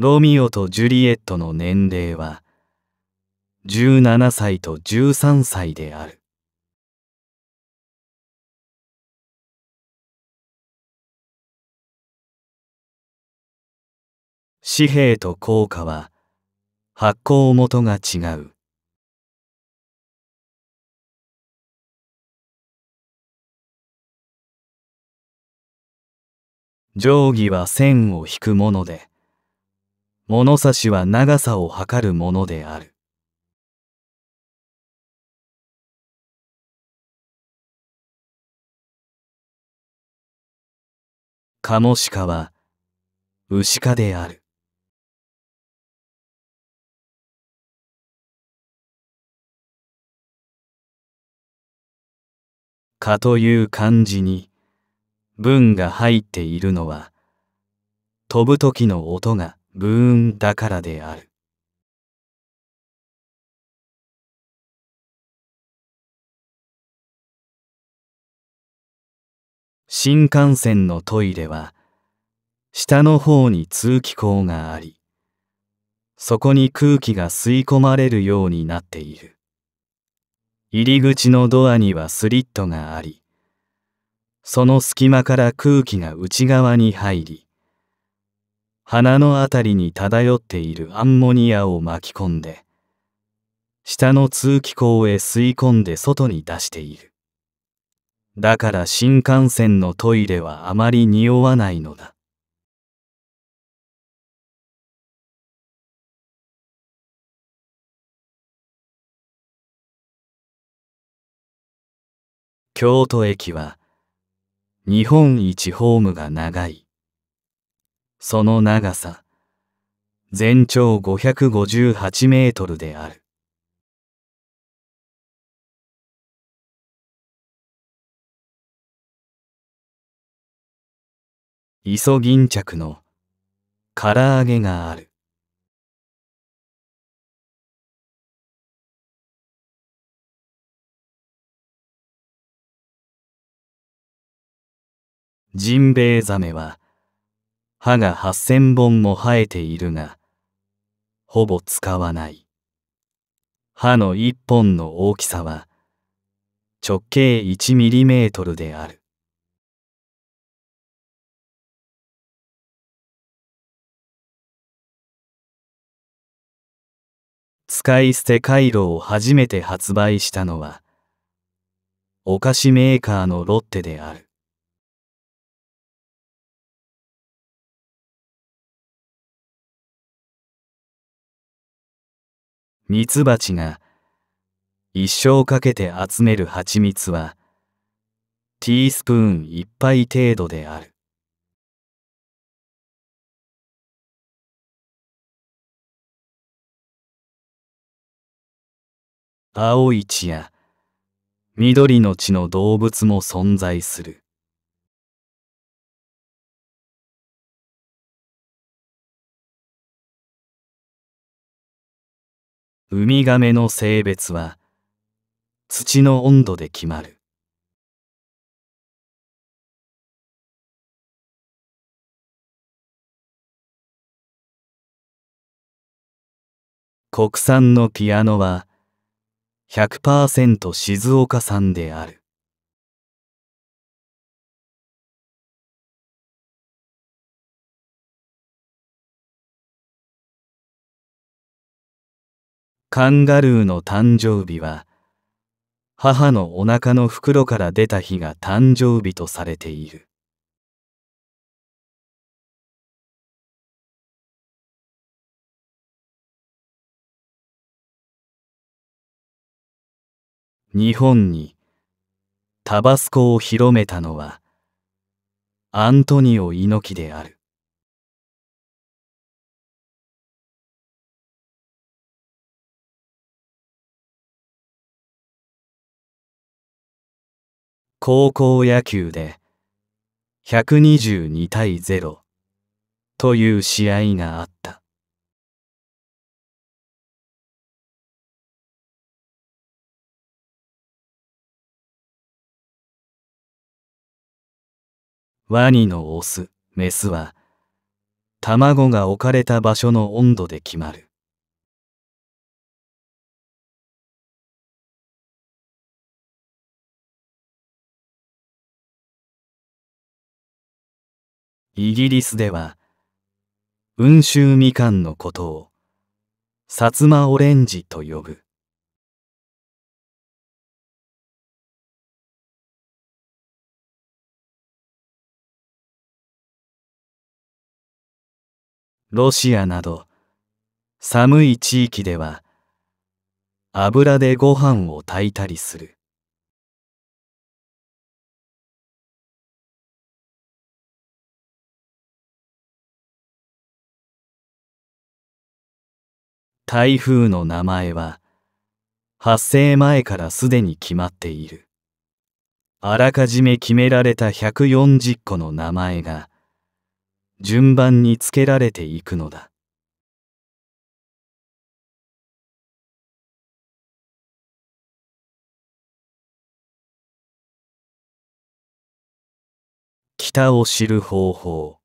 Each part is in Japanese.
ロミオとジュリエットの年齢は17歳と13歳である。紙幣と硬貨は発行元が違う。定規は線を引くもので、物差しは長さを測るものである。カモシカは、牛科である。かという漢字に文が入っているのは飛ぶ時の音がブーンだからである。新幹線のトイレは下の方に通気口がありそこに空気が吸い込まれるようになっている。入り口のドアにはスリットがあり、その隙間から空気が内側に入り、鼻のあたりに漂っているアンモニアを巻き込んで、下の通気口へ吸い込んで外に出している。だから新幹線のトイレはあまり匂わないのだ。京都駅は日本一ホームが長い。その長さ、全長558メートルである。イソギンチャクの唐揚げがある。ジンベエザメは歯が8000本も生えているがほぼ使わない。歯の一本の大きさは直径1ミリメートルである。使い捨て回路を初めて発売したのはお菓子メーカーのロッテである。ミツバチが一生かけて集める蜂蜜はティースプーン一杯程度である。青い血や緑の血の動物も存在する。ウミガメの性別は土の温度で決まる。国産のピアノは100%静岡産である。カンガルーの誕生日は母のお腹の袋から出た日が誕生日とされている。日本にタバスコを広めたのはアントニオ猪木である。高校野球で122対0という試合があった。ワニのオス、メスは卵が置かれた場所の温度で決まる。イギリスでは、温州みかんのことを、薩摩オレンジと呼ぶ。ロシアなど寒い地域では油でご飯を炊いたりする。台風の名前は発生前からすでに決まっている。あらかじめ決められた140個の名前が順番につけられていくのだ。北を知る方法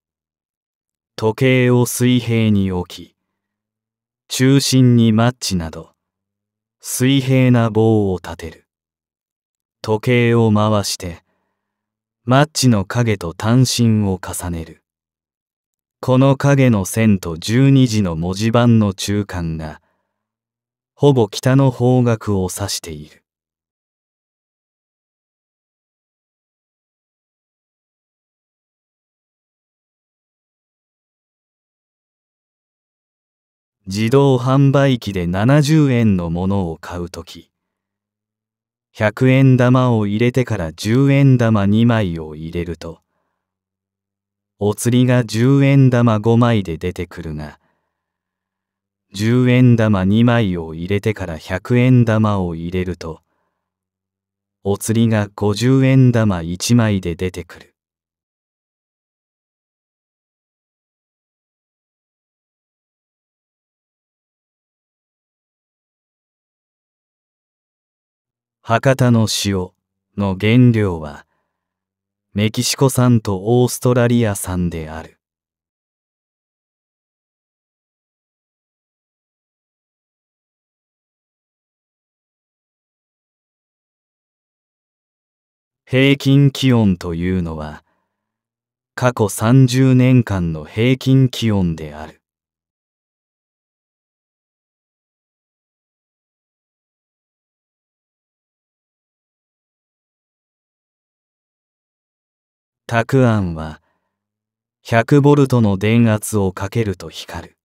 時計を水平に置き中心にマッチなど水平な棒を立てる。時計を回してマッチの影と単身を重ねる。この影の線と12時の文字盤の中間がほぼ北の方角を指している。自動販売機で70円のものを買うとき、100円玉を入れてから10円玉2枚を入れると、お釣りが10円玉5枚で出てくるが、10円玉2枚を入れてから100円玉を入れると、お釣りが50円玉1枚で出てくる。博多の塩の原料はメキシコ産とオーストラリア産である。平均気温というのは過去30年間の平均気温である。たくあんは100ボルトの電圧をかけると光る。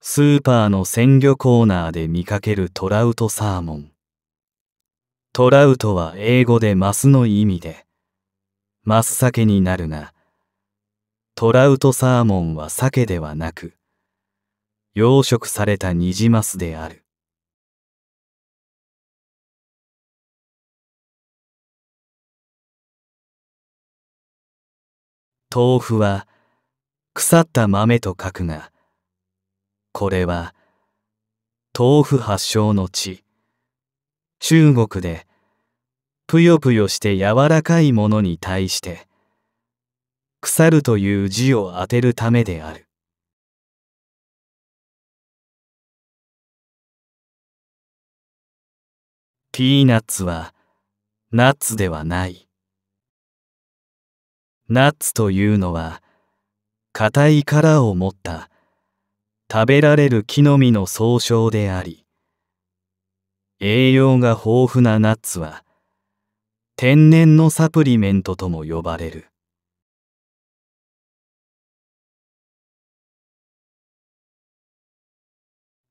スーパーの鮮魚コーナーで見かけるトラウトサーモン。トラウトは英語でマスの意味で、マス酒になるが、トラウトサーモンは鮭ではなく、養殖されたニジマスである。豆腐は腐った豆と書くが、これは豆腐発祥の地、中国でぷよぷよして柔らかいものに対して腐るという字を当てるためである。ピーナッツはナッツではない。ナッツというのは硬い殻を持った食べられる木の実の総称であり、栄養が豊富なナッツは天然のサプリメントとも呼ばれる。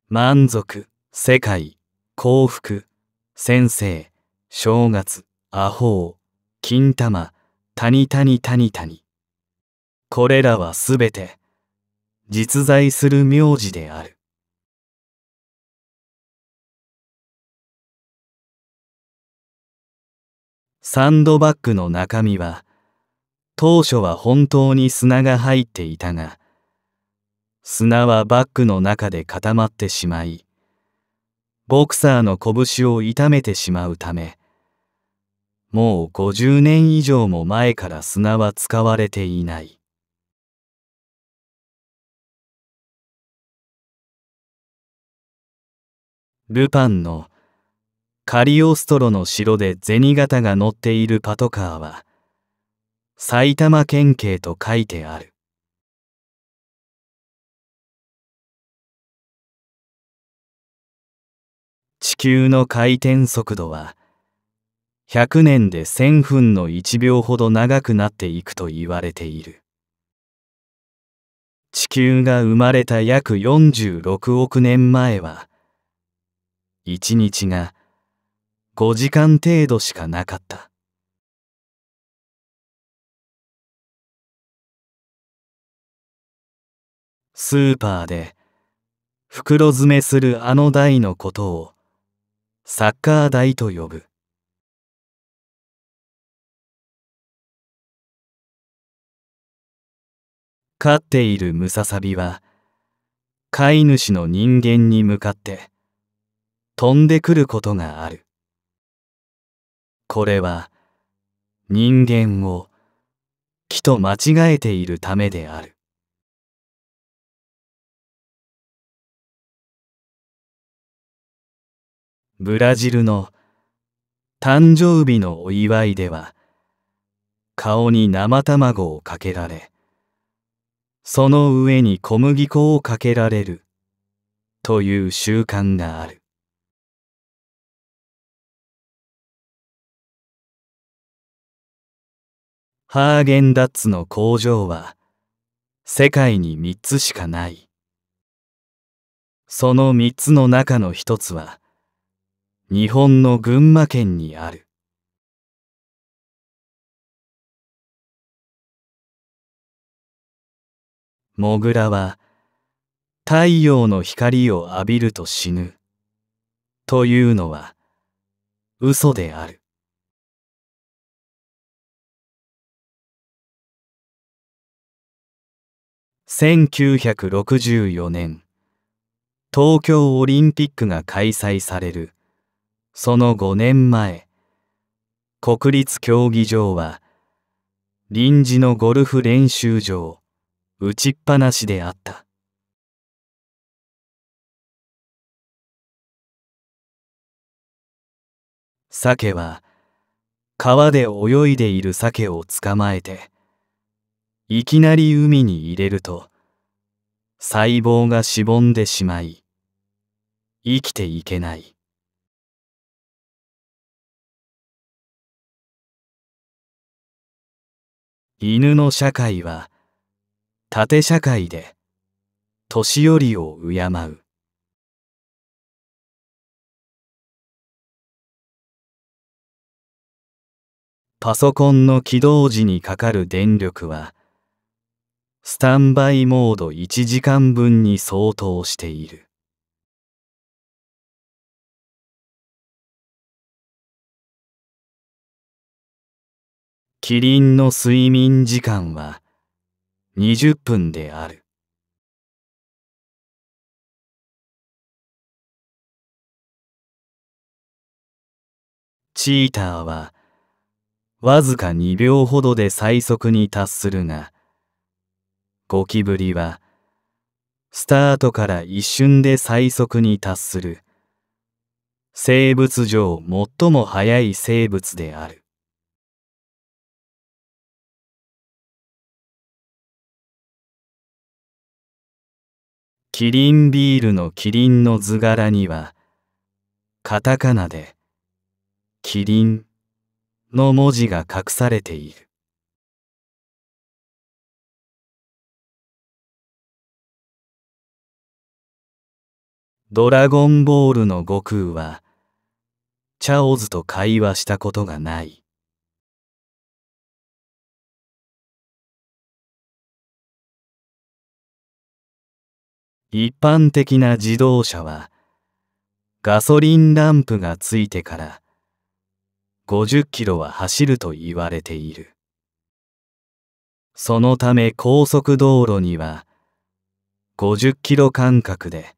満足、世界、幸福、先生、正月、アホー、金玉、谷谷谷谷。これらはすべて、実在する名字である。サンドバッグの中身は、当初は本当に砂が入っていたが、砂はバッグの中で固まってしまい、ボクサーの拳を痛めてしまうため、もう50年以上も前から砂は使われていない。ルパンのカリオストロの城で銭形が乗っているパトカーは埼玉県警と書いてある。地球の回転速度は100年で1000分の1秒ほど長くなっていくと言われている。地球が生まれた約46億年前は1日が5時間程度しかなかった。スーパーで袋詰めするあの台のことをサッカー台と呼ぶ。飼っているムササビは飼い主の人間に向かって飛んでくることがある。これは人間を木と間違えているためである。ブラジルの誕生日のお祝いでは顔に生卵をかけられその上に小麦粉をかけられるという習慣がある。ハーゲンダッツの工場は世界に3つしかない。その3つの中の1つは日本の群馬県にある。モグラは太陽の光を浴びると死ぬというのは嘘である。1964年東京オリンピックが開催されるその5年前国立競技場は臨時のゴルフ練習場打ちっぱなしであった。鮭は川で泳いでいる鮭を捕まえていきなり海に入れると細胞がしぼんでしまい生きていけない犬の社会は縦社会で年寄りを敬う。パソコンの起動時にかかる電力はスタンバイモード1時間分に相当している。キリンの睡眠時間は20分である。チーターはわずか2秒ほどで最速に達するが、ゴキブリはスタートから一瞬で最速に達する生物上最も速い生物である。キリンビールのキリンの図柄には、カタカナで、キリンの文字が隠されている。ドラゴンボールの悟空は、チャオズと会話したことがない。一般的な自動車はガソリンランプがついてから50キロは走ると言われている。そのため高速道路には50キロ間隔で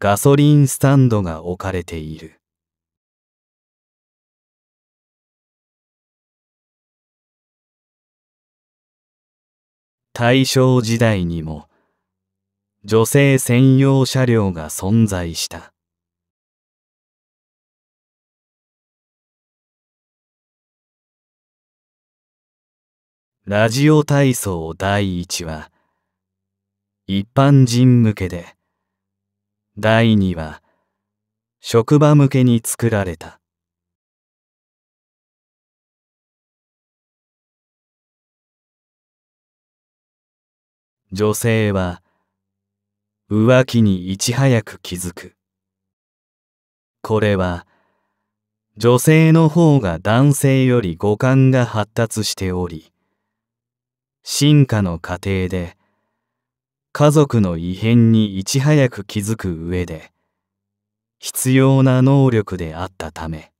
ガソリンスタンドが置かれている。大正時代にも女性専用車両が存在した。ラジオ体操第1は一般人向けで第2は職場向けに作られた女性は浮気にいち早く気づく。これは女性の方が男性より五感が発達しており進化の過程で家族の異変にいち早く気づく上で必要な能力であったため。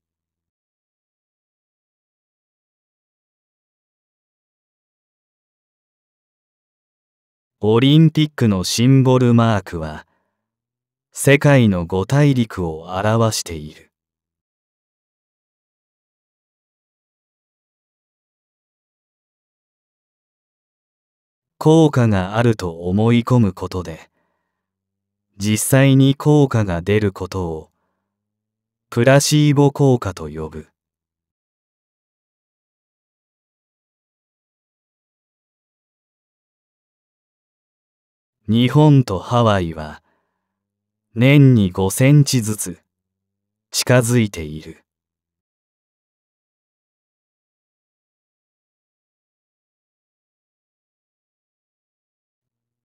オリンピックのシンボルマークは世界の五大陸を表している。効果があると思い込むことで実際に効果が出ることをプラシーボ効果と呼ぶ。日本とハワイは年に5センチずつ近づいている。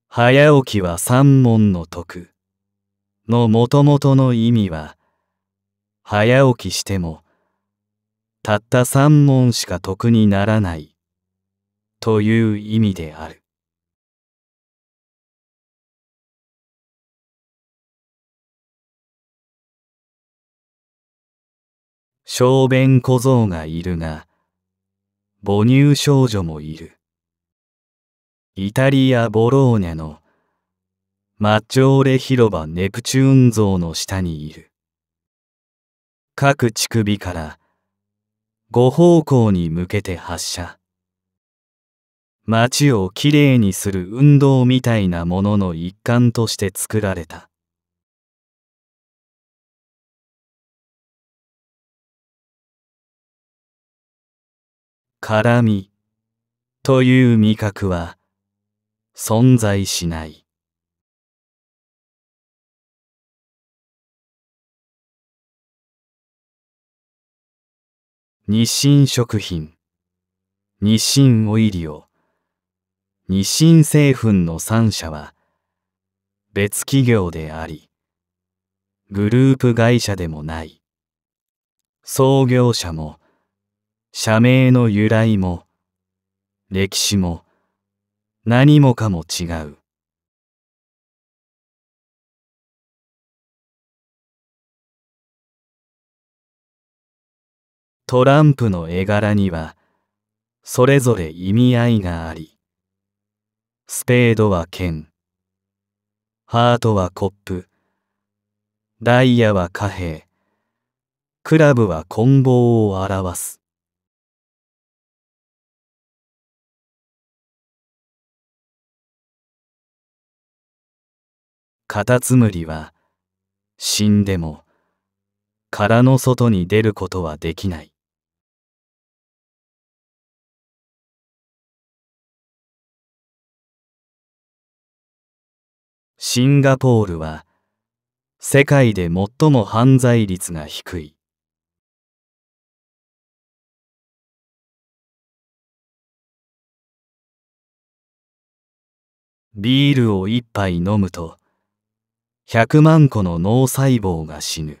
早起きは三問の徳。のもともとの意味は早起きしてもたった三問しか得にならない。という意味である。小便小僧がいるが母乳少女もいるイタリア・ボローニャのマッチョーレ広場ネプチューン像の下にいる。各乳首から5方向に向けて発射。街をきれいにする運動みたいなものの一環として作られた。絡み。という味覚は存在しない。日清食品。日清オイリオ。日清製粉の3社は別企業でありグループ会社でもない。創業者も社名の由来も歴史も何もかも違う。トランプの絵柄にはそれぞれ意味合いがあり、スペードは剣、ハートはコップ、ダイヤは貨幣、クラブは棍棒を表す。カタツムリは死んでも殻の外に出ることはできない。シンガポールは世界で最も犯罪率が低い。ビールを一杯飲むと100万個の脳細胞が死ぬ。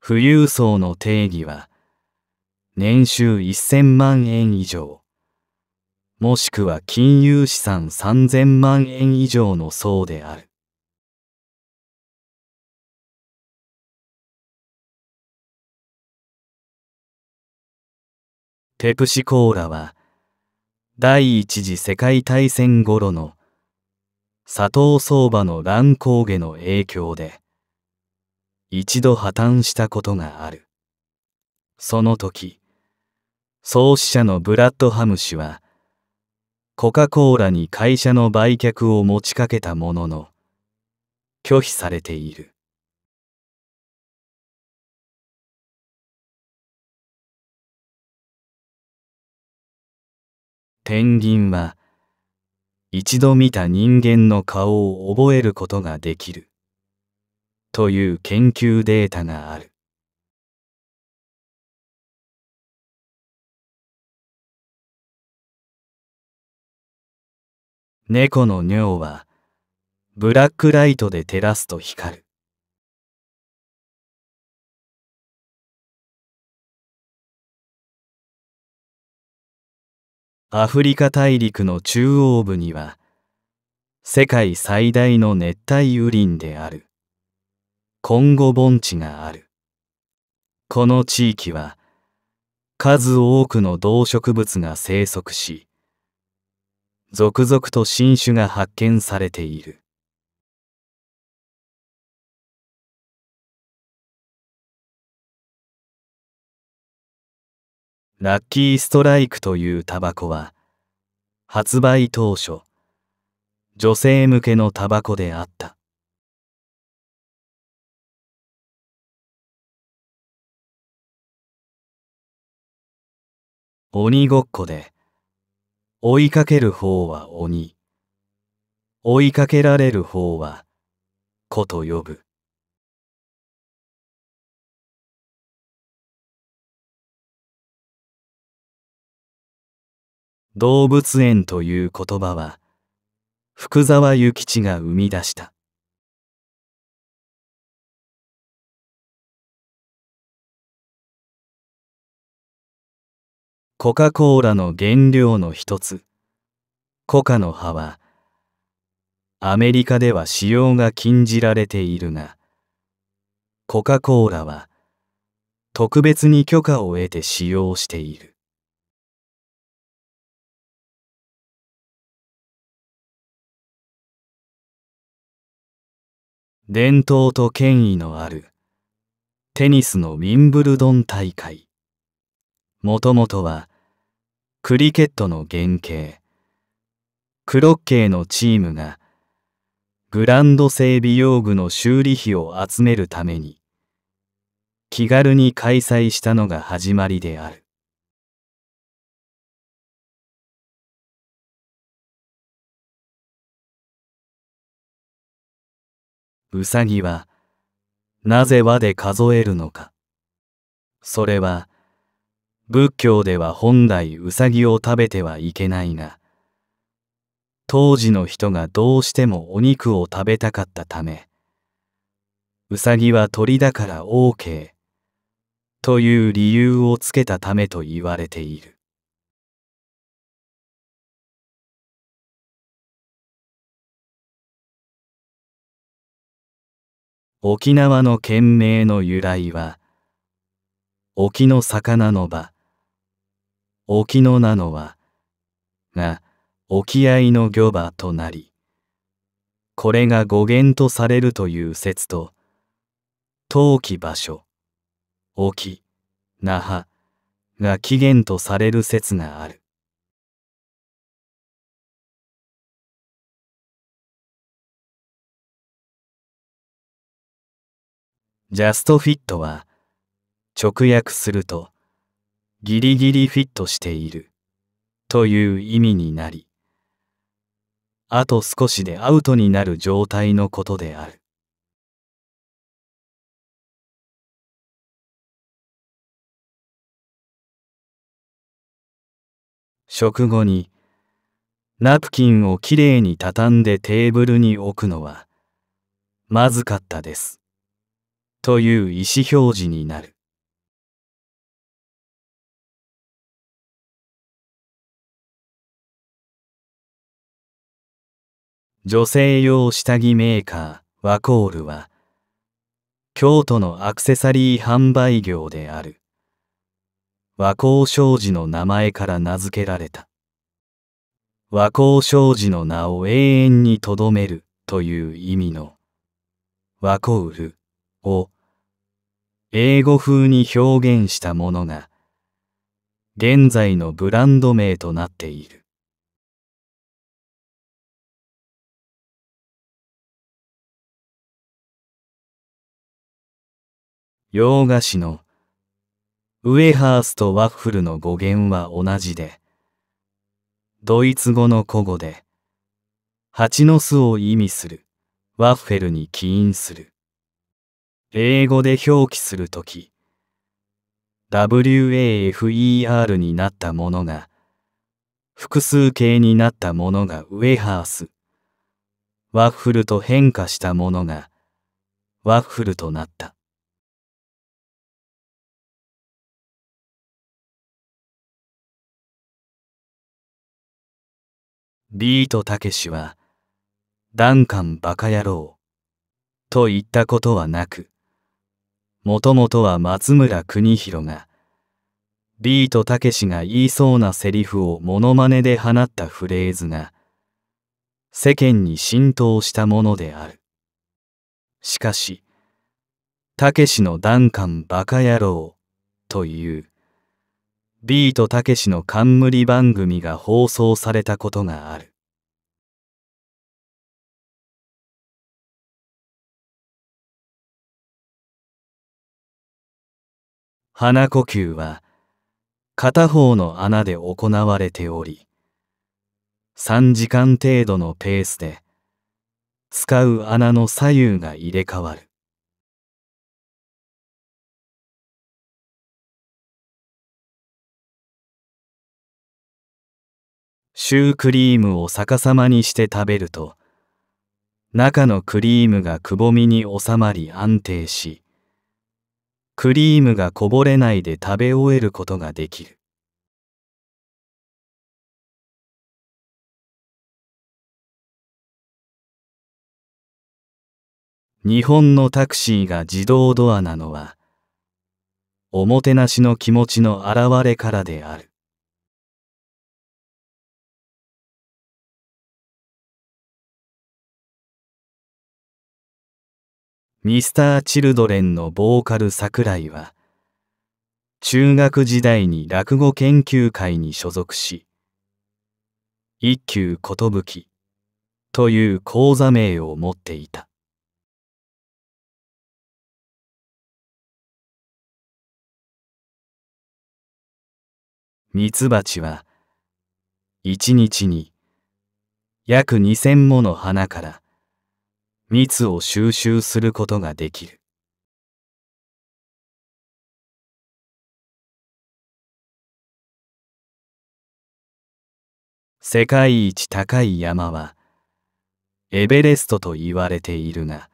富裕層の定義は年収1000万円以上もしくは金融資産3000万円以上の層である。ペプシコーラは第一次世界大戦頃の砂糖相場の乱高下の影響で一度破綻したことがある。その時、創始者のブラッドハム氏はコカ・コーラに会社の売却を持ちかけたものの拒否されている。ペンギンは一度見た人間の顔を覚えることができるという研究データがある。猫の尿はブラックライトで照らすと光る。アフリカ大陸の中央部には世界最大の熱帯雨林であるコンゴ盆地がある。この地域は数多くの動植物が生息し続々と新種が発見されている。ラッキーストライクというタバコは、発売当初、女性向けのタバコであった。鬼ごっこで、追いかける方は鬼、追いかけられる方は子と呼ぶ。動物園という言葉は福沢諭吉が生み出した。コカ・コーラの原料の一つコカの葉はアメリカでは使用が禁じられているがコカ・コーラは特別に許可を得て使用している。伝統と権威のあるテニスのウィンブルドン大会。もともとはクリケットの原型、クロッケーのチームがグランド整備用具の修理費を集めるために気軽に開催したのが始まりである。うさぎは、なぜ和で数えるのか。それは、仏教では本来うさぎを食べてはいけないが、当時の人がどうしてもお肉を食べたかったため、うさぎは鳥だから OK という理由をつけたためと言われている。沖縄の県名の由来は、沖の魚の場、沖のなのは、が沖合の漁場となり、これが語源とされるという説と、陶器場所、沖、那覇が起源とされる説がある。ジャストフィットは直訳するとギリギリフィットしている。という意味になりあと少しでアウトになる状態のことである。食後にナプキンをきれいに畳んでテーブルに置くのはまずかったです。という意思表示になる。女性用下着メーカーワコールは京都のアクセサリー販売業である和光商事の名前から名付けられた。和光商事の名を永遠に留めるという意味の和光るを英語風に表現したものが現在のブランド名となっている。洋菓子のウエハースとワッフルの語源は同じで、ドイツ語の古語で、蜂の巣を意味するワッフェルに起因する。英語で表記するとき、WAFER になったものが、複数形になったものがウエハース、ワッフルと変化したものがワッフルとなった。ビートたけしは、ダンカンバカ野郎、と言ったことはなく、もともとは松村邦弘が、ビートたけしが言いそうなセリフをモノマネで放ったフレーズが、世間に浸透したものである。しかし、たけしのダンカンバカ野郎というビートたけしの冠番組が放送されたことがある。鼻呼吸は片方の穴で行われており、3時間程度のペースで使う穴の左右が入れ替わる。シュークリームを逆さまにして食べると中のクリームがくぼみに収まり安定しクリームがこぼれないで食べ終えることができる。日本のタクシーが自動ドアなのはおもてなしの気持ちの表れからである。ミスター・チルドレンのボーカル桜井は、中学時代に落語研究会に所属し、一休寿という講座名を持っていた。ミツバチは、一日に約二千もの花から蜜を収集することができる。世界一高い山はエベレストと言われているが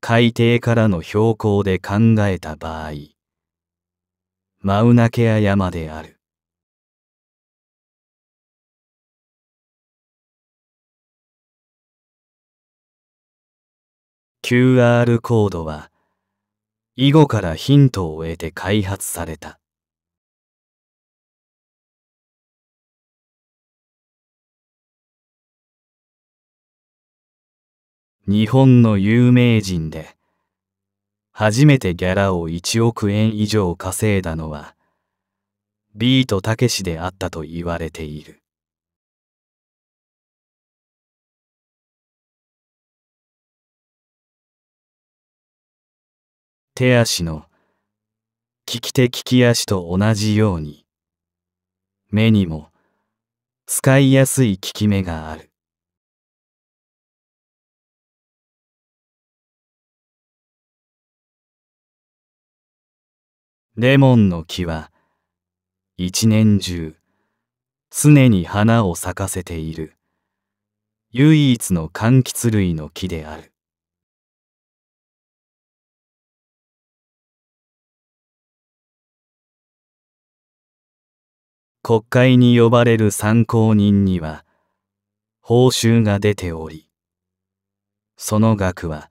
海底からの標高で考えた場合マウナケア山である QR コードは以後からヒントを得て開発された。日本の有名人で初めてギャラを1億円以上稼いだのはビートたけしであったと言われている。手足の利き手利き足と同じように目にも使いやすい利き目がある。レモンの木は一年中常に花を咲かせている。唯一の柑橘類の木である。国会に呼ばれる参考人には報酬が出ておりその額は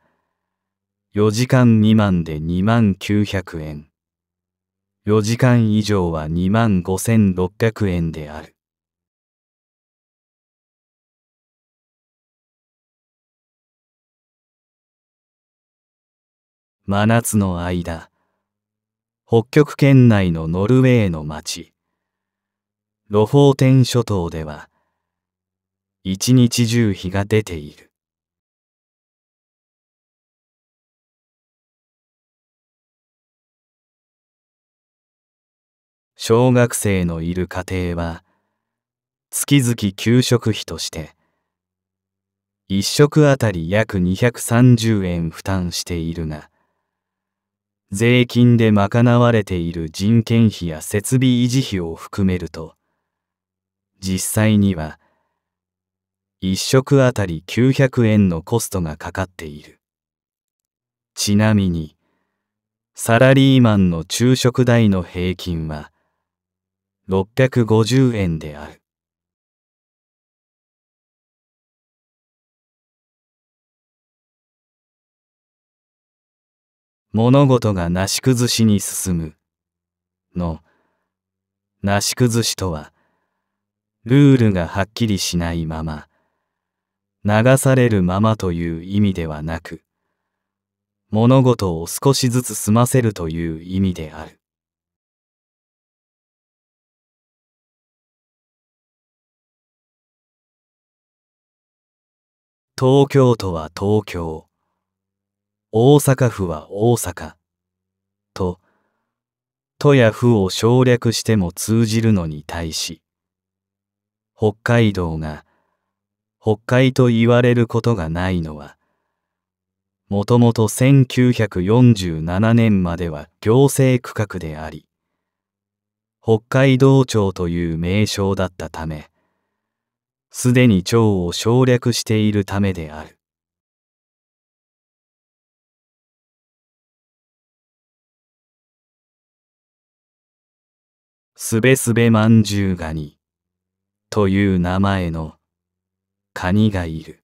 4時間未満で2万900円。4時間以上は2万5600円である。真夏の間北極圏内のノルウェーの町ロフォーテン諸島では、一日中日が出ている。小学生のいる家庭は、月々給食費として、一食あたり約230円負担しているが、税金で賄われている人件費や設備維持費を含めると、実際には、一食あたり900円のコストがかかっている。ちなみに、サラリーマンの昼食代の平均は、650円である。物事がなし崩しに進むのなし崩しとはルールがはっきりしないまま流されるままという意味ではなく物事を少しずつ済ませるという意味である。東京都は東京、大阪府は大阪、と、都や府を省略しても通じるのに対し、北海道が北海と言われることがないのは、もともと1947年までは行政区画であり、北海道庁という名称だったため、すでに蝶を省略しているためである。すべすべまんじゅうガニという名前のカニがいる。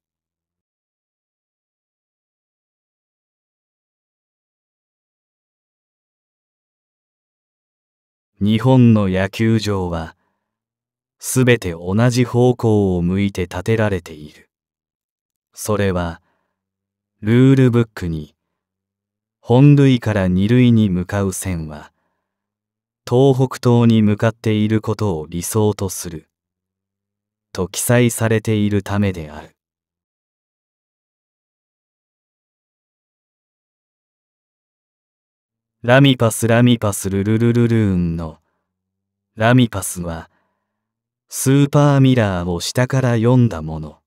日本の野球場はすべて同じ方向を向いて建てられている。それは、ルールブックに、本塁から二塁に向かう線は、東北東に向かっていることを理想とする、と記載されているためである。ラミパスラミパスルルルルルーンのラミパスはスーパーミラーを下から読んだもの。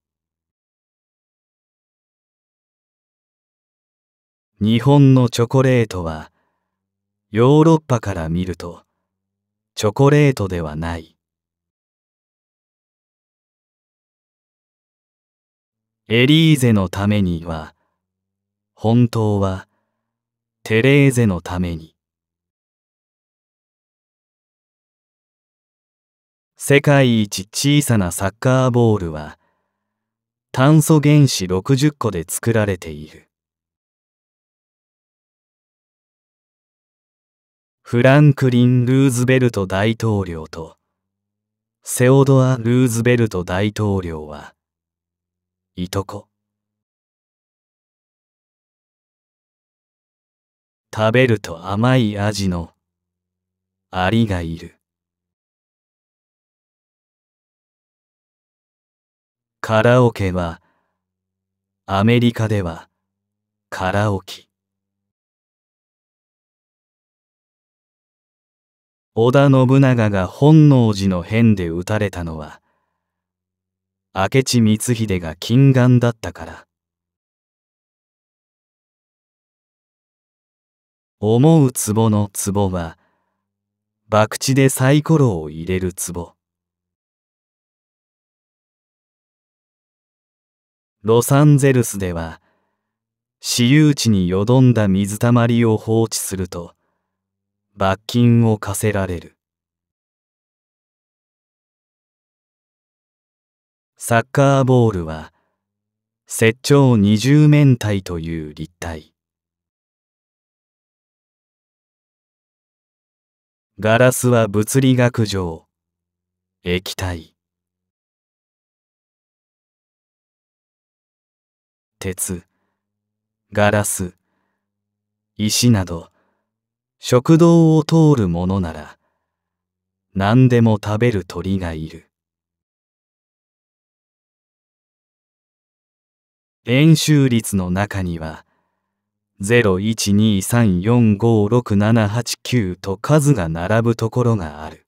日本のチョコレートは、ヨーロッパから見ると、チョコレートではない。エリーゼのためには、本当は、テレーゼのために。世界一小さなサッカーボールは炭素原子60個で作られている。フランクリン・ルーズベルト大統領とセオドア・ルーズベルト大統領はいとこ。食べると甘い味のアリがいる。カラオケは、アメリカでは、カラオケ。織田信長が本能寺の変で撃たれたのは、明智光秀が金眼だったから。思う壺の壺は、博打でサイコロを入れる壺。ロサンゼルスでは、私有地によどんだ水たまりを放置すると、罰金を課せられる。サッカーボールは、接長二重面体という立体。ガラスは物理学上、液体。鉄、ガラス、石など、食道を通るものなら、何でも食べる鳥がいる。円周率の中には、0123456789と数が並ぶところがある。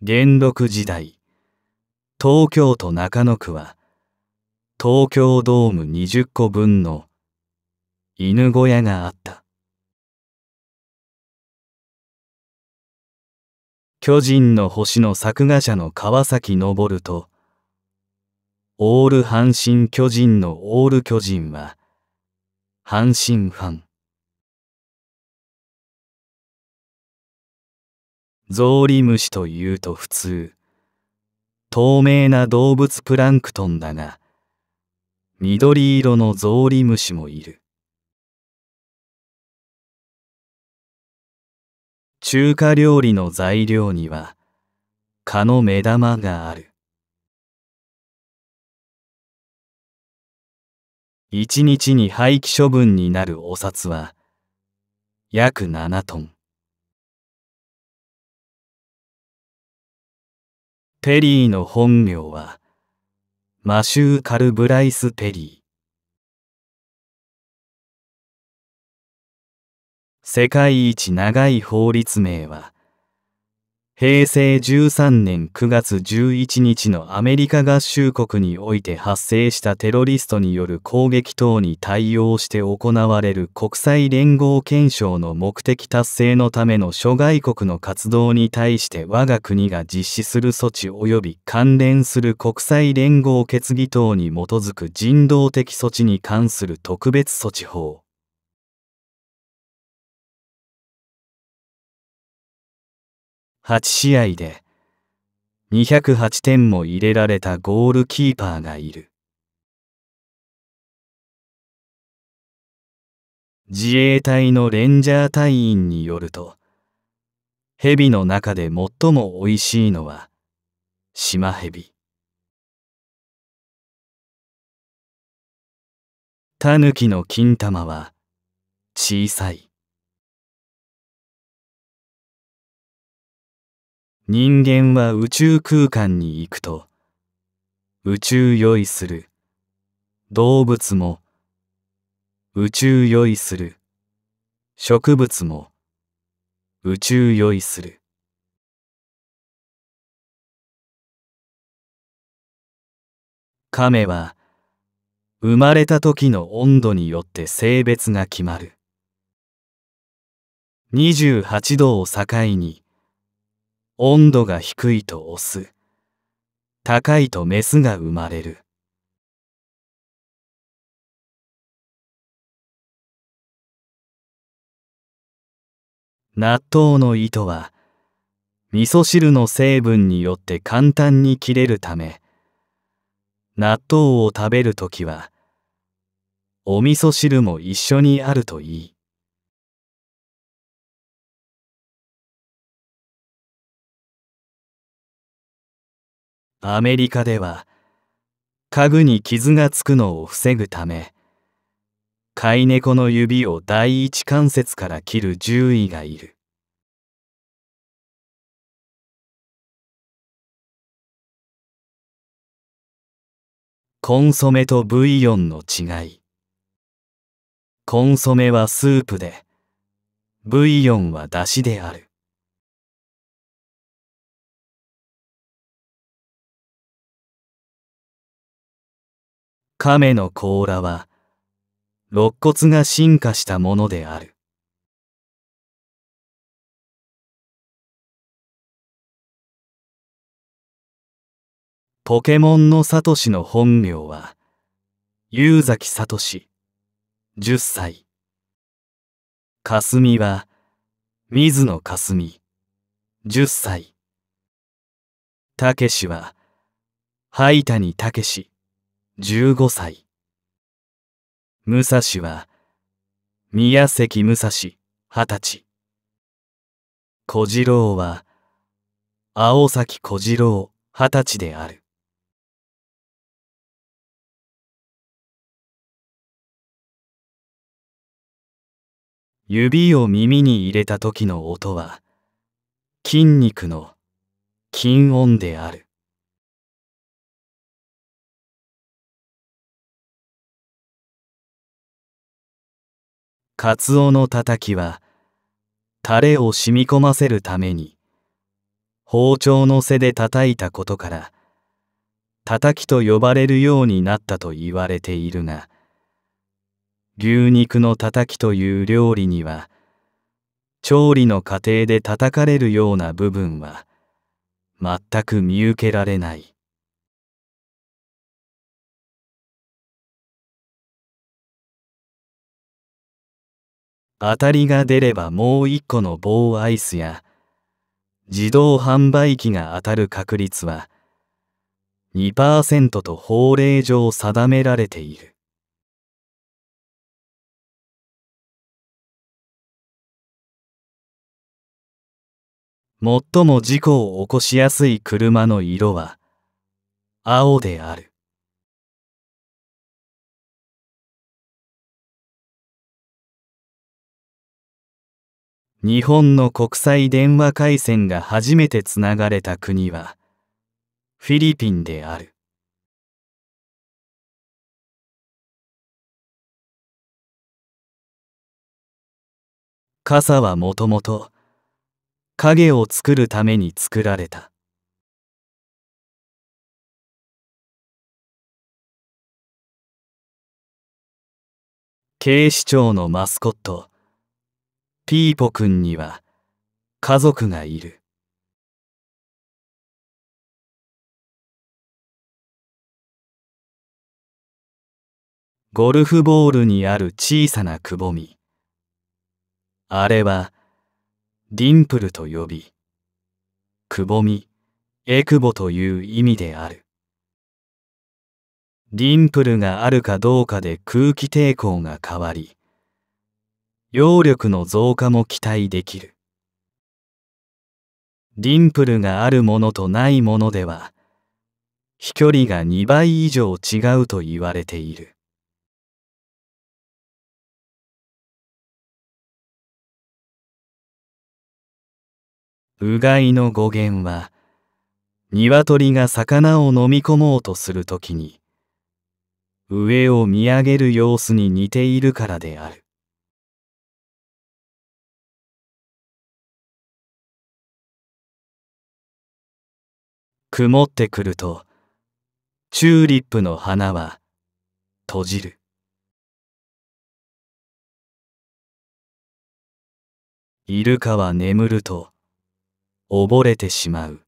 元禄時代、東京都中野区は、東京ドーム20個分の犬小屋があった。巨人の星の作画者の川崎昇と、オール阪神巨人のオール巨人は、阪神ファン。ゾウリムシというと普通、透明な動物プランクトンだが、緑色のゾウリムシもいる。中華料理の材料には、蚊の目玉がある。一日に廃棄処分になるお札は約7トン。ペリーの本名はマシュー・カル・ブライス・ペリー。世界一長い法律名は平成13年9月11日のアメリカ合衆国において発生したテロリストによる攻撃等に対応して行われる国際連合憲章の目的達成のための諸外国の活動に対して我が国が実施する措置及び関連する国際連合決議等に基づく人道的措置に関する特別措置法。8試合で208点も入れられたゴールキーパーがいる。自衛隊のレンジャー隊員によると、蛇の中で最も美味しいのは、シマヘビ。タヌキの金玉は小さい。人間は宇宙空間に行くと宇宙酔いする。動物も宇宙酔いする。植物も宇宙酔いする。亀は生まれた時の温度によって性別が決まる。28度を境に温度が低いとオス、高いとメスが生まれる。納豆の糸は、味噌汁の成分によって簡単に切れるため、納豆を食べるときは、お味噌汁も一緒にあるといい。アメリカでは家具に傷がつくのを防ぐため飼い猫の指を第一関節から切る獣医がいる。コンソメとブイヨンの違い。コンソメはスープでブイヨンは出汁である。亀の甲羅は肋骨が進化したものである。ポケモンのサトシの本名は、ユウザキサトシ、10歳。かすみは、水野かすみ、10歳。たけしは、灰谷たけし、15歳。武蔵は、宮関武蔵、二十歳。小次郎は、青崎小次郎、二十歳である。指を耳に入れた時の音は、筋肉の筋音である。カツオのたたきはタレを染み込ませるために包丁の背で叩いたことから叩きと呼ばれるようになったと言われているが牛肉のたたきという料理には調理の過程で叩かれるような部分は全く見受けられない。当たりが出ればもう一個の棒アイスや自動販売機が当たる確率は2%と法令上定められている。最も事故を起こしやすい車の色は青である。日本の国際電話回線が初めてつながれた国はフィリピンである。傘はもともと影を作るために作られた。警視庁のマスコットピーポくんには家族がいる。ゴルフボールにある小さなくぼみ。あれはディンプルと呼び、くぼみ、エクボという意味である。ディンプルがあるかどうかで空気抵抗が変わり、揚力の増加も期待できる。ディンプルがあるものとないものでは、飛距離が2倍以上違うと言われている。うがいの語源は、鶏が魚を飲み込もうとするときに、上を見上げる様子に似ているからである。曇ってくると、チューリップの花は閉じる。イルカは眠ると溺れてしまう。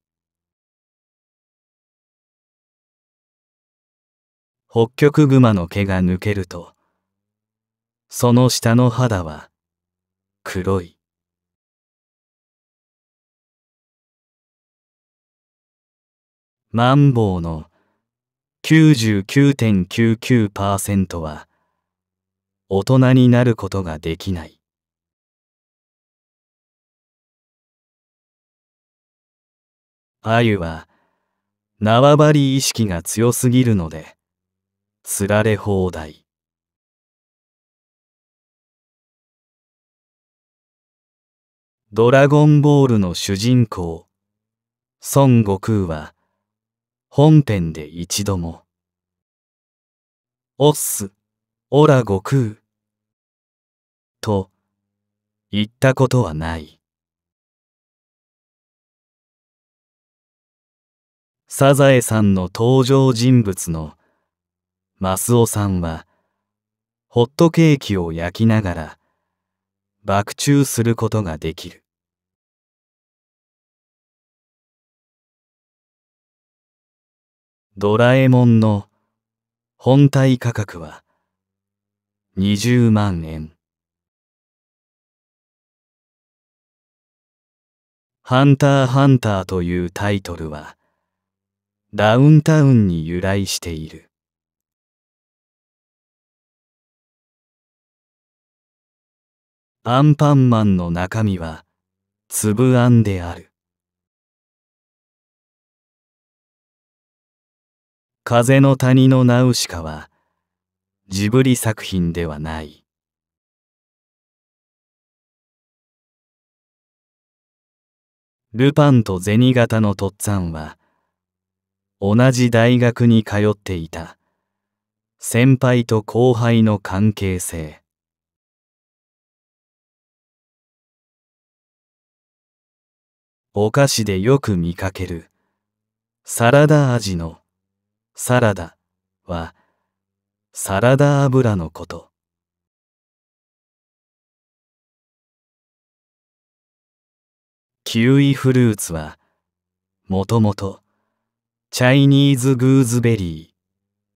北極熊の毛が抜けると、その下の肌は黒い。マンボウの99.99%は大人になることができない。アユは縄張り意識が強すぎるので釣られ放題。ドラゴンボールの主人公孫悟空は本編で一度も、おっす、おら悟空、と言ったことはない。サザエさんの登場人物のマスオさんは、ホットケーキを焼きながら、爆中することができる。ドラえもんの本体価格は20万円。ハンターハンターというタイトルはダウンタウンに由来している。アンパンマンの中身は粒あんである。風の谷のナウシカはジブリ作品ではない。ルパンと銭形のとっつぁんは同じ大学に通っていた先輩と後輩の関係性お菓子でよく見かけるサラダ味のサラダはサラダ油のこと。キウイフルーツはもともとチャイニーズグーズベリー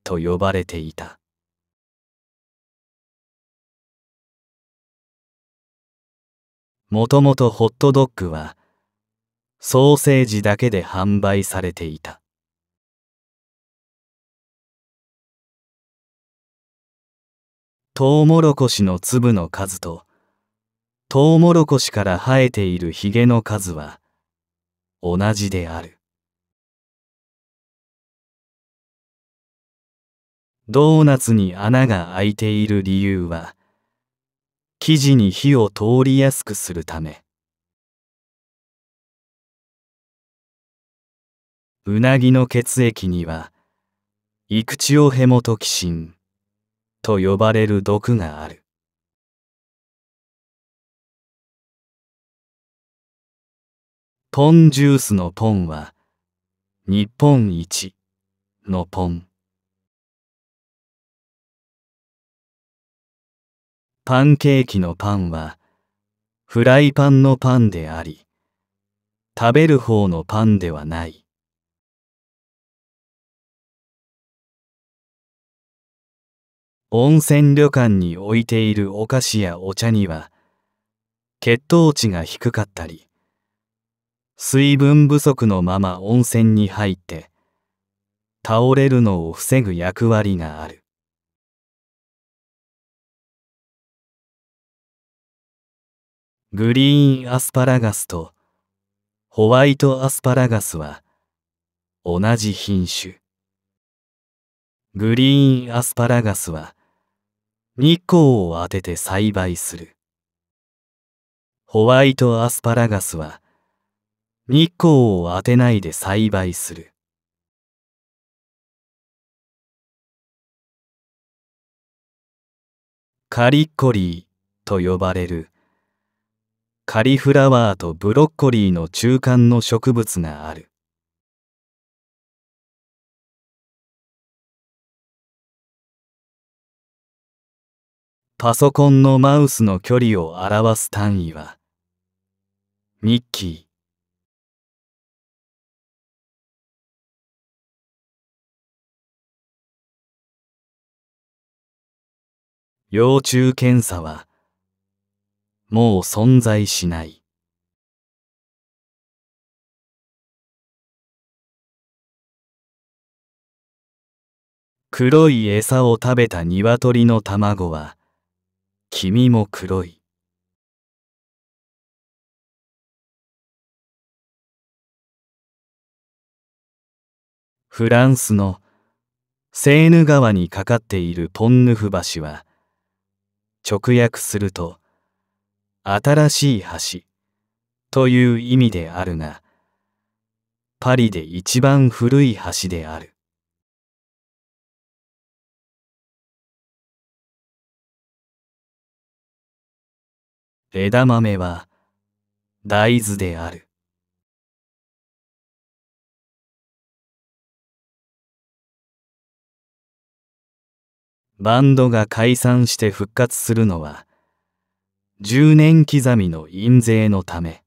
と呼ばれていた。もともとホットドッグはソーセージだけで販売されていた。トウモロコシの粒の数とトウモロコシから生えているヒゲの数は同じである。ドーナツに穴が開いている理由は生地に火を通りやすくするため。うなぎの血液には、イクチオヘモトキシンと呼ばれる毒がある。ポンジュースのポンは、日本一のポン。パンケーキのパンは、フライパンのパンであり、食べる方のパンではない。温泉旅館に置いているお菓子やお茶には血糖値が低かったり水分不足のまま温泉に入って倒れるのを防ぐ役割がある。グリーンアスパラガスとホワイトアスパラガスは同じ品種。グリーンアスパラガスは日光を当てて栽培する。ホワイトアスパラガスは日光を当てないで栽培する。カリッコリーと呼ばれるカリフラワーとブロッコリーの中間の植物がある。パソコンのマウスの距離を表す単位はミッキー。幼虫検査はもう存在しない。黒い餌を食べた鶏の卵は君も黒い。フランスのセーヌ川にかかっているポンヌフ橋は直訳すると新しい橋という意味であるがパリで一番古い橋である。枝豆は大豆である。バンドが解散して復活するのは10年刻みの印税のため。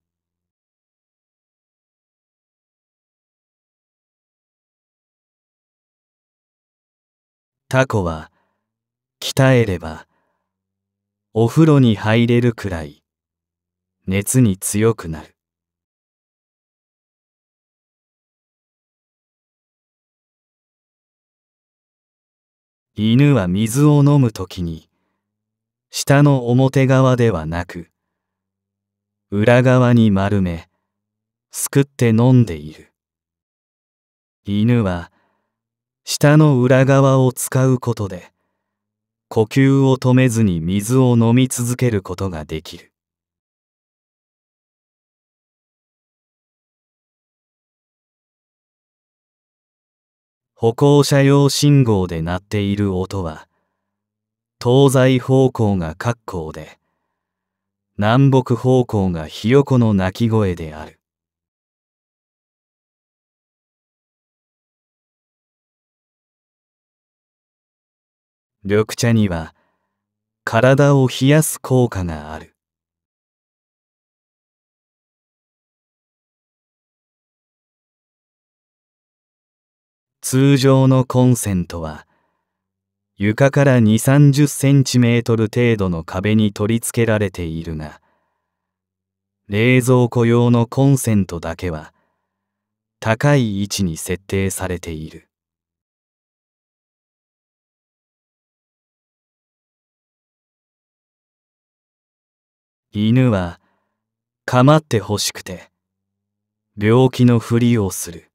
タコは鍛えればお風呂に入れるくらい。熱に強くなる。犬は水を飲むときに下の表側ではなく裏側に丸めすくって飲んでいる。犬は下の裏側を使うことで呼吸を止めずに水を飲み続けることができる。歩行者用信号で鳴っている音は、東西方向が格好で、南北方向がひよこの鳴き声である。緑茶には体を冷やす効果がある。通常のコンセントは床から2、30センチメートル程度の壁に取り付けられているが、冷蔵庫用のコンセントだけは高い位置に設定されている。犬は構ってほしくて病気のふりをする。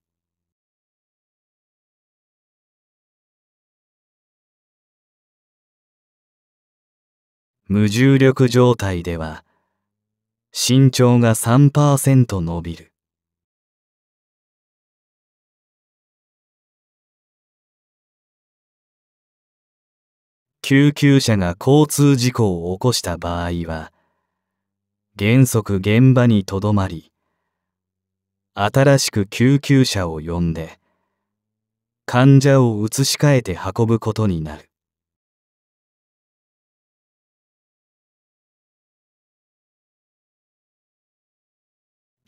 無重力状態では身長が3%伸びる。救急車が交通事故を起こした場合は原則現場にとどまり新しく救急車を呼んで患者を移し替えて運ぶことになる。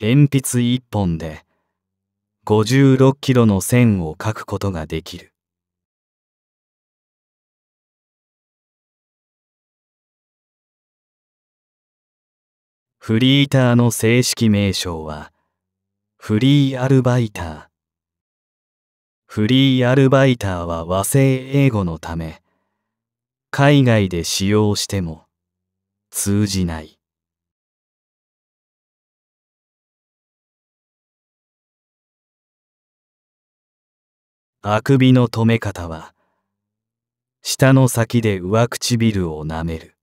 鉛筆一本で56キロの線を書くことができる。フリーターの正式名称はフリーアルバイター。フリーアルバイターは和製英語のため海外で使用しても通じない。あくびの止め方は舌の先で上唇を舐める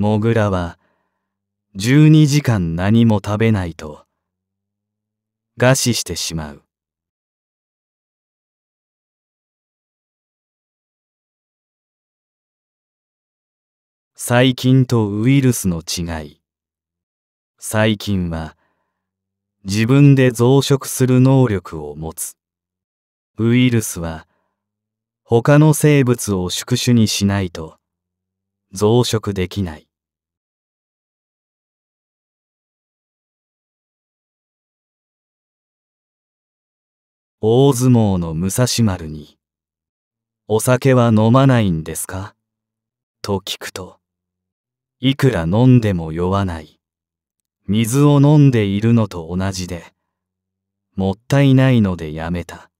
モグラは12時間何も食べないと餓死してしまう細菌とウイルスの違い細菌は自分で増殖する能力を持つ。ウイルスは他の生物を宿主にしないと増殖できない。大相撲の武蔵丸に、お酒は飲まないんですか？と聞くと、いくら飲んでも酔わない。水を飲んでいるのと同じで、もったいないのでやめた、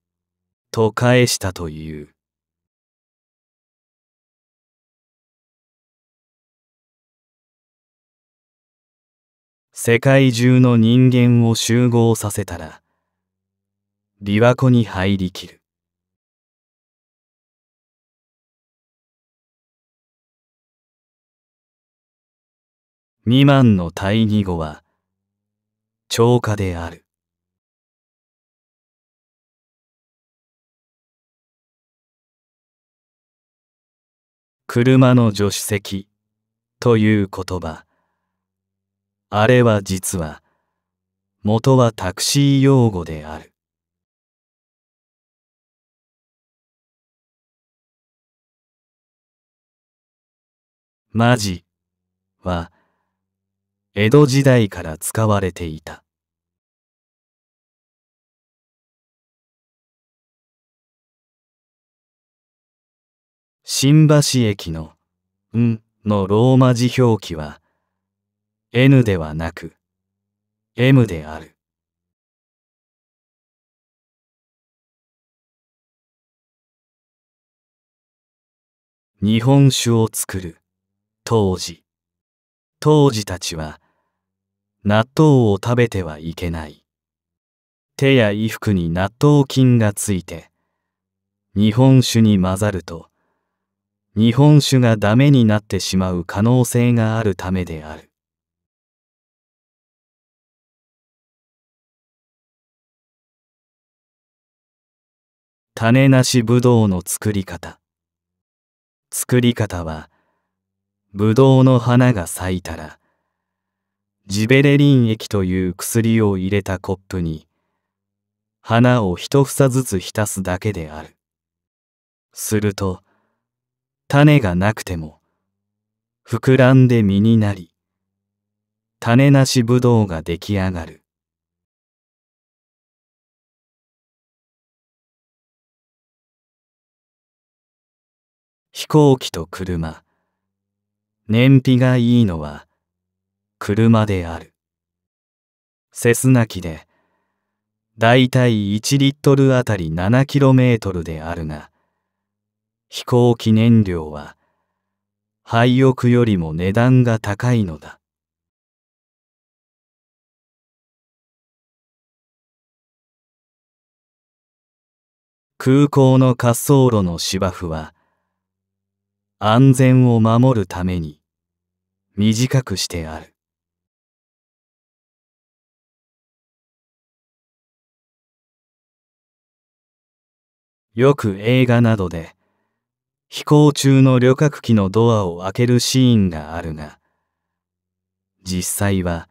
と返したという。世界中の人間を集合させたら、琵琶湖に入りきる。未満の対義語は超過である。車の助手席という言葉。あれは実は元はタクシー用語である。マジは江戸時代から使われていた。新橋駅の「ん」のローマ字表記は N ではなく M である。日本酒を作る当時。当時たちは納豆を食べてはいけない。手や衣服に納豆菌がついて日本酒に混ざると日本酒がダメになってしまう可能性があるためである。種なしぶどうの作り方。作り方はぶどうの花が咲いたらジベレリン液という薬を入れたコップに花を一房ずつ浸すだけである。すると種がなくても膨らんで実になり種なしぶどうが出来上がる。飛行機と車燃費がいいのは車である。セスナ機でだいたい1リットルあたり 7km であるが飛行機燃料は廃屋よりも値段が高いのだ。空港の滑走路の芝生は安全を守るために短くしてある。よく映画などで飛行中の旅客機のドアを開けるシーンがあるが実際は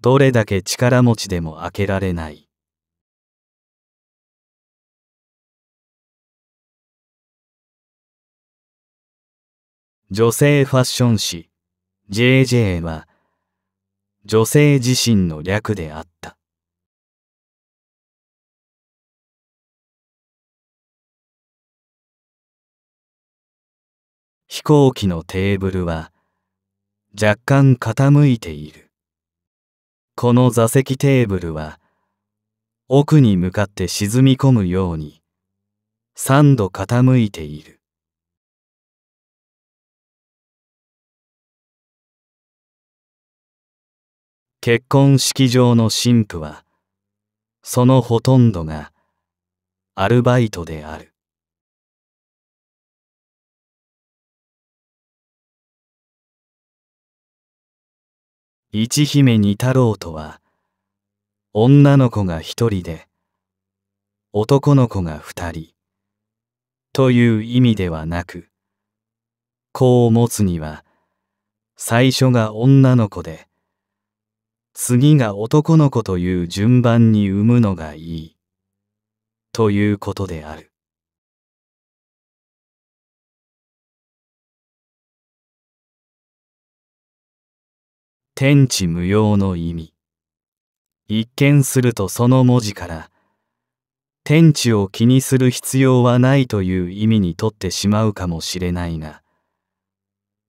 どれだけ力持ちでも開けられない。女性ファッション誌。JJ は女性自身の略であった。飛行機のテーブルは若干傾いている。この座席テーブルは奥に向かって沈み込むように3度傾いている。結婚式場の神父はそのほとんどがアルバイトである。一姫二太郎とは女の子が一人で男の子が二人。という意味ではなく子を持つには最初が女の子で次が男の子という順番に産むのがいい。ということである。天地無用の意味。一見するとその文字から天地を気にする必要はないという意味にとってしまうかもしれないが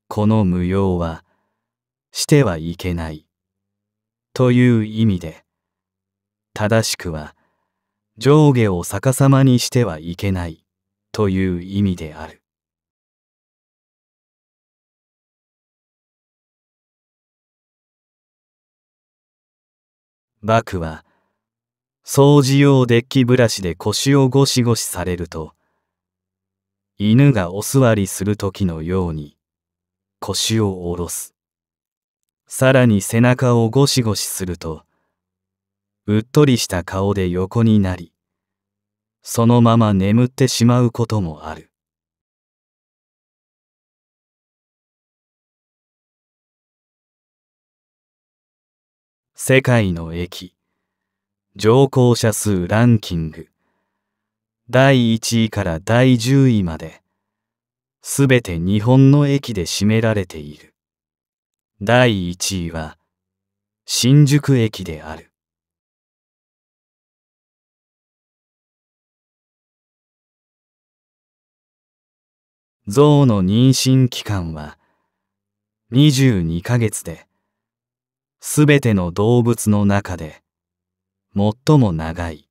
この無用はしてはいけない。という意味で正しくは上下を逆さまにしてはいけないという意味である。バクは掃除用デッキブラシで腰をゴシゴシされると犬がお座りする時のように腰を下ろす。さらに背中をゴシゴシすると、うっとりした顔で横になり、そのまま眠ってしまうこともある。世界の駅乗降者数ランキング第1位から第10位まで、すべて日本の駅で占められている。第1位は新宿駅である象の妊娠期間は22ヶ月で、すべての動物の中で最も長い。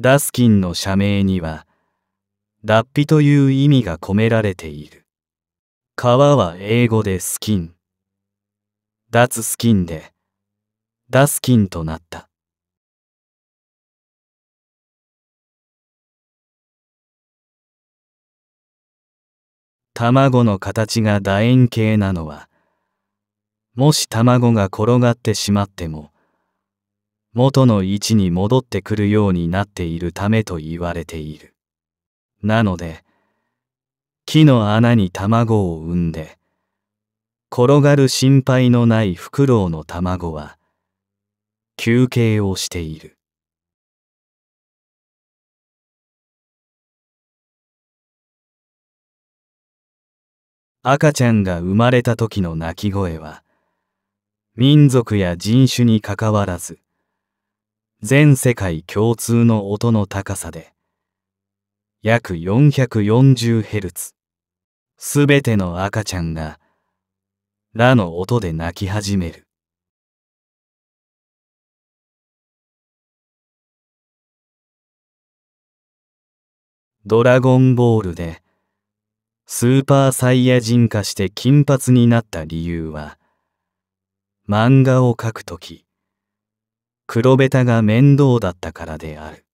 ダスキンの社名には、脱皮という意味が込められている。皮は英語でスキン。脱スキンで、ダスキンとなった。卵の形が楕円形なのは、もし卵が転がってしまっても、元の位置に戻ってくるようになっているためと言われている。なので、木の穴に卵を産んで、転がる心配のないフクロウの卵は、休憩をしている。赤ちゃんが生まれた時の鳴き声は、民族や人種にかかわらず、全世界共通の音の高さで、約 440Hz。すべての赤ちゃんが、ラの音で泣き始める。ドラゴンボールで、スーパーサイヤ人化して金髪になった理由は、漫画を描くとき、黒ベタが面倒だったからである。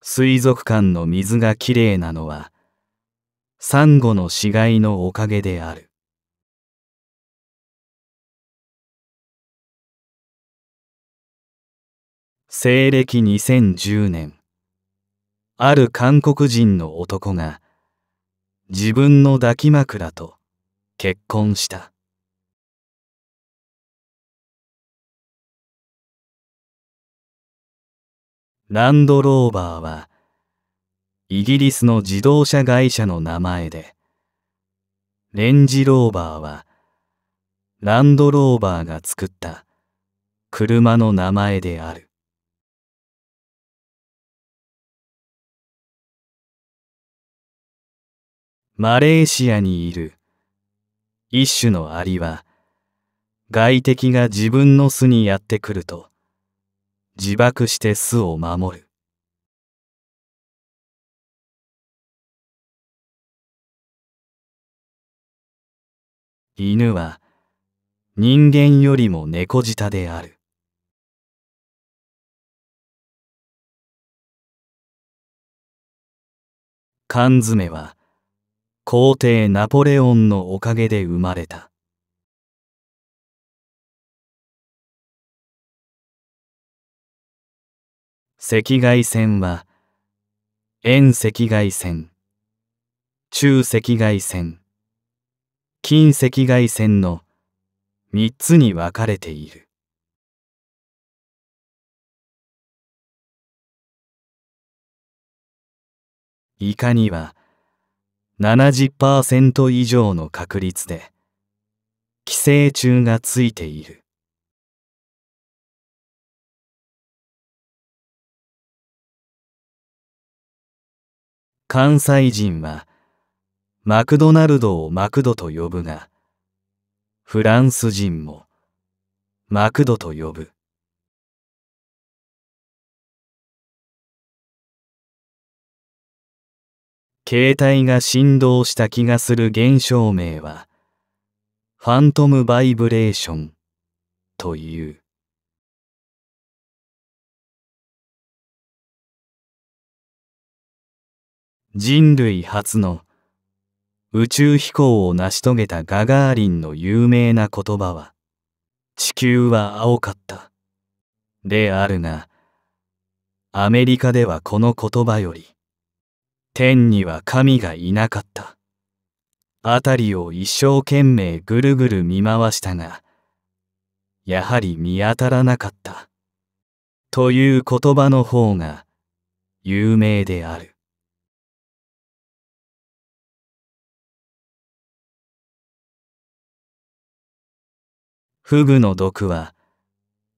水族館の水がきれいなのは、サンゴの死骸のおかげである。西暦2010年、ある韓国人の男が自分の抱き枕と結婚した。ランドローバーはイギリスの自動車会社の名前で、レンジローバーはランドローバーが作った車の名前である。マレーシアにいる。一種のアリは外敵が自分の巣にやってくると自爆して巣を守る。犬は人間よりも猫舌である。缶詰は皇帝ナポレオンのおかげで生まれた。赤外線は、遠赤外線、中赤外線、近赤外線の三つに分かれている。イカには、70%以上の確率で寄生虫がついている。関西人はマクドナルドをマクドと呼ぶがフランス人もマクドと呼ぶ。携帯が振動した気がする現象名は、ファントムバイブレーションという。人類初の宇宙飛行を成し遂げたガガーリンの有名な言葉は、地球は青かった。であるが、アメリカではこの言葉より、天には神がいなかった。辺りを一生懸命ぐるぐる見回したが、やはり見当たらなかった。という言葉の方が有名である。フグの毒は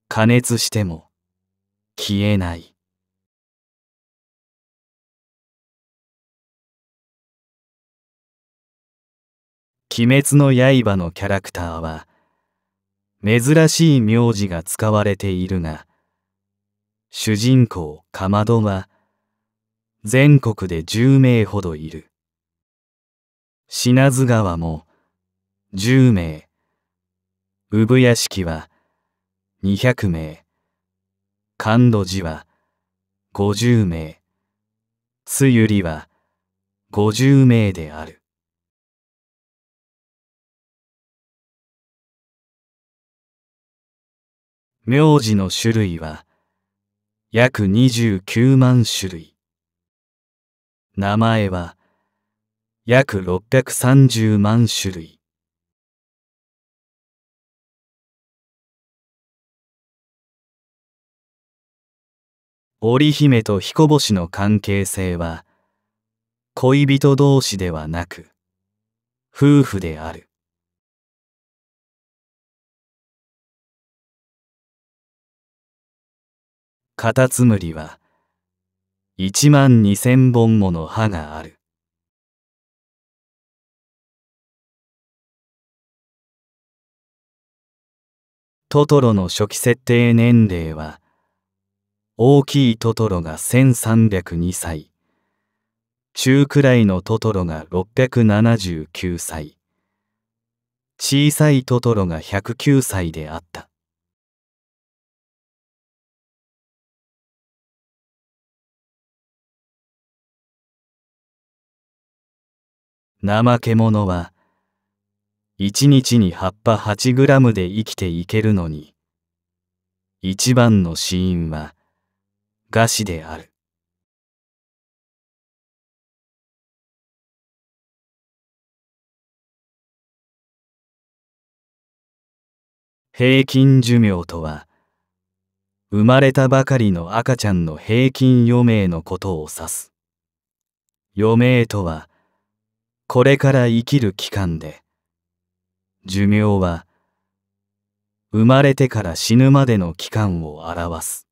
加熱しても消えない。鬼滅の刃のキャラクターは、珍しい名字が使われているが、主人公かまどは、全国で10名ほどいる。品津川も10名、産屋敷は200名、神戸寺は50名、すゆりは50名である。名字の種類は約29万種類。名前は約630万種類。織姫と彦星の関係性は恋人同士ではなく夫婦である。カタツムリは1万2000本もの歯がある。トトロの初期設定年齢は大きいトトロが1302歳。中くらいのトトロが679歳。小さいトトロが109歳であった。怠け者は一日に葉っぱ8グラムで生きていけるのに一番の死因は餓死である。平均寿命とは生まれたばかりの赤ちゃんの平均余命のことを指す。余命とはこれから生きる期間で寿命は生まれてから死ぬまでの期間を表す。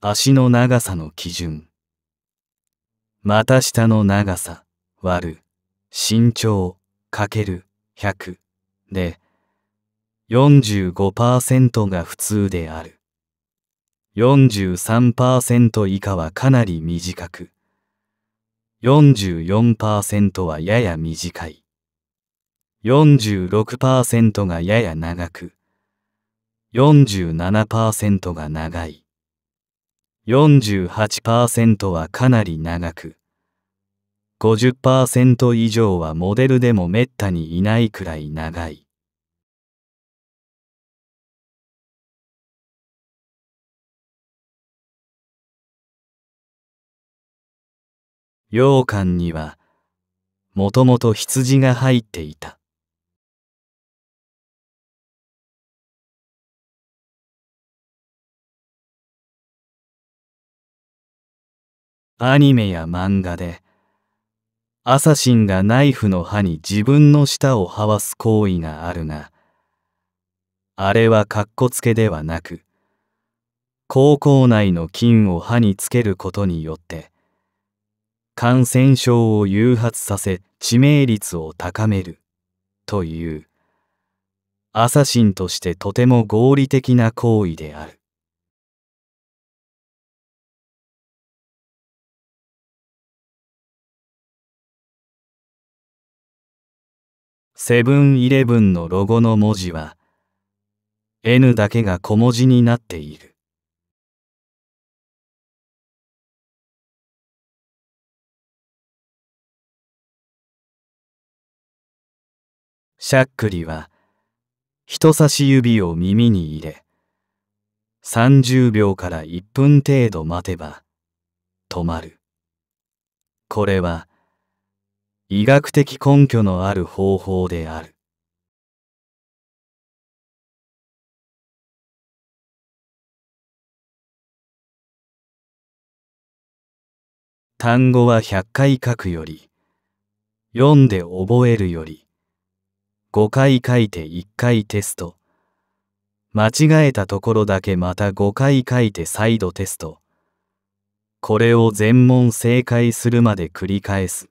足の長さの基準。股下の長さ割る。身長かける。100で45%が普通である。43%以下はかなり短く、44%はやや短い。46%がやや長く、47%が長い。48%はかなり長く、50%以上はモデルでもめったにいないくらい長い。羊羹にはもともと羊が入っていた。アニメや漫画でアサシンがナイフの刃に自分の舌を這わす行為があるがあれはかっこつけではなく口腔内の菌を歯につけることによって感染症を誘発させ致命率を高めるというアサシンとしてとても合理的な行為である。セブンイレブンのロゴの文字は N だけが小文字になっている。しゃっくりは人差し指を耳に入れ30秒から1分程度待てば止まる。これは医学的根拠のある方法である。単語は100回書くより読んで覚えるより5回書いて1回テスト。間違えたところだけまた5回書いて再度テスト。これを全問正解するまで繰り返す。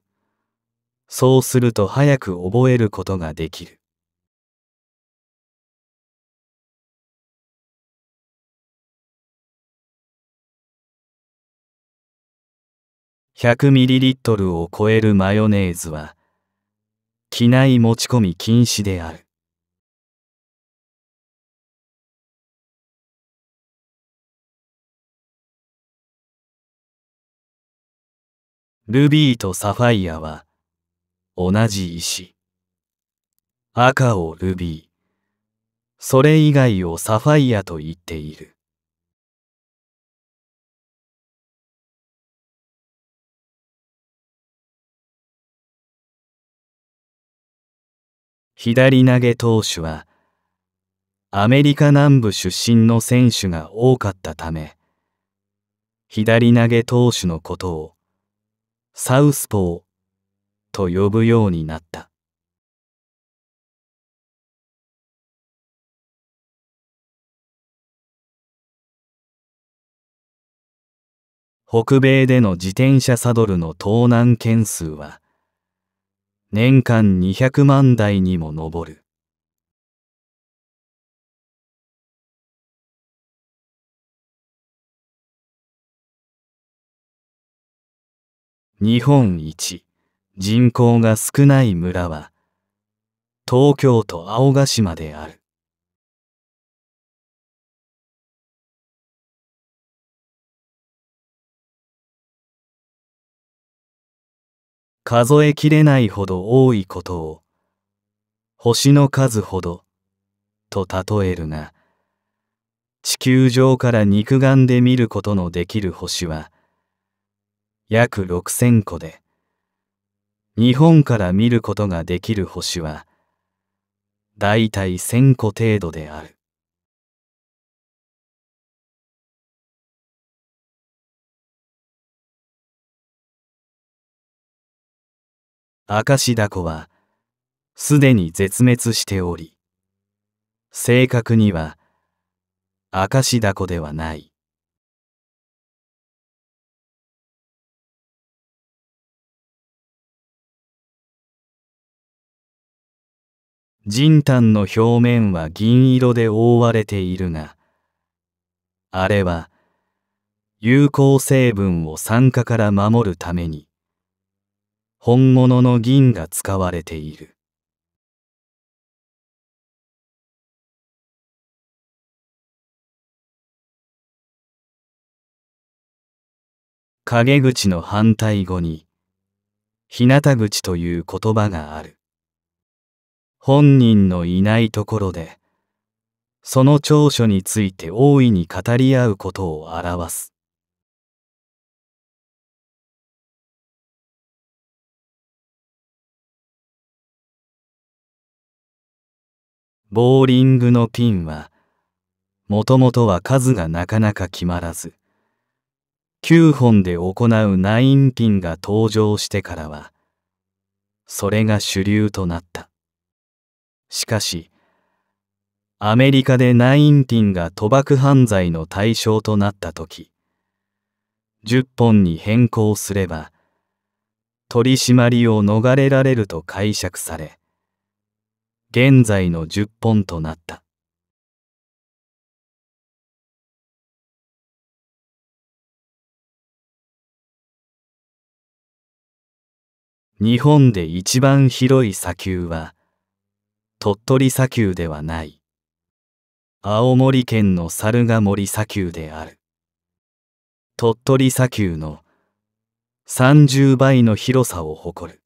そうすると早く覚えることができる。100ml を超えるマヨネーズは機内持ち込み禁止である。ルビーとサファイアは同じ石。赤をルビー、それ以外をサファイアと言っている。左投げ投手はアメリカ南部出身の選手が多かったため左投げ投手のことをサウスポーと呼ぶようになった。北米での自転車サドルの盗難件数は年間200万台にも上る。日本一人口が少ない村は東京都青ヶ島である。数えきれないほど多いことを星の数ほどと例えるが地球上から肉眼で見ることのできる星は約6000個で日本から見ることができる星はだいたい1000個程度である。明石ダコはすでに絶滅しており正確には明石ダコではない。人丹の表面は銀色で覆われているがあれは有効成分を酸化から守るために本物の銀が使われている。陰口の反対語に、日向口という言葉がある。本人のいないところで、その長所について大いに語り合うことを表す。ボーリングのピンは、もともとは数がなかなか決まらず、9本で行う9ピンが登場してからは、それが主流となった。しかし、アメリカで9ピンが賭博犯罪の対象となった時、10本に変更すれば、取り締まりを逃れられると解釈され、現在の10本となった。日本で一番広い砂丘は鳥取砂丘ではない。青森県の猿ヶ森砂丘である。鳥取砂丘の30倍の広さを誇る。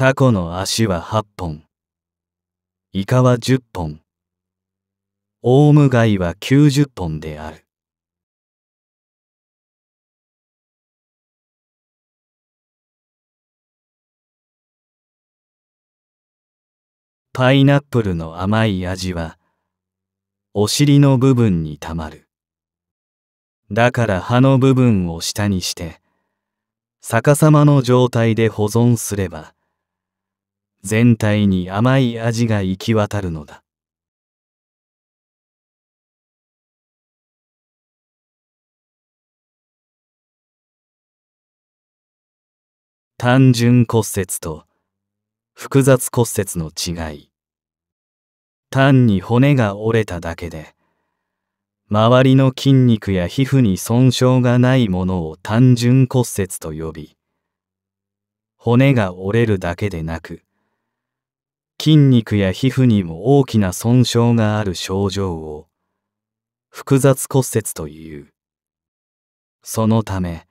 タコの足は8本。イカは10本。オウムガイは90本である。パイナップルの甘い味は、お尻の部分にたまる。だから葉の部分を下にして、逆さまの状態で保存すれば、全体に甘い味が行き渡るのだ。単純骨折と複雑骨折の違い。単に骨が折れただけで、周りの筋肉や皮膚に損傷がないものを単純骨折と呼び、骨が折れるだけでなく、筋肉や皮膚にも大きな損傷がある症状を複雑骨折という。そのため、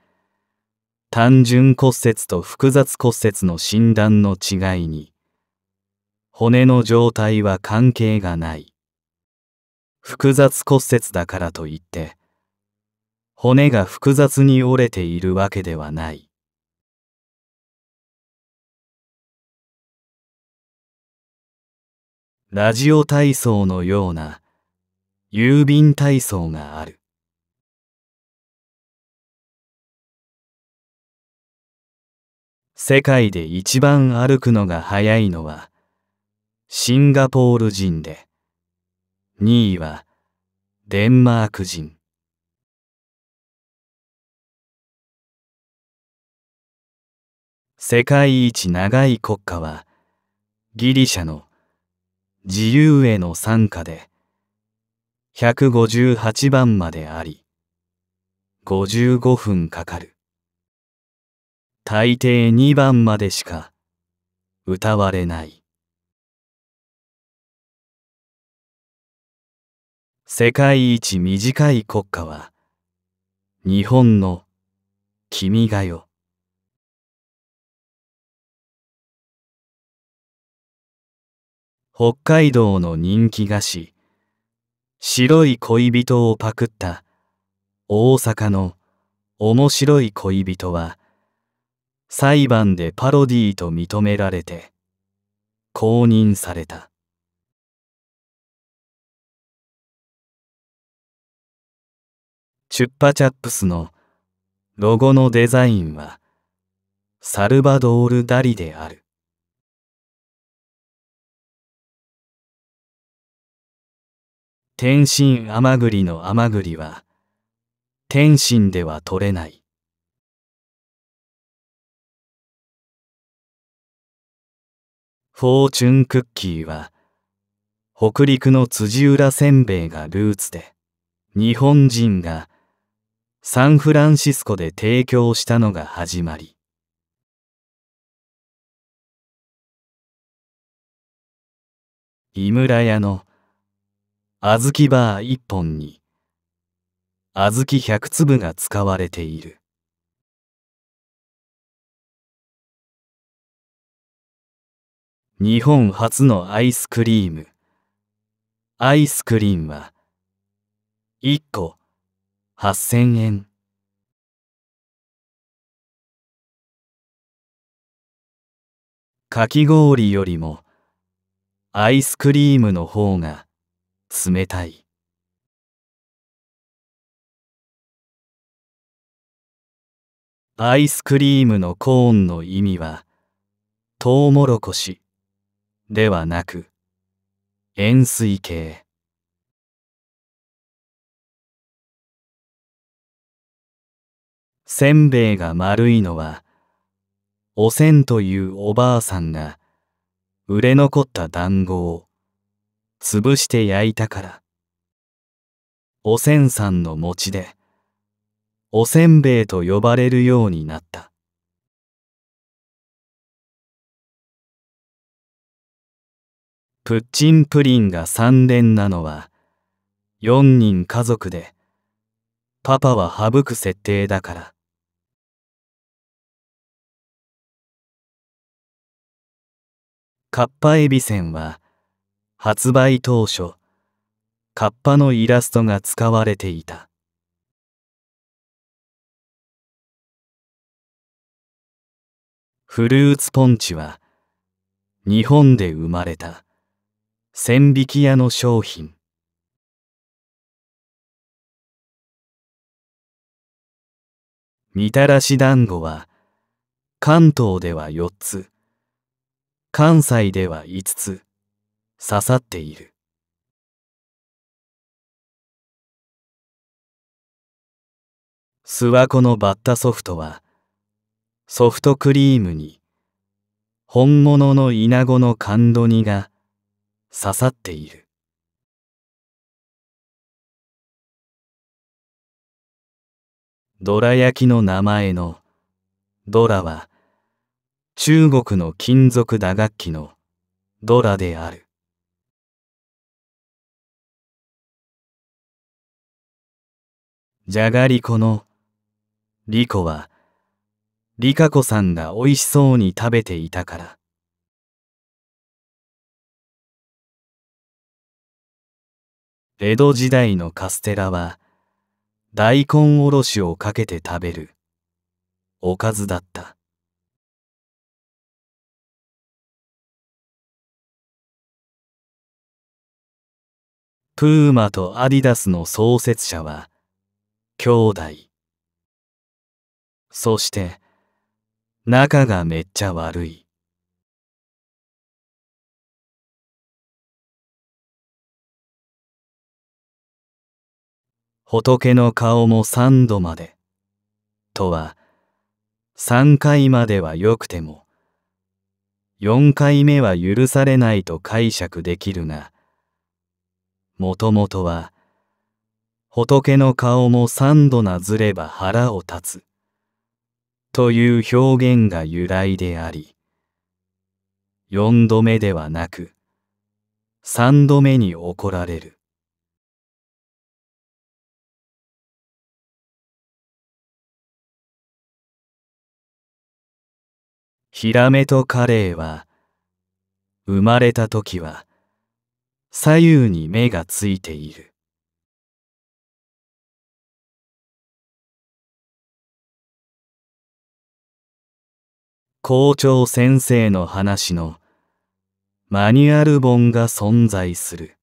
単純骨折と複雑骨折の診断の違いに、骨の状態は関係がない。複雑骨折だからといって、骨が複雑に折れているわけではない。ラジオ体操のような郵便体操がある。世界で一番歩くのが速いのはシンガポール人で、2位はデンマーク人。世界一長い国家はギリシャの自由への参加で158番まであり55分かかる。大抵2番までしか歌われない。世界一短い国家は日本の君が代。北海道の人気菓子。白い恋人をパクった。大阪の面白い恋人は裁判でパロディーと認められて公認された。チュッパチャップスのロゴのデザインはサルバドール・ダリである。天津甘栗の甘栗は天津では取れない。フォーチュンクッキーは北陸の辻浦せんべいがルーツで日本人がサンフランシスコで提供したのが始まり。井村屋の小豆バー一本に小豆百粒が使われている。日本初のアイスクリーム。アイスクリームは1個8000円。かき氷よりもアイスクリームの方が冷たい。アイスクリームのコーンの意味はトウモロコシではなく塩水系。せんべいが丸いのはおせんというおばあさんが売れ残った団子を潰して焼いたから。おせんさんの餅で、おせんべいと呼ばれるようになった。プッチンプリンが三連なのは、四人家族で、パパは省く設定だから。カッパエビせんは、発売当初カッパのイラストが使われていた。フルーツポンチは日本で生まれた千匹屋の商品。みたらし団子は関東では4つ関西では5つ。刺さっている諏訪湖のバッタソフトはソフトクリームに本物のイナゴの甘露煮が刺さっているどら焼きの名前のドラは中国の金属打楽器のドラである。じゃがりこのリコは、リカ子さんが美味しそうに食べていたから。江戸時代のカステラは、大根おろしをかけて食べる、おかずだった。プーマとアディダスの創設者は、兄弟。そして、仲がめっちゃ悪い。仏の顔も三度まで。とは、三回まではよくても、四回目は許されないと解釈できるが、もともとは、仏の顔も三度なずれば腹を立つ。という表現が由来であり、四度目ではなく、三度目に怒られる。ヒラメとカレイは、生まれた時は、左右に目がついている。校長先生の話のマニュアル本が存在する。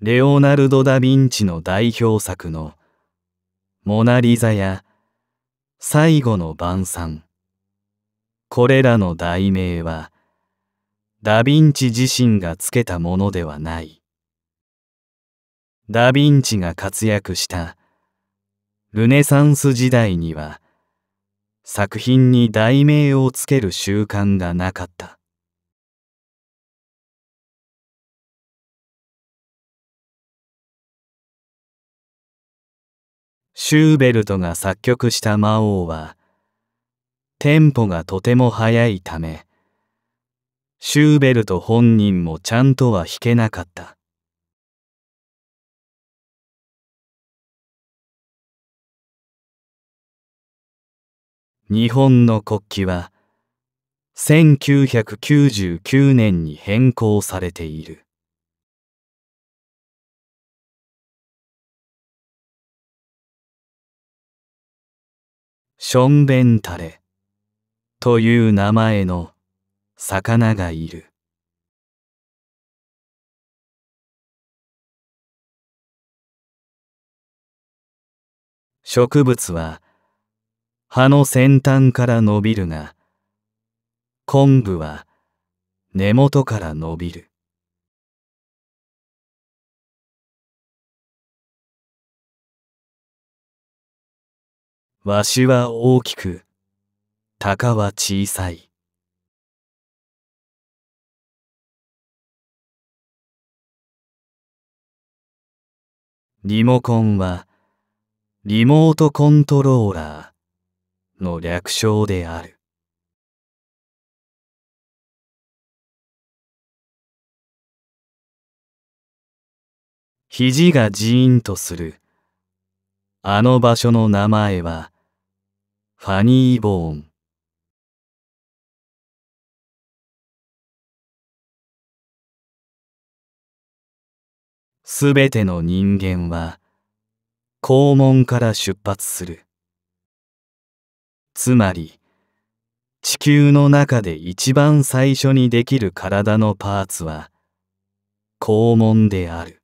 レオナルド・ダ・ヴィンチの代表作のモナ・リザや最後の晩餐。これらの題名はダ・ヴィンチ自身がつけたものではない。ダ・ヴィンチが活躍したルネサンス時代には作品に題名をつける習慣がなかった。シューベルトが作曲した魔王はテンポがとても速いためシューベルト本人もちゃんとは弾けなかった。日本の国旗は1999年に変更されている。ションベンタレという名前の魚がいる。植物は葉の先端から伸びるが、昆布は根元から伸びる。わしは大きく、鷹は小さい。リモコンは、リモートコントローラー。の略称である。肘がジーンとする。あの場所の名前は、ファニーボーン。すべての人間は、肛門から出発する。つまり地球の中で一番最初にできる体のパーツは肛門である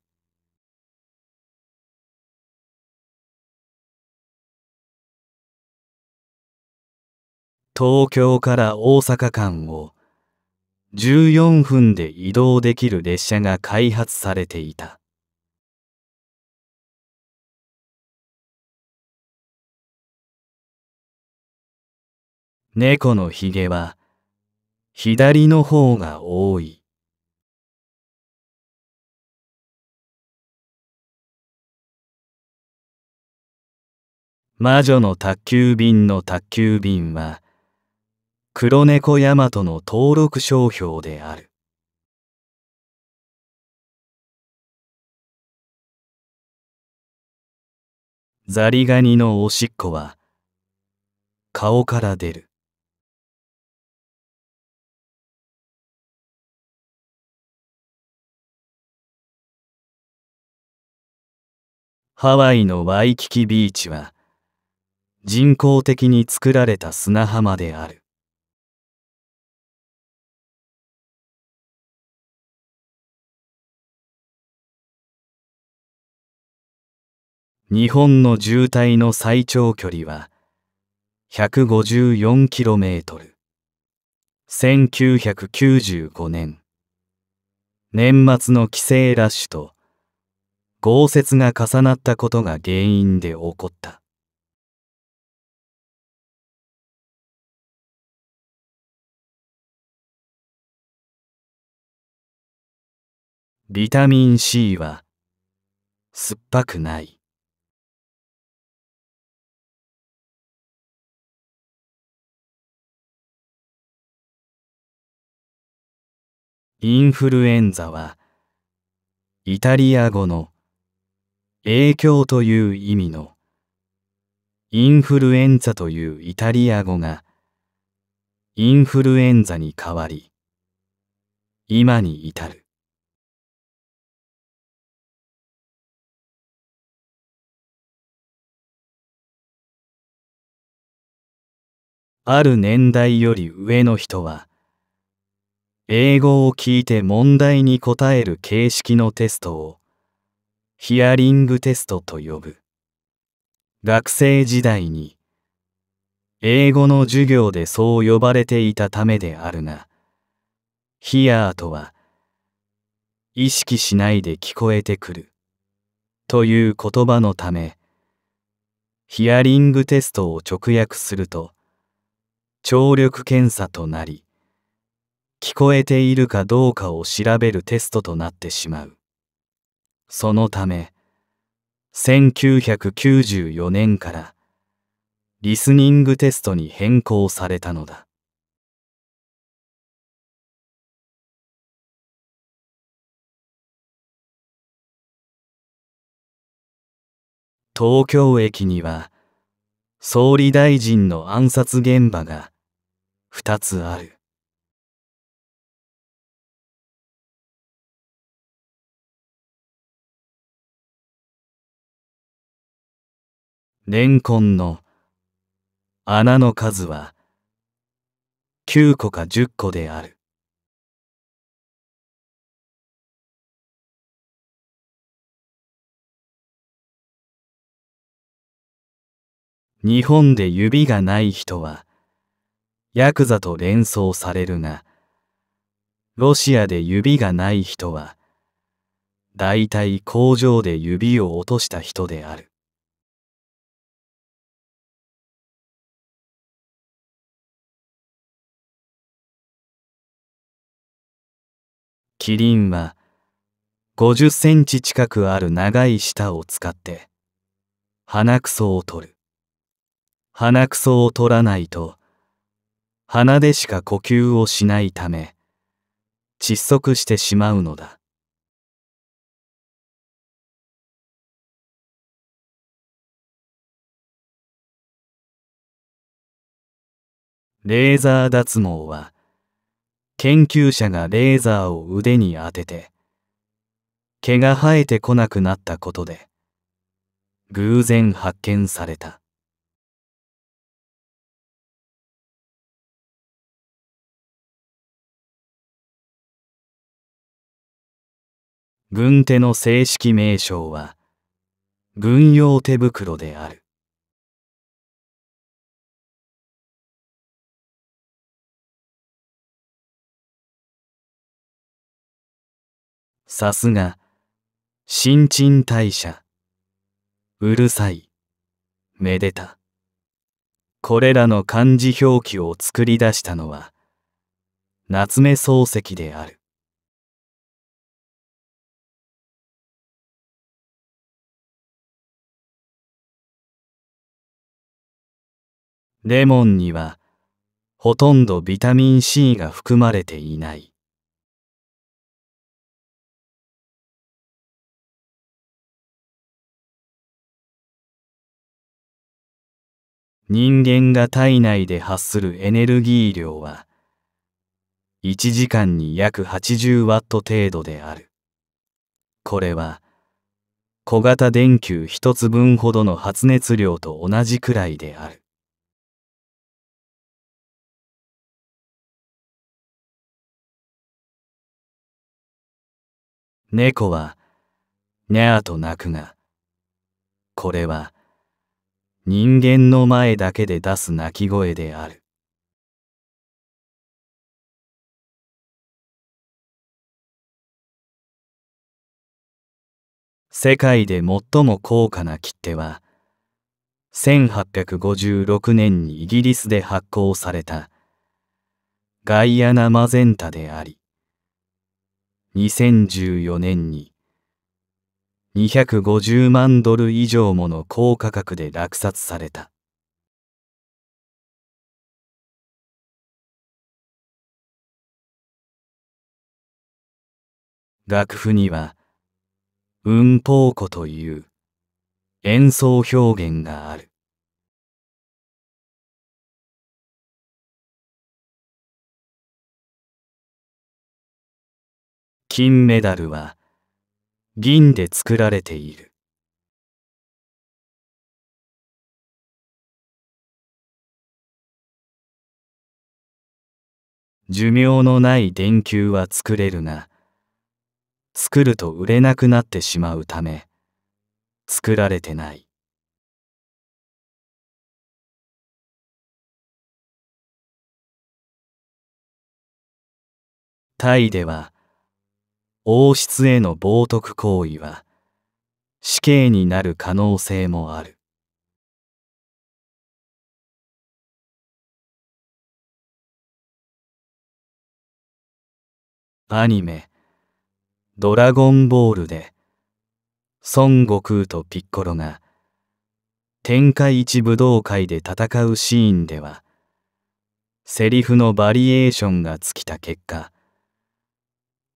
東京から大阪間を14分で移動できる列車が開発されていた。猫のひげは左の方が多い。魔女の宅急便の宅急便は、黒猫ヤマトの登録商標である。ザリガニのおしっこは、顔から出る。ハワイのワイキキビーチは、人工的に作られた砂浜である。日本の渋滞の最長距離は 154km。1995年、年末の帰省ラッシュと豪雪が重なったことが原因で起こった。ビタミン C は酸っぱくない。インフルエンザはイタリア語の影響という意味のインフルエンザというイタリア語がインフルエンザに変わり今に至る。ある年代より上の人は英語を聞いて問題に答える形式のテストをヒアリングテストと呼ぶ。学生時代に英語の授業でそう呼ばれていたためであるが、ヒアーとは意識しないで聞こえてくるという言葉のため、ヒアリングテストを直訳すると、聴力検査となり、聞こえているかどうかを調べるテストとなってしまう。そのため、1994年からリスニングテストに変更されたのだ。東京駅には総理大臣の暗殺現場が2つある。レンコンの穴の数は9個か10個である。日本で指がない人はヤクザと連想されるが、ロシアで指がない人は大体工場で指を落とした人である。キリンは50センチ近くある長い舌を使って鼻くそを取る。鼻くそを取らないと鼻でしか呼吸をしないため窒息してしまうのだ。レーザー脱毛は研究者がレーザーを腕に当てて毛が生えてこなくなったことで偶然発見された。軍手の正式名称は軍用手袋である。さすが、新陳代謝。うるさい。めでた。これらの漢字表記を作り出したのは、夏目漱石である。レモンにはほとんどビタミン C が含まれていない。人間が体内で発するエネルギー量は1時間に約80ワット程度である。これは小型電球一つ分ほどの発熱量と同じくらいである。猫はにゃーと鳴くが、これは人間の前だけで出す鳴き声である。世界で最も高価な切手は、1856年にイギリスで発行されたガイアナ・マゼンタであり、2014年に250万ドル以上もの高価格で落札された。楽譜には、運法庫という演奏表現がある。金メダルは、銀で作られている。寿命のない電球は作れるが、作ると売れなくなってしまうため、作られてない。タイでは、王室への冒涜行為は死刑になる可能性もある。アニメ「ドラゴンボール」で孫悟空とピッコロが天下一武道会で戦うシーンではセリフのバリエーションが尽きた結果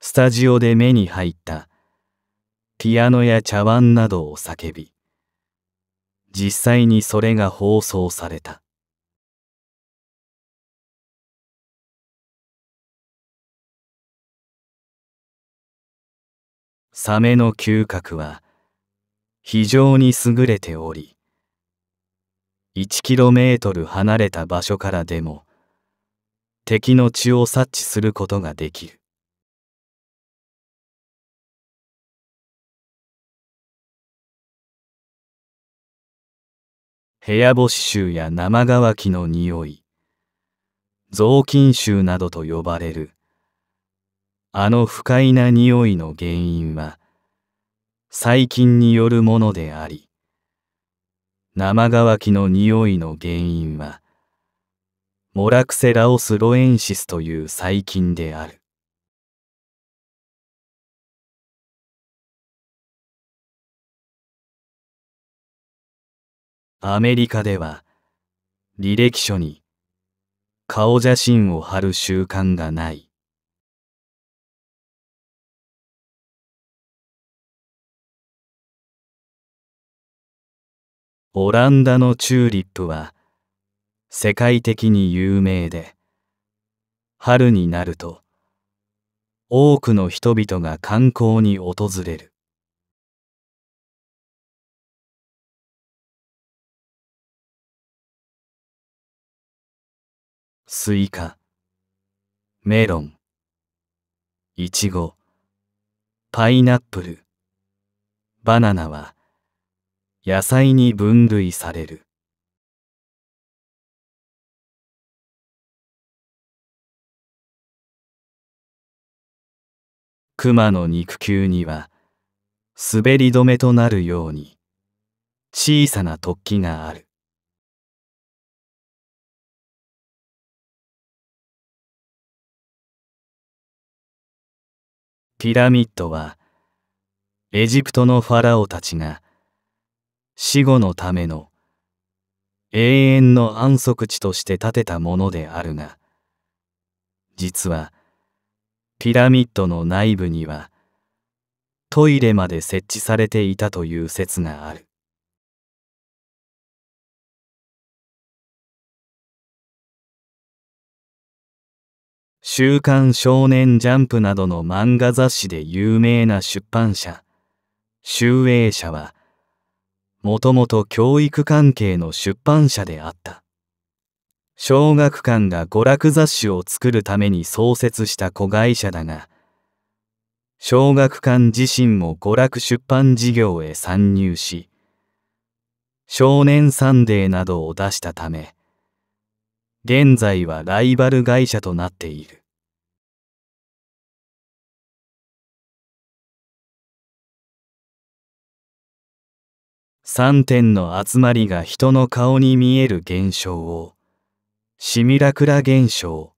スタジオで目に入った。ピアノや茶碗などを叫び実際にそれが放送された。サメの嗅覚は非常に優れており1キロメートル離れた場所からでも敵の血を察知することができる。部屋干し臭や生乾きの匂い雑巾臭などと呼ばれる。あの不快な匂いの原因は細菌によるものであり生乾きの匂いの原因はモラクセラオスロエンシスという細菌である。アメリカでは履歴書に顔写真を貼る習慣がない。オランダのチューリップは世界的に有名で春になると多くの人々が観光に訪れる。スイカ、メロン、イチゴ、パイナップル、バナナは野菜に分類される。熊の肉球には滑り止めとなるように小さな突起がある。ピラミッドはエジプトのファラオたちが死後のための永遠の安息地として建てたものであるが、実は、ピラミッドの内部には、トイレまで設置されていたという説がある。週刊少年ジャンプなどの漫画雑誌で有名な出版社、集英社は、もともと教育関係の出版社であった。小学館が娯楽雑誌を作るために創設した子会社だが、小学館自身も娯楽出版事業へ参入し、少年サンデーなどを出したため、現在はライバル会社となっている。3点の集まりが人の顔に見える現象をシミラクラ現象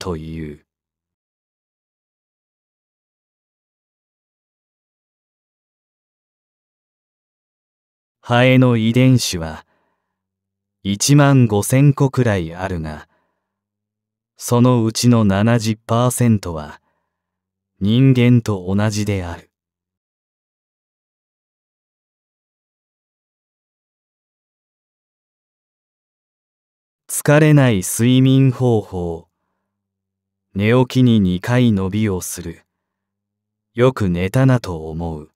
という。ハエの遺伝子は1万5千個くらいあるが、そのうちの70%は人間と同じである。疲れない睡眠方法。寝起きに2回伸びをする。よく寝たなと思う。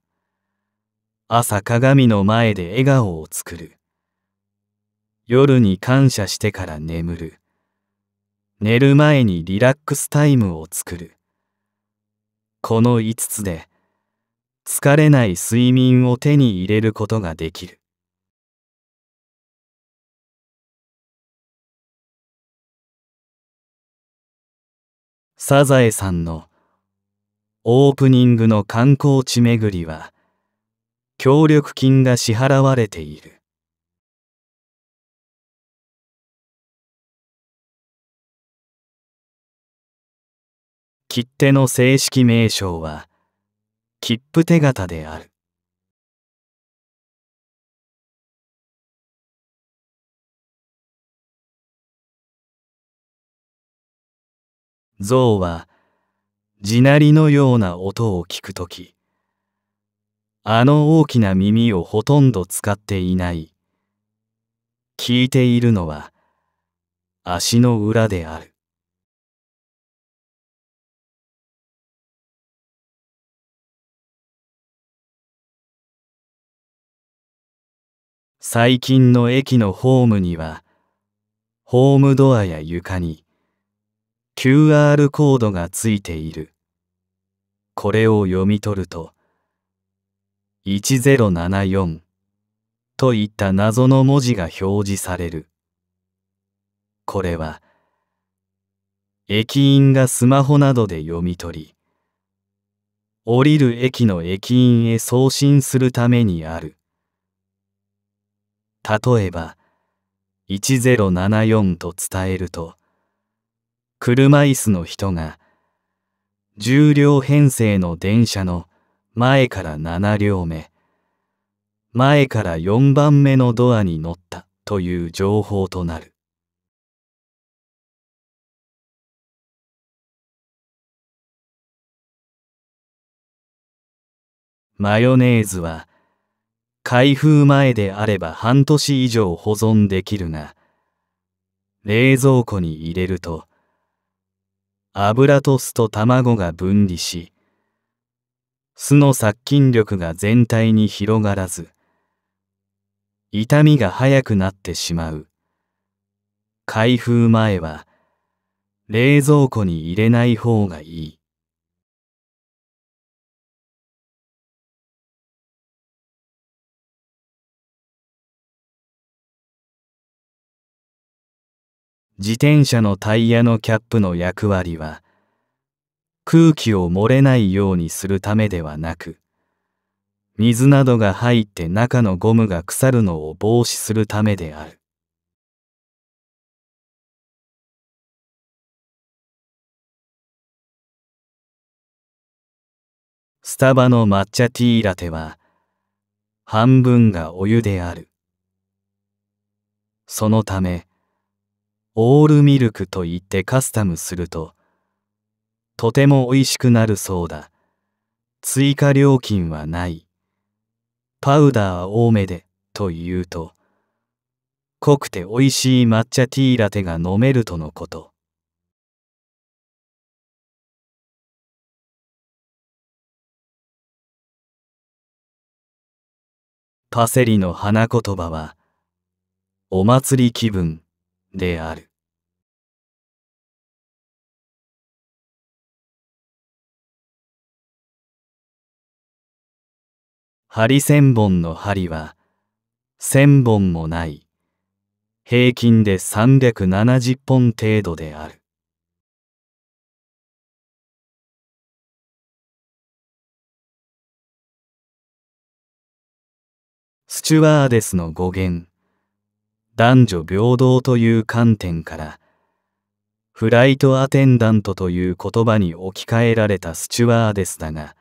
朝鏡の前で笑顔を作る。夜に感謝してから眠る。寝る前にリラックスタイムを作る。この5つで疲れない睡眠を手に入れることができる。サザエさんのオープニングの観光地巡りは協力金が支払われている。切手の正式名称は切符手形である。象は地鳴りのような音を聞くとき、あの大きな耳をほとんど使っていない。聞いているのは足の裏である。最近の駅のホームには、ホームドアや床に QR コードがついている。これを読み取ると、1074といった謎の文字が表示される。これは、駅員がスマホなどで読み取り、降りる駅の駅員へ送信するためにある。例えば、1074と伝えると、車椅子の人が10両編成の電車の前から7両目前から4番目のドアに乗ったという情報となる。マヨネーズは開封前であれば半年以上保存できるが冷蔵庫に入れると油と酢と卵が分離し、酢の殺菌力が全体に広がらず、痛みが早くなってしまう。開封前は、冷蔵庫に入れない方がいい。自転車のタイヤのキャップの役割は空気を漏れないようにするためではなく水などが入って中のゴムが腐るのを防止するためである。スタバの抹茶ティーラテは半分がお湯である。そのため、オールミルクと言ってカスタムすると、とても美味しくなるそうだ。追加料金はない。パウダー多めで、と言うと、濃くて美味しい抹茶ティーラテが飲めるとのこと。パセリの花言葉は、お祭り気分である。針千本の針は、千本もない、平均で370本程度である。スチュワーデスの語源、男女平等という観点から、フライトアテンダントという言葉に置き換えられたスチュワーデスだが、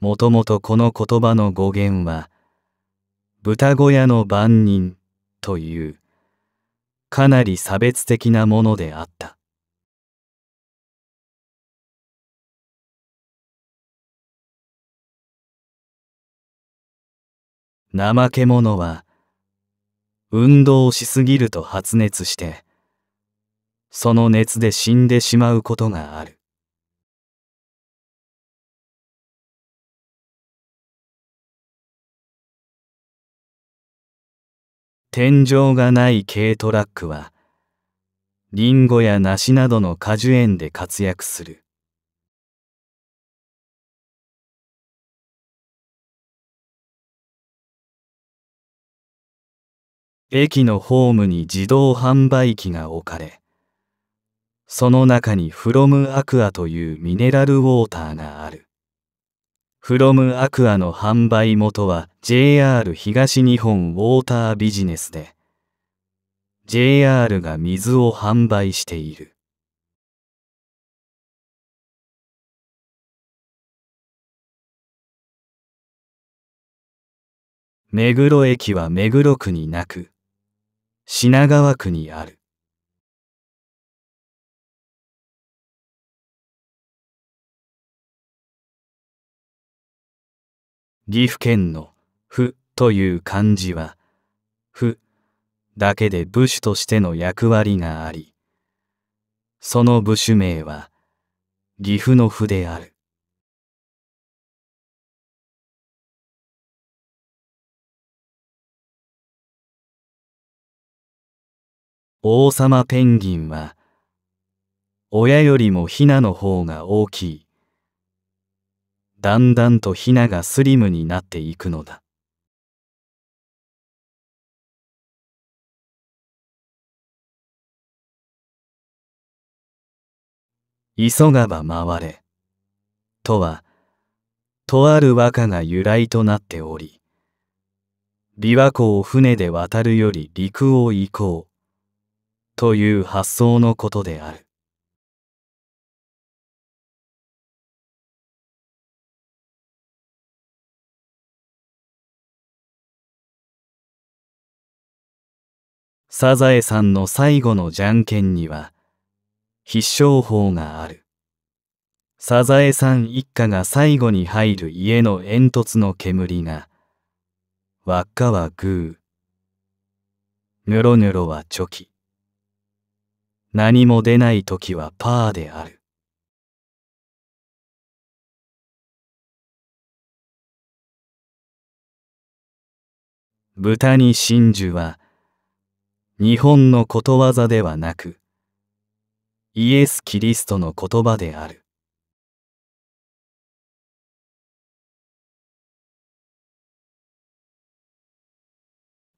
もともとこの言葉の語源は、豚小屋の番人という、かなり差別的なものであった。怠け者は、運動しすぎると発熱して、その熱で死んでしまうことがある。天井がない軽トラックは、リンゴや梨などの果樹園で活躍する。駅のホームに自動販売機が置かれ、その中にフロムアクアというミネラルウォーターがある。フロムアクアの販売元は JR 東日本ウォータービジネスで、JR が水を販売している。目黒駅は目黒区になく、品川区にある。岐阜県の「府」という漢字は「府」だけで部首としての役割がありその部首名は岐阜の府である王様ペンギンは親よりもヒナの方が大きいだんだんとヒナがスリムになっていくのだ。急がば回れ。とは、とある和歌が由来となっており、琵琶湖を船で渡るより陸を行こう、という発想のことである。サザエさんの最後のじゃんけんには必勝法がある。サザエさん一家が最後に入る家の煙突の煙が輪っかはグーニョロニョロはチョキ何も出ない時はパーである。豚に真珠は日本のことわざではなく、イエス・キリストの言葉である。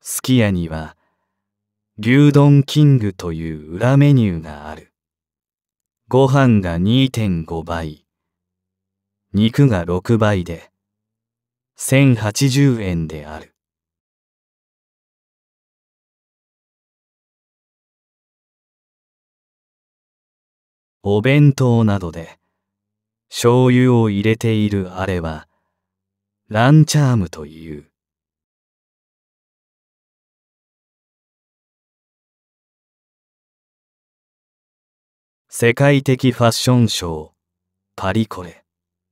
すき家には、牛丼キングという裏メニューがある。ご飯が2.5倍、肉が6倍で、1080円である。お弁当などで醤油を入れているあれはランチャームという。世界的ファッションショー、パリコレ。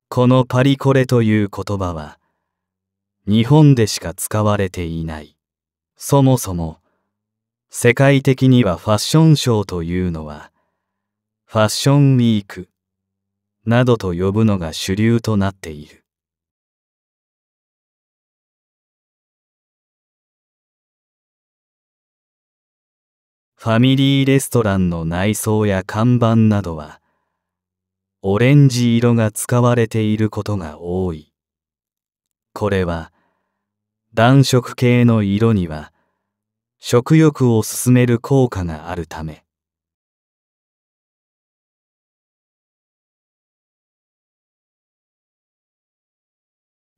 このパリコレという言葉は、日本でしか使われていない。そもそも、世界的にはファッションショーというのは、ファッションウィークなどと呼ぶのが主流となっている。ファミリーレストランの内装や看板などは、オレンジ色が使われていることが多い。これは、暖色系の色には、食欲を進める効果があるため。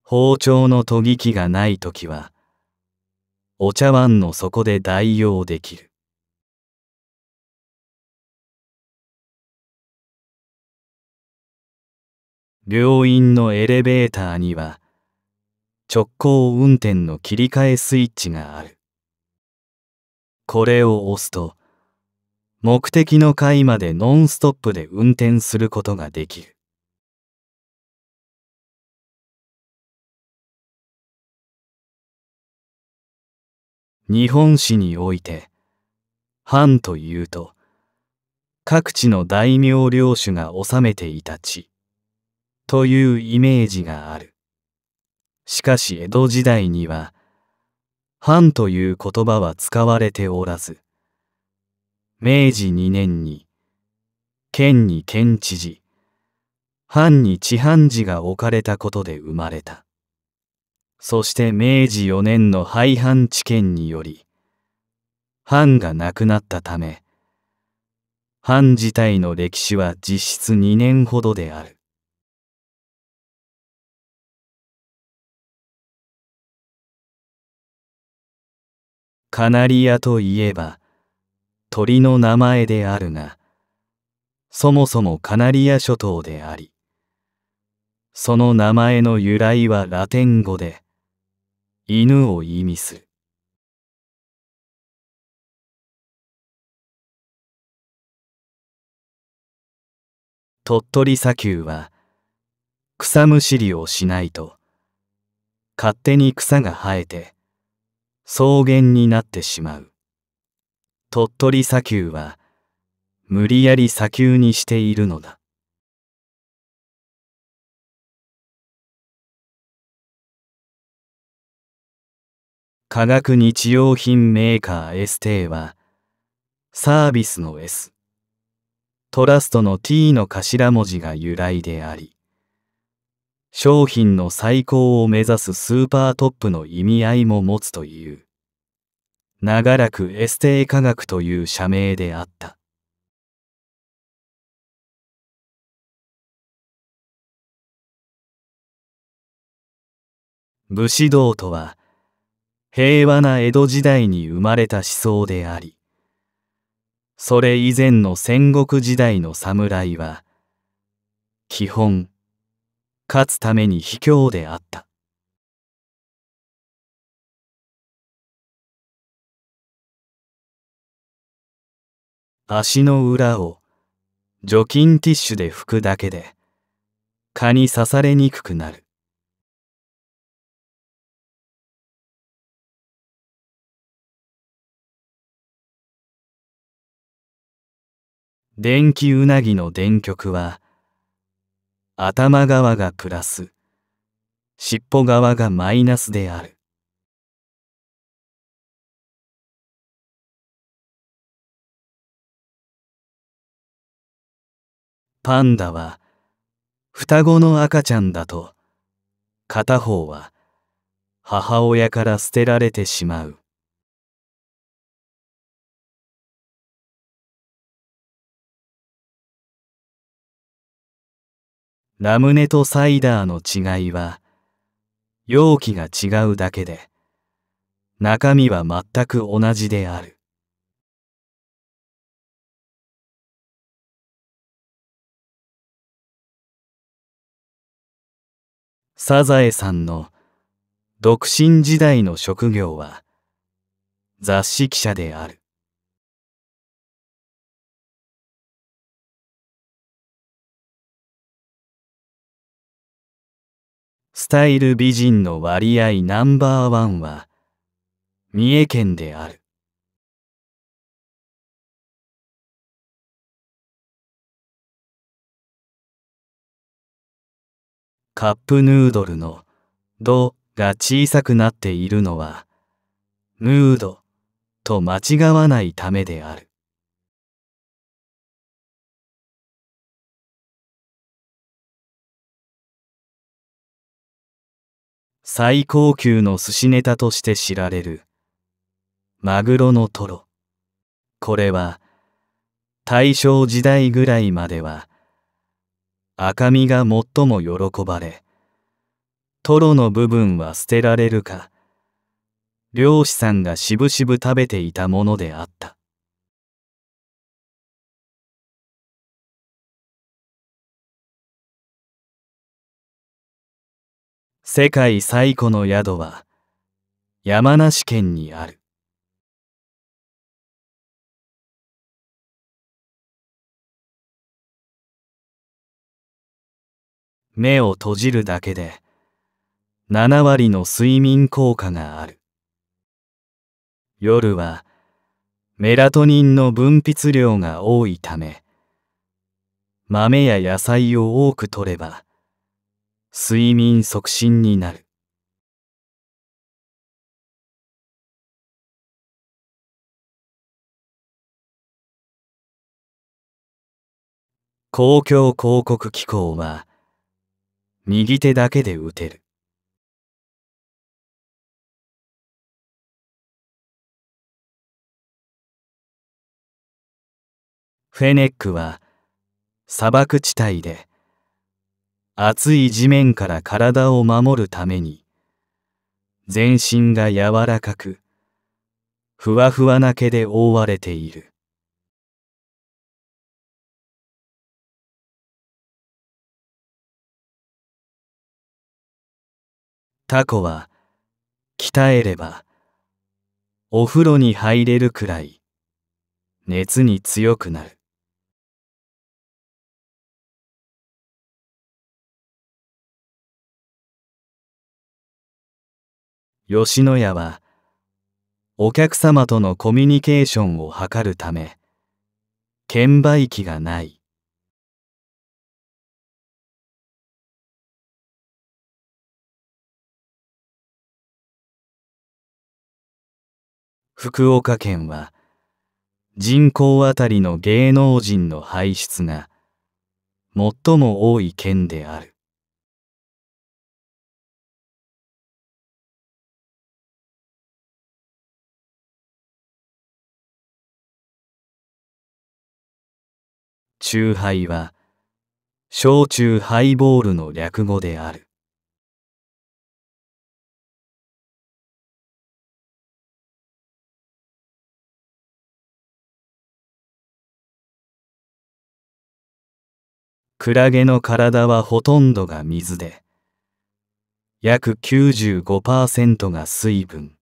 包丁の研ぎ器がないときは、お茶碗の底で代用できる。病院のエレベーターには直行運転の切り替えスイッチがある。これを押すと目的の階までノンストップで運転することができる。日本史において藩というと各地の大名領主が治めていた地というイメージがある。しかし江戸時代には、藩という言葉は使われておらず、明治2年に、県に県知事、藩に地藩寺が置かれたことで生まれた。そして明治4年の廃藩置県により、藩がなくなったため、藩自体の歴史は実質2年ほどである。カナリアといえば鳥の名前であるがそもそもカナリア諸島でありその名前の由来はラテン語で犬を意味する。鳥取砂丘は草むしりをしないと勝手に草が生えて草原になってしまう。鳥取砂丘は無理やり砂丘にしているのだ。化学日用品メーカーエステーはサービスの S トラストの T の頭文字が由来であり商品の最高を目指すスーパートップの意味合いも持つという。長らくエステー科学という社名であった。武士道とは、平和な江戸時代に生まれた思想であり、それ以前の戦国時代の侍は、基本、勝つために卑怯であった。足の裏を除菌ティッシュで拭くだけで蚊に刺されにくくなる。電気うなぎの電極は頭側がプラス、尻尾側がマイナスである。パンダは双子の赤ちゃんだと片方は母親から捨てられてしまう。ラムネとサイダーの違いは容器が違うだけで中身は全く同じである。サザエさんの独身時代の職業は雑誌記者である。タイル美人の割合ナンバーワンは三重県である。カップヌードルのドが小さくなっているのはヌードと間違わないためである。最高級の寿司ネタとして知られるマグロのトロ。これは大正時代ぐらいまでは赤身が最も喜ばれトロの部分は捨てられるか漁師さんがしぶしぶ食べていたものであった世界最古の宿は山梨県にある。目を閉じるだけで7割の睡眠効果がある。夜はメラトニンの分泌量が多いため豆や野菜を多く摂れば睡眠促進になる。公共広告機構は右手だけで打てる。フェネックは砂漠地帯で熱い地面から体を守るために全身が柔らかくふわふわな毛で覆われている。タコは鍛えればお風呂に入れるくらい熱に強くなる。吉野家はお客様とのコミュニケーションを図るため券売機がない。福岡県は人口あたりの芸能人の輩出が最も多い県である。酎ハイは焼酎ハイボールの略語である。クラゲの体はほとんどが水で約95%が水分。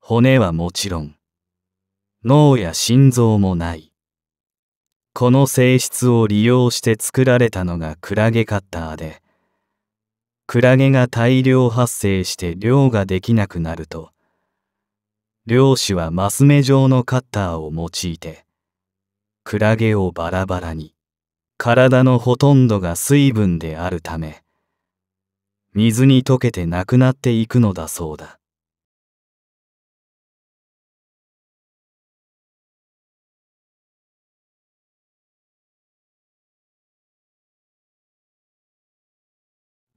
骨はもちろん脳や心臓もない。この性質を利用して作られたのがクラゲカッターで、クラゲが大量発生して漁ができなくなると、漁師はマス目状のカッターを用いて、クラゲをバラバラに、体のほとんどが水分であるため、水に溶けてなくなっていくのだそうだ。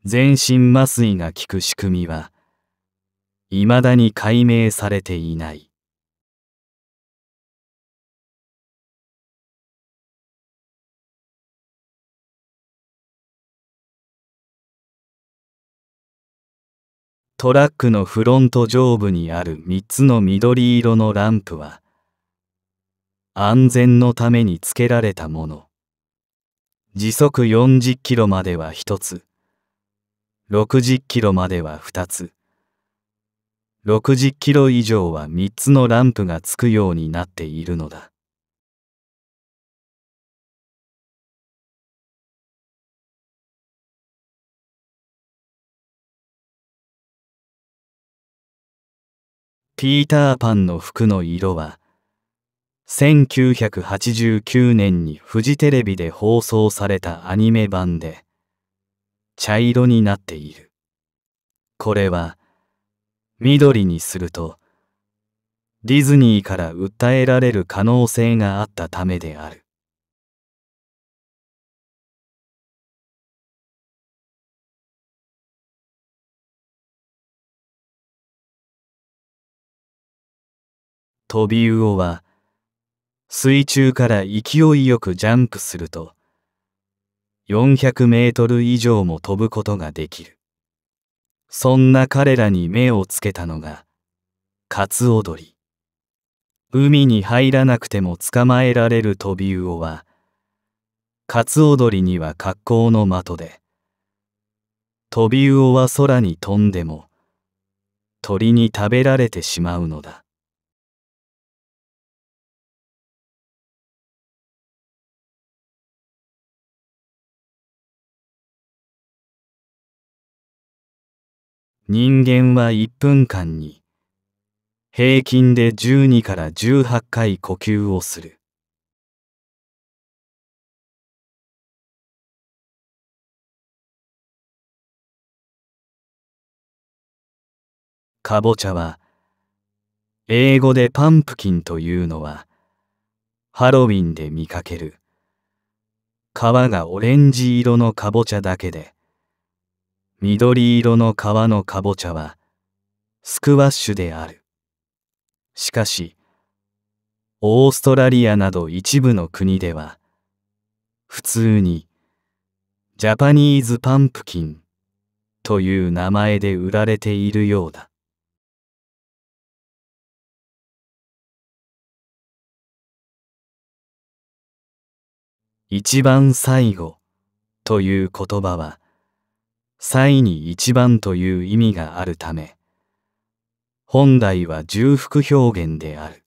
全身麻酔が効く仕組みは未だに解明されていない。トラックのフロント上部にある3つの緑色のランプは安全のためにつけられたもの。時速40キロまでは1つ。60キロまでは2つ。60キロ以上は3つのランプがつくようになっているのだ。ピーターパンの服の色は1989年にフジテレビで放送されたアニメ版で茶色になっている。これは、緑にすると、ディズニーから訴えられる可能性があったためである。トビウオは、水中から勢いよくジャンプすると、400メートル以上も飛ぶことができる。そんな彼らに目をつけたのが、カツオドリ。海に入らなくても捕まえられるトビウオは、カツオドリには格好の的で、トビウオは空に飛んでも、鳥に食べられてしまうのだ。人間は1分間に平均で12から18回呼吸をする。かぼちゃは英語でパンプキンというのはハロウィンで見かける皮がオレンジ色のかぼちゃだけで緑色の皮のかぼちゃはスクワッシュである。しかし、オーストラリアなど一部の国では、普通にジャパニーズパンプキンという名前で売られているようだ。一番最後という言葉は、際に一番という意味があるため、本来は重複表現である。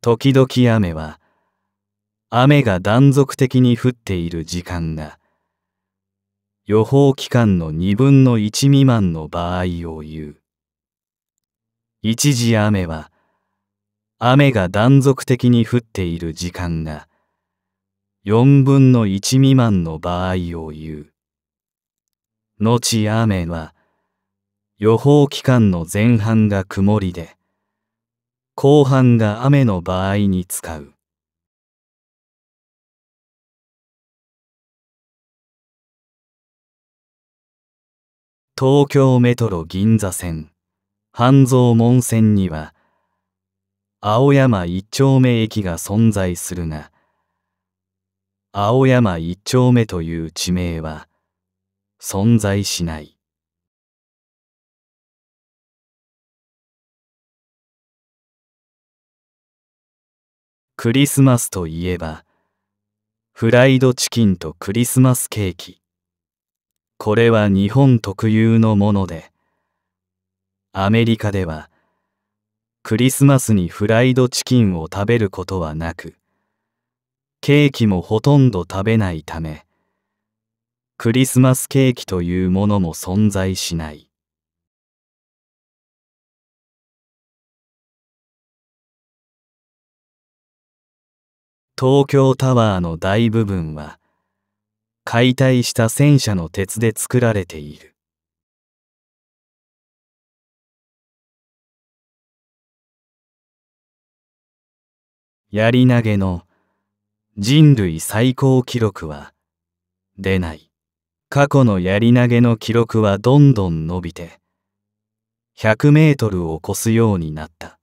時々雨は、雨が断続的に降っている時間が、予報期間の二分の一未満の場合を言う。一時雨は、雨が断続的に降っている時間が4分の1未満の場合を言う。後雨は予報期間の前半が曇りで後半が雨の場合に使う。東京メトロ銀座線半蔵門線には青山一丁目駅が存在するが、青山一丁目という地名は存在しない。クリスマスといえば、フライドチキンとクリスマスケーキ。これは日本特有のもので、アメリカではクリスマスにフライドチキンを食べることはなく、ケーキもほとんど食べないため、クリスマスケーキというものも存在しない。東京タワーの大部分は解体した戦車の鉄で作られている。やり投げの人類最高記録は出ない。過去のやり投げの記録はどんどん伸びて100メートルを超すようになった。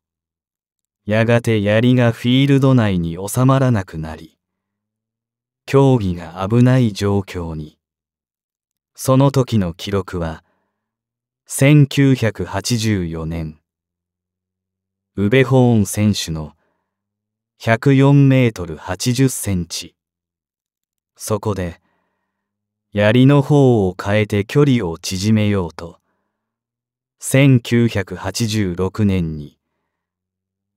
やがて槍がフィールド内に収まらなくなり、競技が危ない状況に。その時の記録は、1984年、ウベホーン選手の104メートル80センチ。そこで、槍の方を変えて距離を縮めようと、1986年に、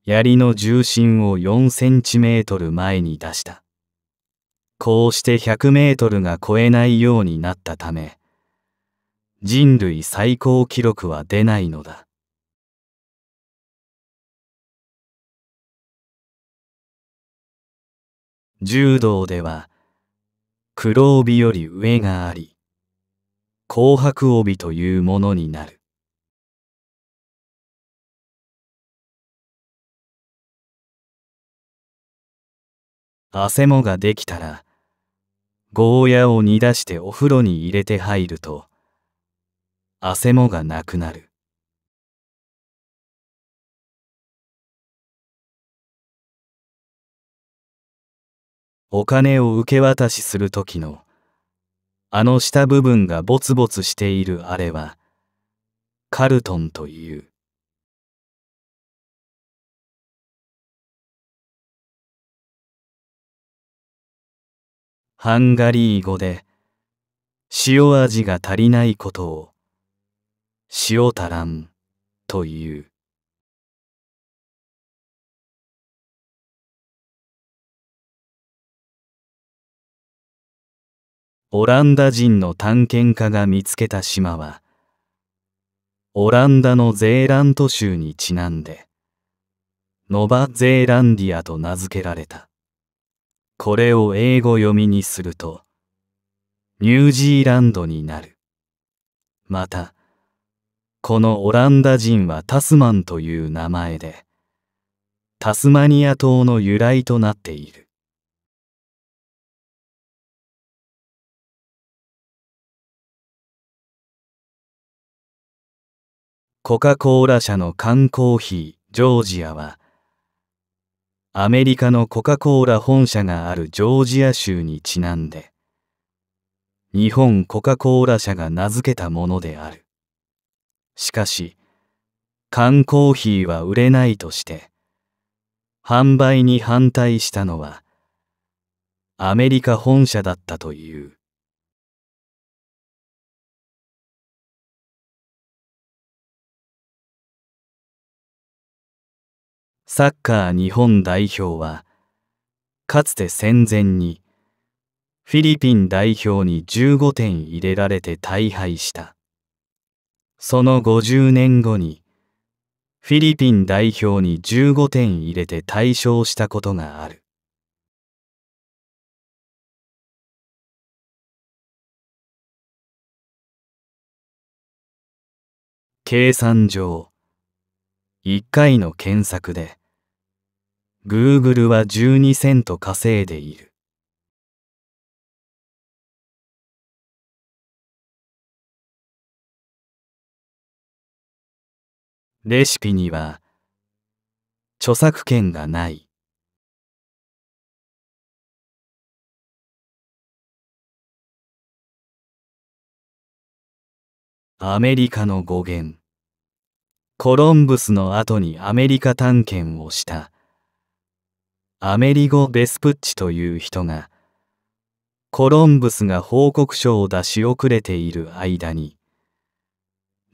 槍の重心を4センチメートル前に出した。こうして100メートルが超えないようになったため、人類最高記録は出ないのだ。柔道では、黒帯より上があり、紅白帯というものになる。汗もができたら、ゴーヤを煮出してお風呂に入れて入ると、汗もがなくなる。お金を受け渡しするときの、あの下部分がボツボツしているあれは、カルトンという。ハンガリー語で塩味が足りないことを塩足らんという。オランダ人の探検家が見つけた島はオランダのゼーラント州にちなんでノバ・ゼーランディアと名付けられた。これを英語読みにすると、ニュージーランドになる。また、このオランダ人はタスマンという名前で、タスマニア島の由来となっている。コカ・コーラ社の缶コーヒー、ジョージアは、アメリカのコカ・コーラ本社があるジョージア州にちなんで、日本コカ・コーラ社が名付けたものである。しかし、缶コーヒーは売れないとして、販売に反対したのは、アメリカ本社だったという。サッカー日本代表は、かつて戦前に、フィリピン代表に15点入れられて大敗した。その50年後に、フィリピン代表に15点入れて大勝したことがある。計算上、1回の検索で、Google は12セント稼いでいる。レシピには著作権がない。アメリカの語源コロンブスの後にアメリカ探検をした。アメリゴ・ベスプッチという人がコロンブスが報告書を出し遅れている間に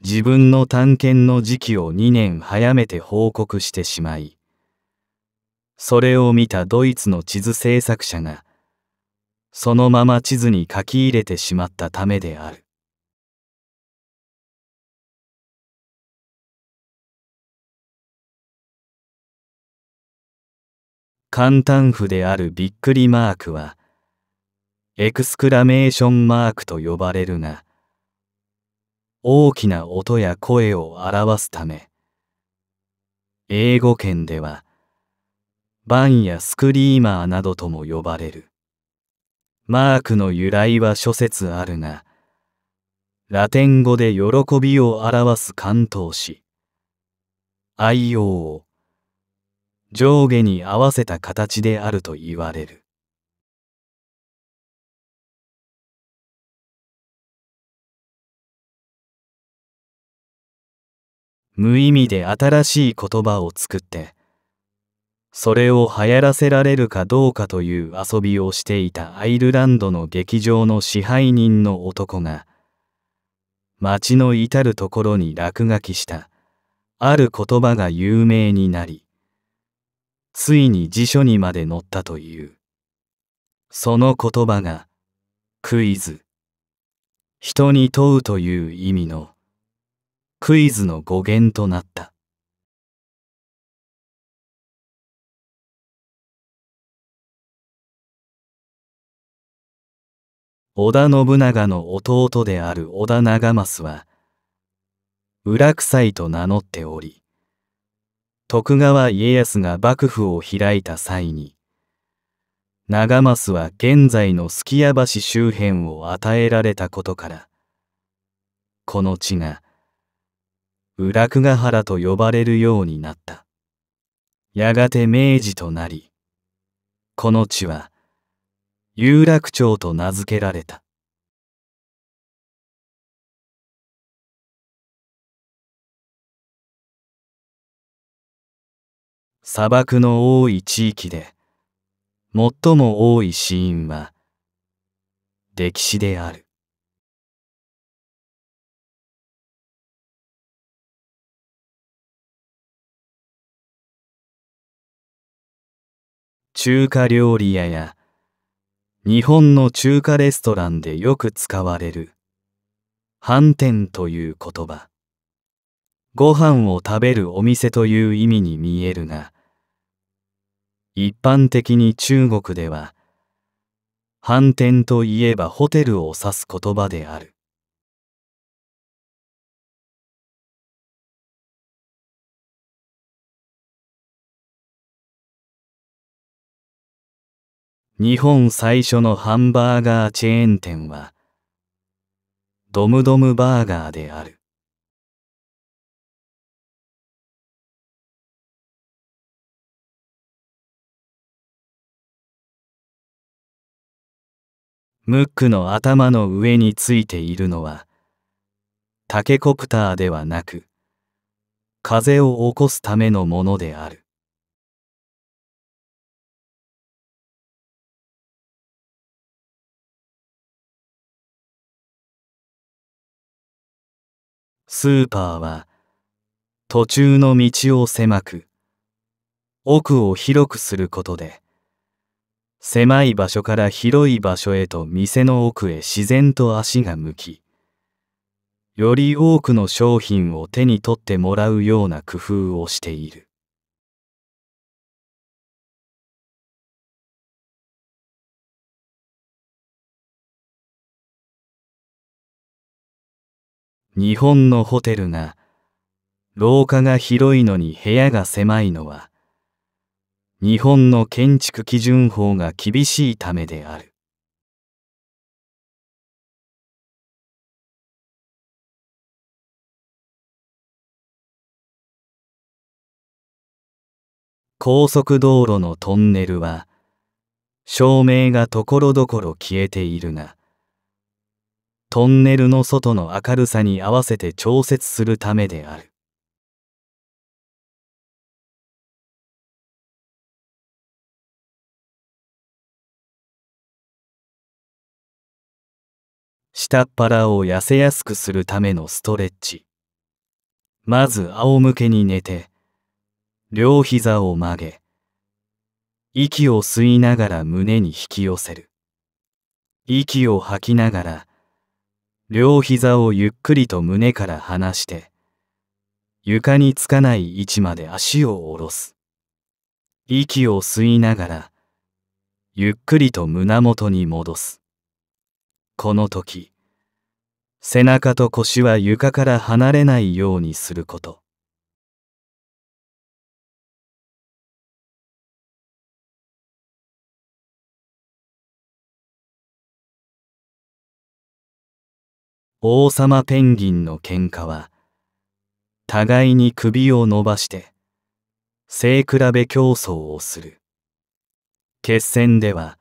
自分の探検の時期を2年早めて報告してしまいそれを見たドイツの地図制作者がそのまま地図に書き入れてしまったためである。簡単符であるびっくりマークは、エクスクラメーションマークと呼ばれるが、大きな音や声を表すため、英語圏では、バンやスクリーマーなどとも呼ばれる。マークの由来は諸説あるが、ラテン語で喜びを表す関東詞、愛用を上下に合わせた形であると言われる。無意味で新しい言葉を作って、それを流行らせられるかどうかという遊びをしていたアイルランドの劇場の支配人の男が、街の至るところに落書きした、ある言葉が有名になり、ついに辞書にまで載ったという。その言葉がクイズ。人に問うという意味のクイズの語源となった。織田信長の弟である織田長政は、裏臭いと名乗っており、徳川家康が幕府を開いた際に、長政は現在の数寄屋橋周辺を与えられたことから、この地が、裏久ヶ原と呼ばれるようになった。やがて明治となり、この地は、有楽町と名付けられた。砂漠の多い地域で最も多い死因は歴史である。中華料理屋や日本の中華レストランでよく使われる飯店という言葉。ご飯を食べるお店という意味に見えるが、一般的に中国では、飯店といえばホテルを指す言葉である。日本最初のハンバーガーチェーン店は、ドムドムバーガーである。ムックの頭の上についているのは、タケコプターではなく、風を起こすためのものである。スーパーは途中の道を狭く奥を広くすることで狭い場所から広い場所へと店の奥へ自然と足が向きより多くの商品を手に取ってもらうような工夫をしている。日本のホテルが廊下が広いのに部屋が狭いのは日本の建築基準法が厳しいためである。高速道路のトンネルは照明がところどころ消えているがトンネルの外の明るさに合わせて調節するためである。下っ腹を痩せやすくするためのストレッチ。まず仰向けに寝て、両膝を曲げ、息を吸いながら胸に引き寄せる。息を吐きながら、両膝をゆっくりと胸から離して、床につかない位置まで足を下ろす。息を吸いながら、ゆっくりと胸元に戻す。この時、背中と腰は床から離れないようにすること。王様ペンギンの喧嘩は、互いに首を伸ばして、背比べ競争をする。決戦では、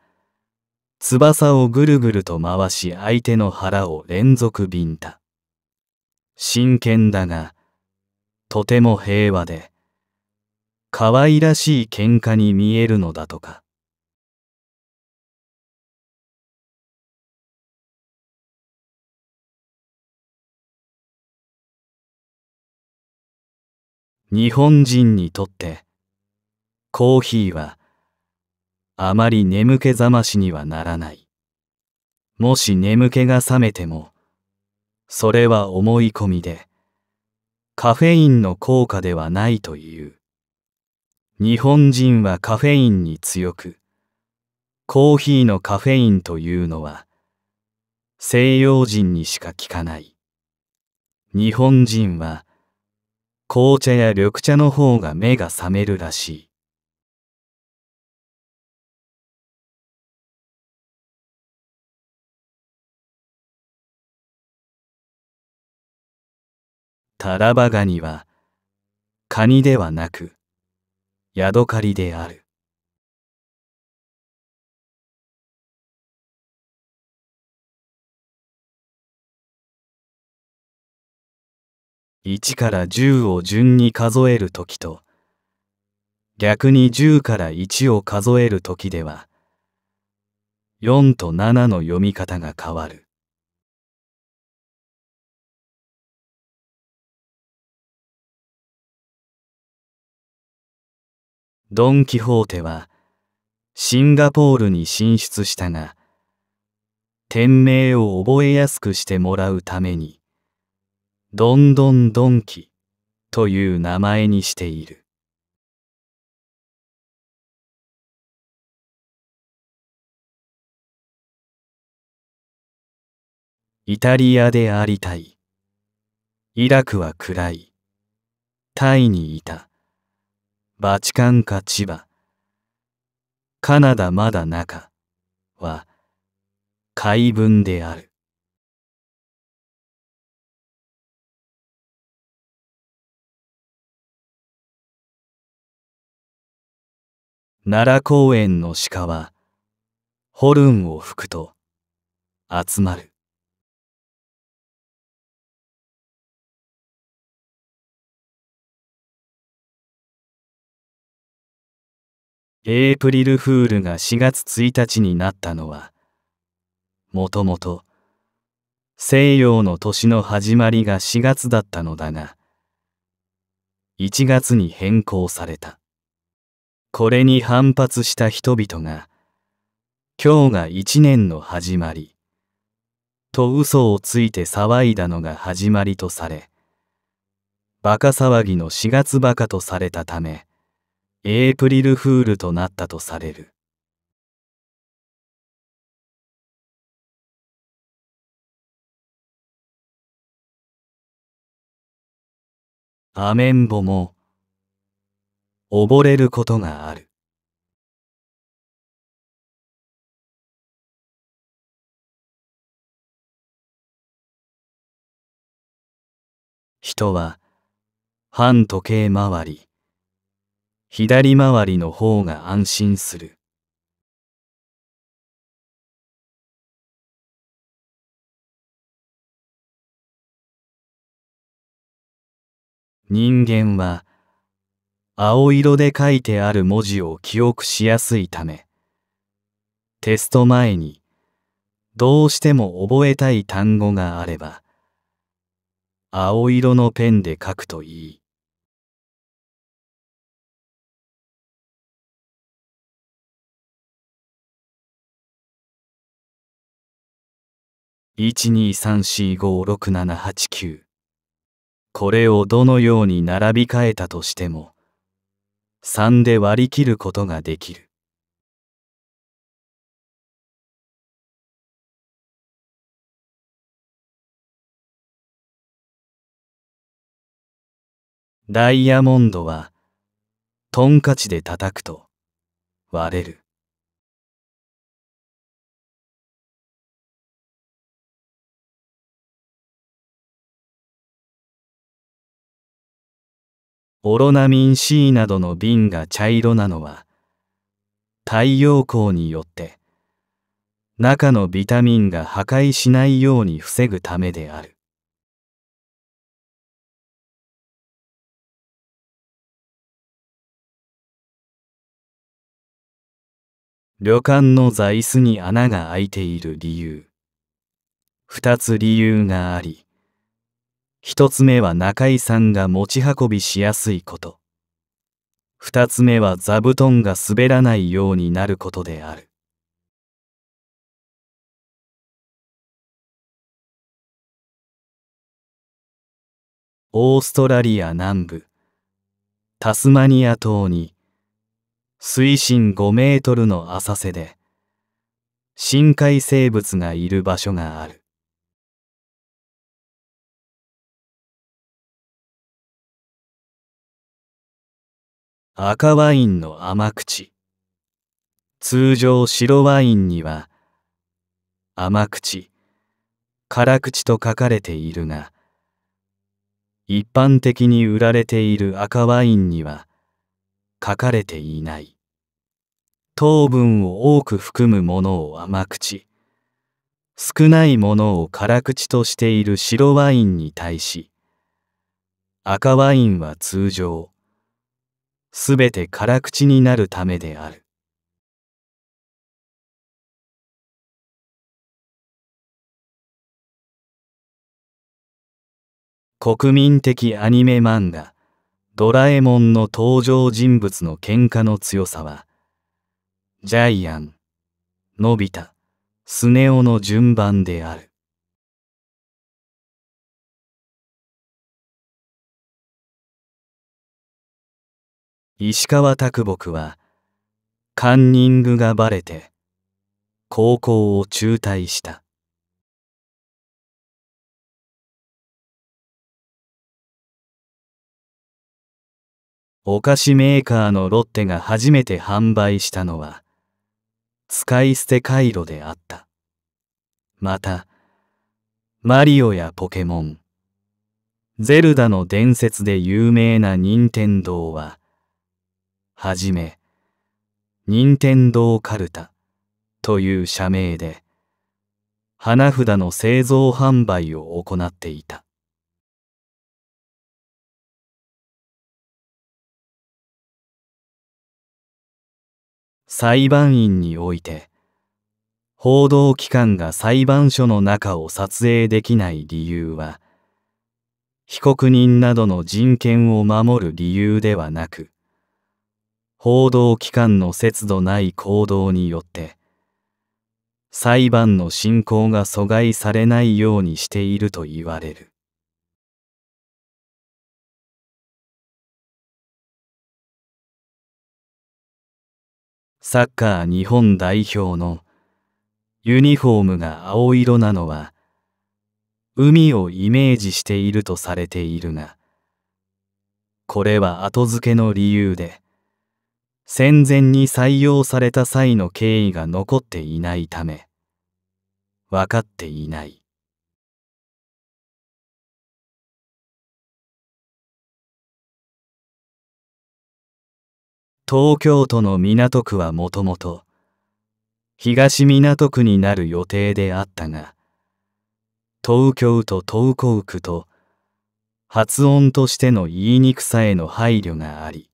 翼をぐるぐると回し相手の腹を連続ビンタ。真剣だが、とても平和で、可愛らしい喧嘩に見えるのだとか。日本人にとってコーヒーはあまり眠気覚ましにはならない。もし眠気が覚めても、それは思い込みで、カフェインの効果ではないという。日本人はカフェインに強く、コーヒーのカフェインというのは、西洋人にしか効かない。日本人は、紅茶や緑茶の方が目が覚めるらしい。タラバガニは、カニではなく、ヤドカリである。1から10を順に数えるときと、逆に10から1を数えるときでは、4と7の読み方が変わる。ドン・キホーテはシンガポールに進出したが店名を覚えやすくしてもらうためにドンドンドンキという名前にしている。イタリアでありたい。イラクは暗い。タイにいた。バチカンか千葉。カナダまだ中は海文である。奈良公園の鹿はホルンを吹くと集まる。エイプリルフールが4月1日になったのは、もともと西洋の年の始まりが4月だったのだが、1月に変更された。これに反発した人々が、今日が1年の始まり、と嘘をついて騒いだのが始まりとされ、バカ騒ぎの4月バカとされたため、エイプリルフールとなったとされる。アメンボも溺れることがある。人は反時計回り左回りの方が安心する。人間は青色で書いてある文字を記憶しやすいため、テスト前にどうしても覚えたい単語があれば、青色のペンで書くといい。123456789これをどのように並び替えたとしても3で割り切ることができる。ダイヤモンドはトンカチで叩くと割れる。オロナミン C などの瓶が茶色なのは太陽光によって中のビタミンが破壊しないように防ぐためである。旅館の座椅子に穴が開いている理由。二つ理由があり、一つ目は中井さんが持ち運びしやすいこと。二つ目は座布団が滑らないようになることである。オーストラリア南部タスマニア島に水深5メートルの浅瀬で深海生物がいる場所がある。赤ワインの甘口。通常白ワインには甘口。辛口と書かれているが一般的に売られている赤ワインには書かれていない。糖分を多く含むものを甘口。少ないものを辛口としている白ワインに対し赤ワインは通常すべて辛口になるためである。国民的アニメ漫画ドラえもんの登場人物の喧嘩の強さはジャイアン、のび太、スネ夫の順番である。石川啄木はカンニングがバレて高校を中退した。お菓子メーカーのロッテが初めて販売したのは使い捨て回路であった。またマリオやポケモンゼルダの伝説で有名な任天堂ははじめ、任天堂カルタという社名で、花札の製造販売を行っていた。裁判員において、報道機関が裁判所の中を撮影できない理由は、被告人などの人権を守る理由ではなく、報道機関の節度ない行動によって裁判の進行が阻害されないようにしていると言われる。サッカー日本代表のユニフォームが青色なのは海をイメージしているとされているがこれは後付けの理由で戦前に採用された際の経緯が残っていないため分かっていない。東京都の港区はもともと東港区になる予定であったが東京と東港区と発音としての言いにくさへの配慮があり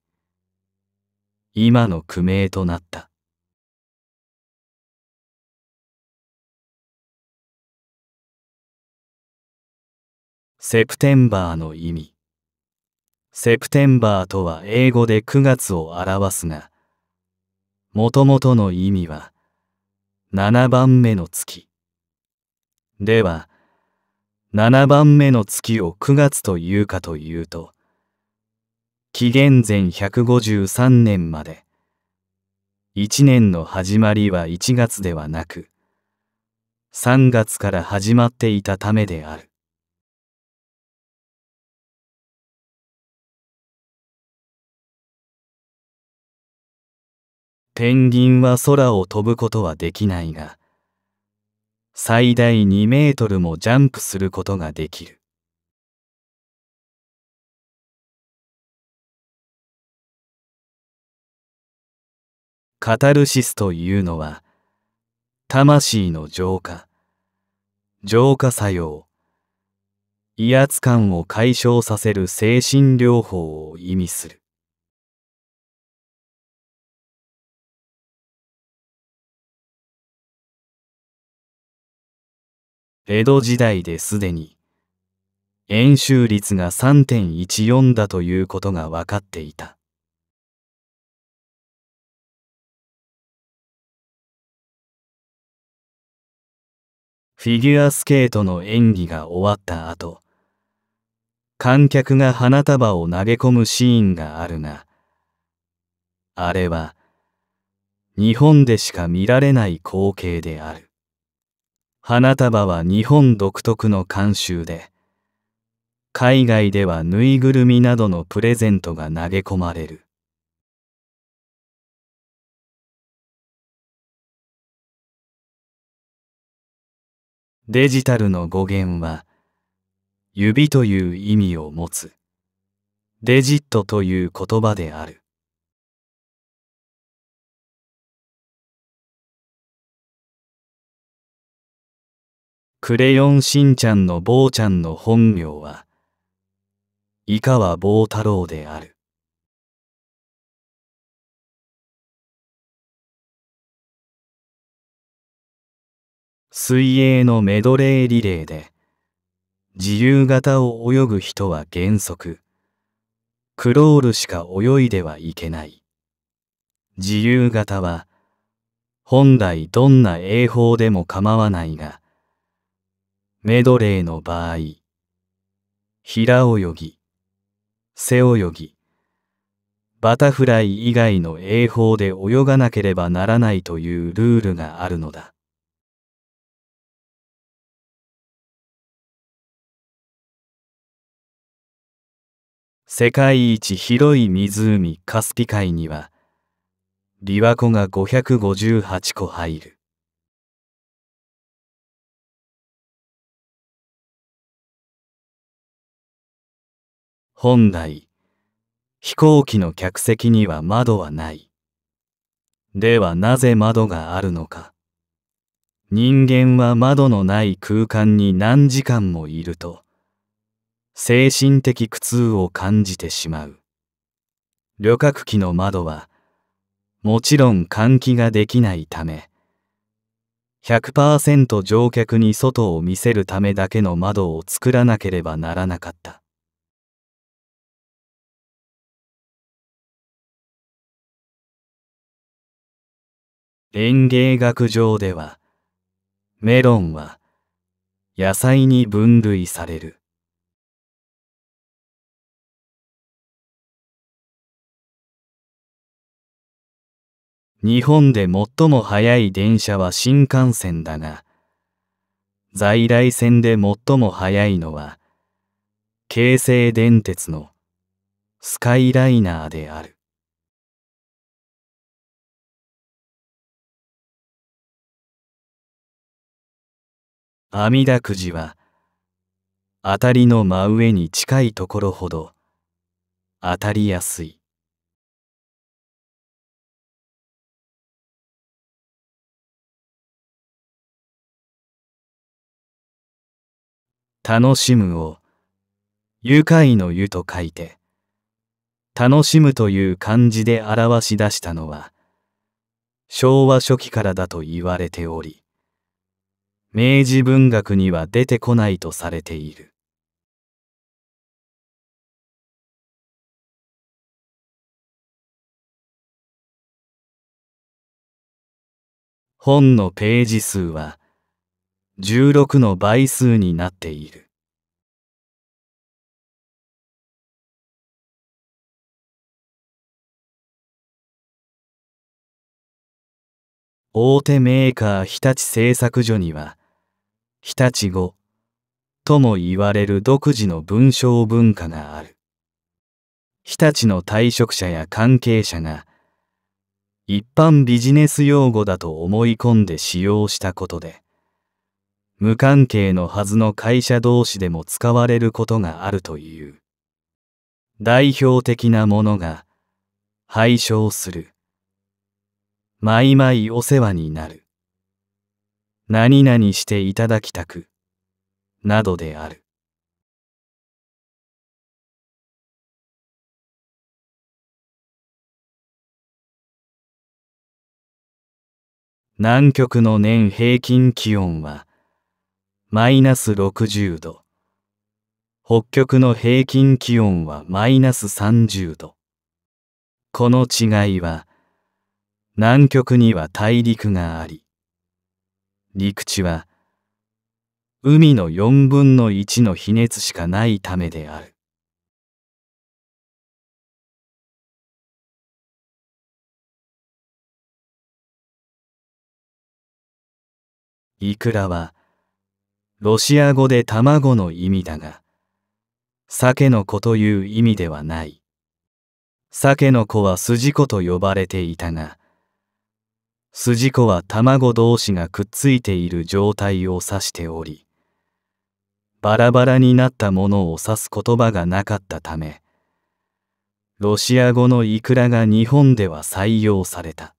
今の区名となった。セプテンバーの意味。セプテンバーとは英語で9月を表すがもともとの意味は7番目の月。では7番目の月を9月というかというと紀元前153年まで。一年の始まりは1月ではなく3月から始まっていたためである。ペンギンは空を飛ぶことはできないが最大2メートルもジャンプすることができる。カタルシスというのは魂の浄化浄化作用威圧感を解消させる精神療法を意味する。江戸時代ですでに円周率が3.14だということが分かっていた。フィギュアスケートの演技が終わった後、観客が花束を投げ込むシーンがあるが、あれは、日本でしか見られない光景である。花束は日本独特の慣習で、海外ではぬいぐるみなどのプレゼントが投げ込まれる。デジタルの語源は、指という意味を持つ、デジットという言葉である。クレヨンしんちゃんの坊ちゃんの本名は、井川坊太郎である。水泳のメドレーリレーで、自由形を泳ぐ人は原則、クロールしか泳いではいけない。自由形は、本来どんな泳法でも構わないが、メドレーの場合、平泳ぎ、背泳ぎ、バタフライ以外の泳法で泳がなければならないというルールがあるのだ。世界一広い湖カスピ海には、琵琶湖が558個入る。本来、飛行機の客席には窓はない。ではなぜ窓があるのか。人間は窓のない空間に何時間もいると、精神的苦痛を感じてしまう。旅客機の窓は、もちろん換気ができないため、100%乗客に外を見せるためだけの窓を作らなければならなかった。園芸学上では、メロンは野菜に分類される。日本で最も速い電車は新幹線だが、在来線で最も速いのは、京成電鉄のスカイライナーである。阿弥陀くじは、当たりの真上に近いところほど当たりやすい。楽しむを、愉快の湯と書いて、楽しむという漢字で表し出したのは、昭和初期からだと言われており、明治文学には出てこないとされている。本のページ数は16の倍数になっている。大手メーカー日立製作所には、日立語とも言われる独自の文章文化がある。日立の退職者や関係者が、一般ビジネス用語だと思い込んで使用したことで、無関係のはずの会社同士でも使われることがあるという。代表的なものが、拝唱する。まいまいお世話になる。何々していただきたく。などである。南極の年平均気温はマイナス60度。北極の平均気温はマイナス30度。この違いは、南極には大陸があり、陸地は海の4分の1の比熱しかないためである。イクラは、ロシア語で卵の意味だが、鮭の子という意味ではない。鮭の子は筋子と呼ばれていたが、筋子は卵同士がくっついている状態を指しており、バラバラになったものを指す言葉がなかったため、ロシア語のイクラが日本では採用された。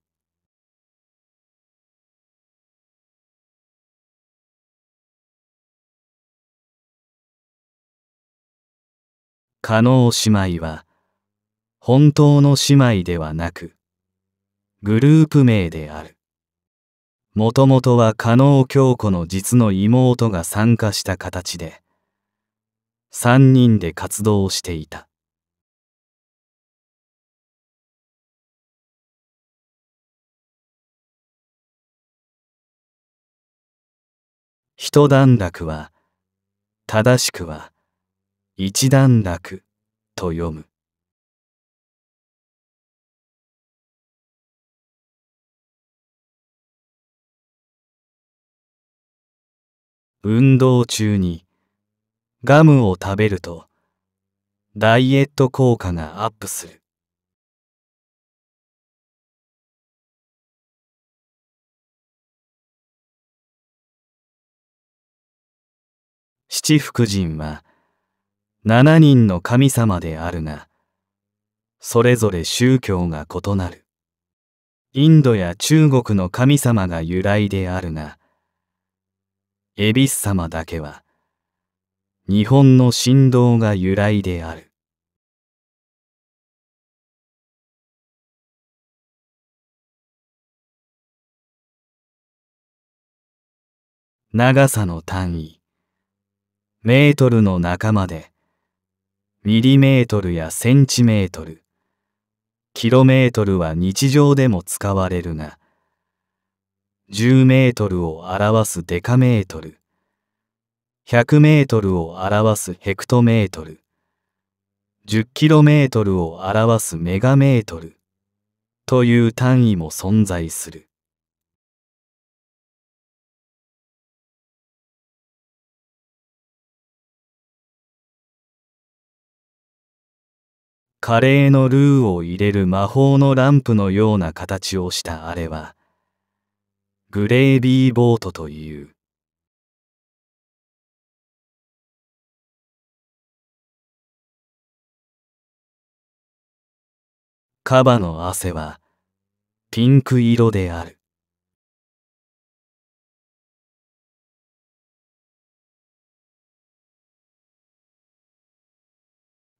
加納姉妹は、本当の姉妹ではなく、グループ名である。もともとは加納京子の実の妹が参加した形で、三人で活動していた。一段落は、正しくは、一段落と読む。運動中にガムを食べるとダイエット効果がアップする。七福神は七人の神様であるが、それぞれ宗教が異なる。インドや中国の神様が由来であるが、恵比寿様だけは、日本の神道が由来である。長さの単位、メートルの仲間で、ミリメートルやセンチメートル、キロメートルは日常でも使われるが、10メートルを表すデカメートル、100メートルを表すヘクトメートル、10キロメートルを表すメガメートル。という単位も存在する。カレーのルーを入れる魔法のランプのような形をしたあれは、グレービーボートという。カバの汗はピンク色である。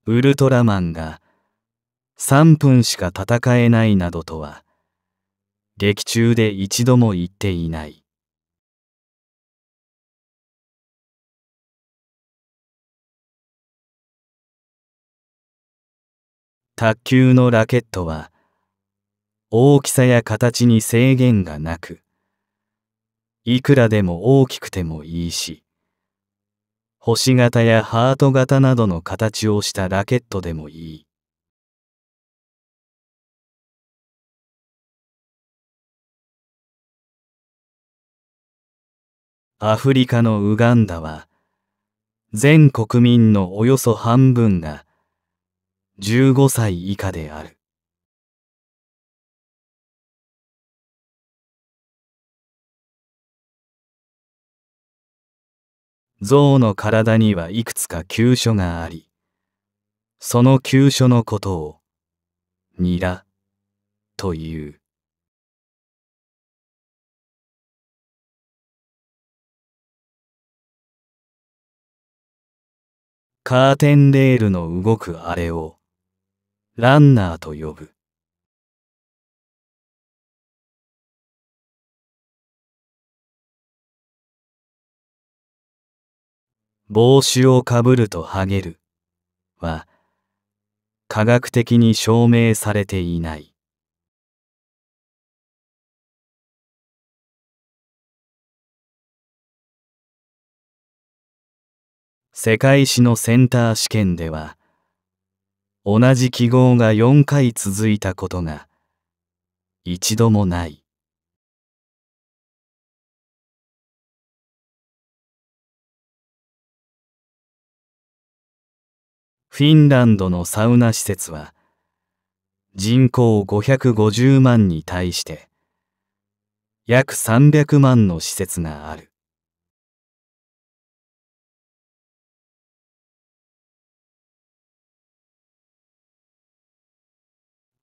ウルトラマンが3分しか戦えないなどとは、劇中で一度も言っていない。卓球のラケットは、大きさや形に制限がなく、いくらでも大きくてもいいし、星型やハート型などの形をしたラケットでもいい。アフリカのウガンダは、全国民のおよそ半分が15歳以下である。象の体にはいくつか急所があり、その急所のことを、ニラという。カーテンレールの動くあれをランナーと呼ぶ。帽子をかぶるとハゲるは科学的に証明されていない。世界史のセンター試験では、同じ記号が4回続いたことが一度もない。フィンランドのサウナ施設は人口550万に対して約300万の施設がある。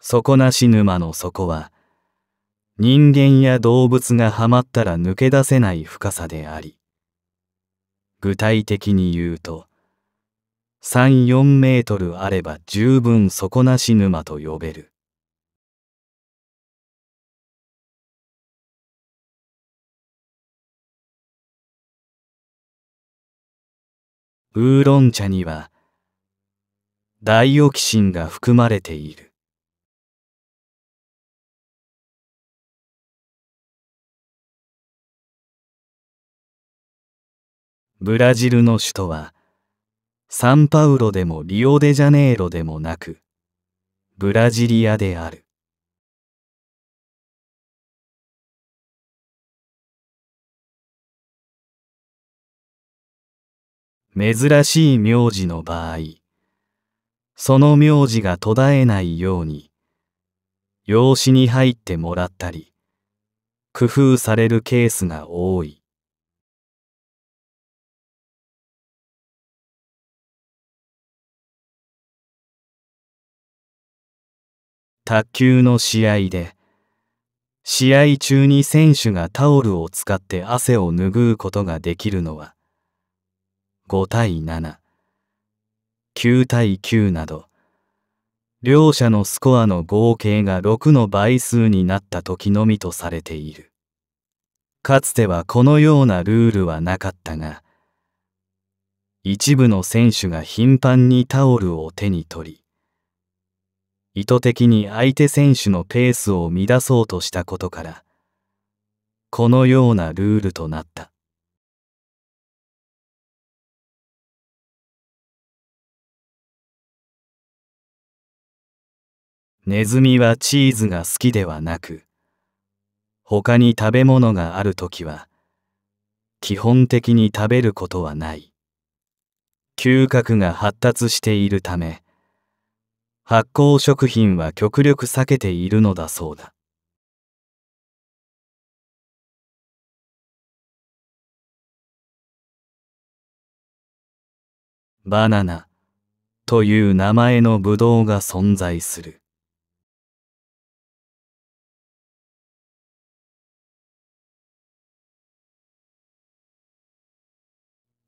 底なし沼の底は人間や動物がはまったら抜け出せない深さであり具体的に言うと34メートルあれば十分底なし沼と呼べる。ウーロン茶にはダイオキシンが含まれている。ブラジルの首都はサンパウロでもリオデジャネイロでもなく、ブラジリアである。珍しい名字の場合、その名字が途絶えないように、養子に入ってもらったり、工夫されるケースが多い。卓球の試合で、試合中に選手がタオルを使って汗を拭うことができるのは、5対7、9対9など、両者のスコアの合計が6の倍数になった時のみとされている。かつてはこのようなルールはなかったが、一部の選手が頻繁にタオルを手に取り、意図的に相手選手のペースを乱そうとしたことから、このようなルールとなった。ネズミはチーズが好きではなく、他に食べ物があるときは、基本的に食べることはない。嗅覚が発達しているため、発酵食品は極力避けているのだそうだ。バナナという名前のブドウが存在する。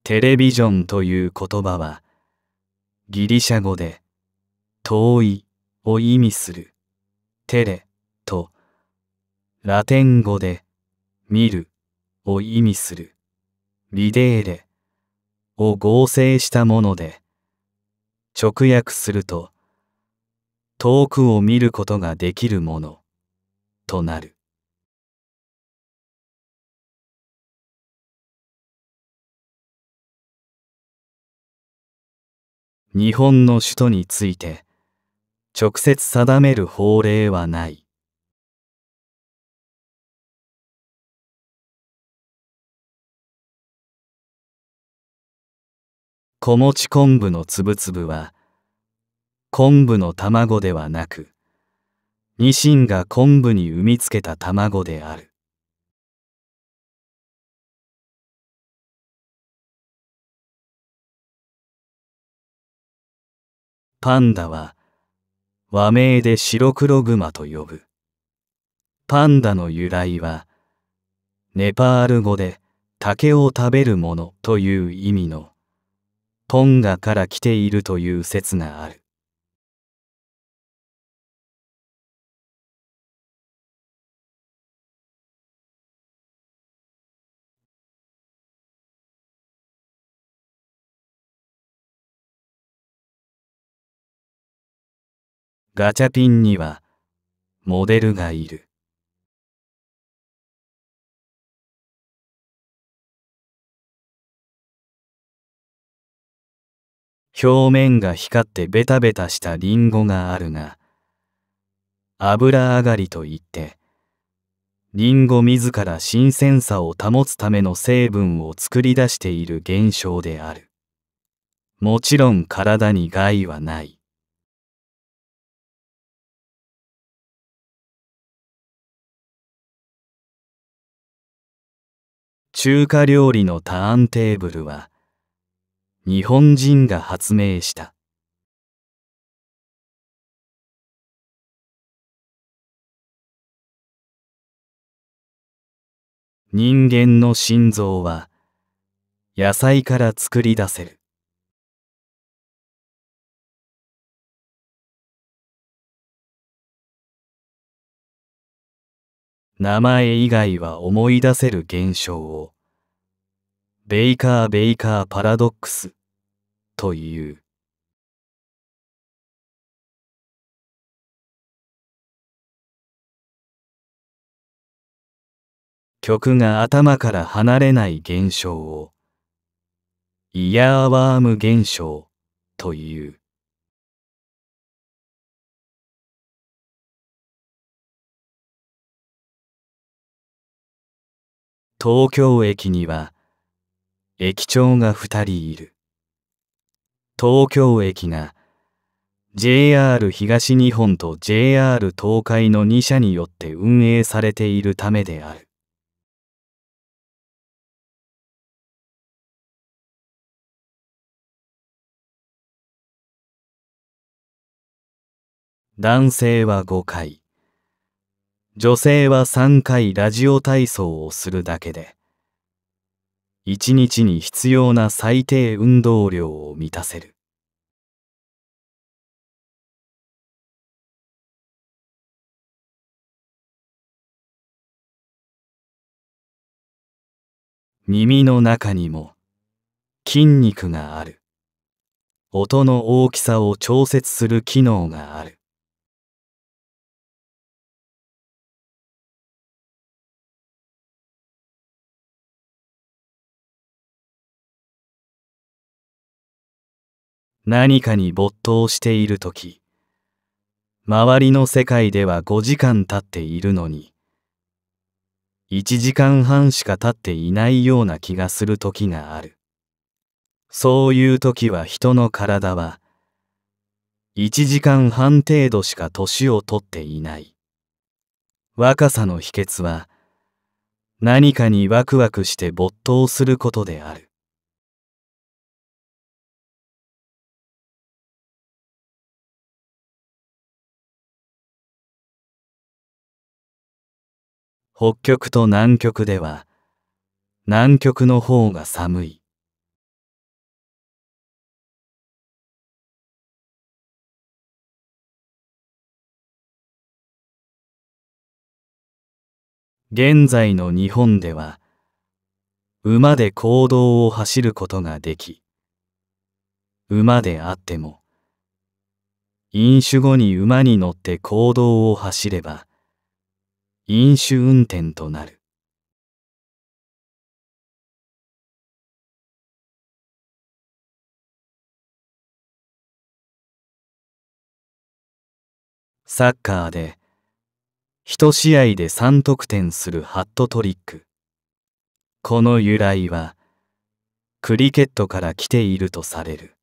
テレビジョンという言葉はギリシャ語で遠いを意味するテレとラテン語で見るを意味するリデーレを合成したもので直訳すると遠くを見ることができるものとなる。日本の首都について直接定める法令はない。小餅昆布のつぶつぶは昆布の卵ではなくニシンが昆布に産みつけた卵である。パンダは和名で白黒熊と呼ぶ。パンダの由来は、ネパール語で竹を食べるものという意味のトンガから来ているという説がある。ガチャピンにはモデルがいる。表面が光ってベタベタしたリンゴがあるが、油上がりといって、リンゴ自ら新鮮さを保つための成分を作り出している現象である。もちろん体に害はない。中華料理のターンテーブルは日本人が発明した。人間の心臓は野菜から作り出せる。名前以外は思い出せる現象を。ベイカー・ベイカー・パラドックスという。曲が頭から離れない現象を。イヤーワーム現象という。東京駅には駅長が二人いる。東京駅が JR 東日本と JR 東海の2社によって運営されているためである。男性は5回。女性は3回ラジオ体操をするだけで、1日に必要な最低運動量を満たせる。耳の中にも筋肉がある。音の大きさを調節する機能がある。何かに没頭しているとき、周りの世界では5時間経っているのに、1時間半しか経っていないような気がする時がある。そういう時は人の体は、1時間半程度しか年をとっていない。若さの秘訣は、何かにワクワクして没頭することである。北極と南極では南極の方が寒い。現在の日本では馬で行動を走ることができ馬であっても飲酒後に馬に乗って行動を走れば飲酒運転となる。サッカーで一試合で3得点するハットトリック。この由来はクリケットから来ているとされる。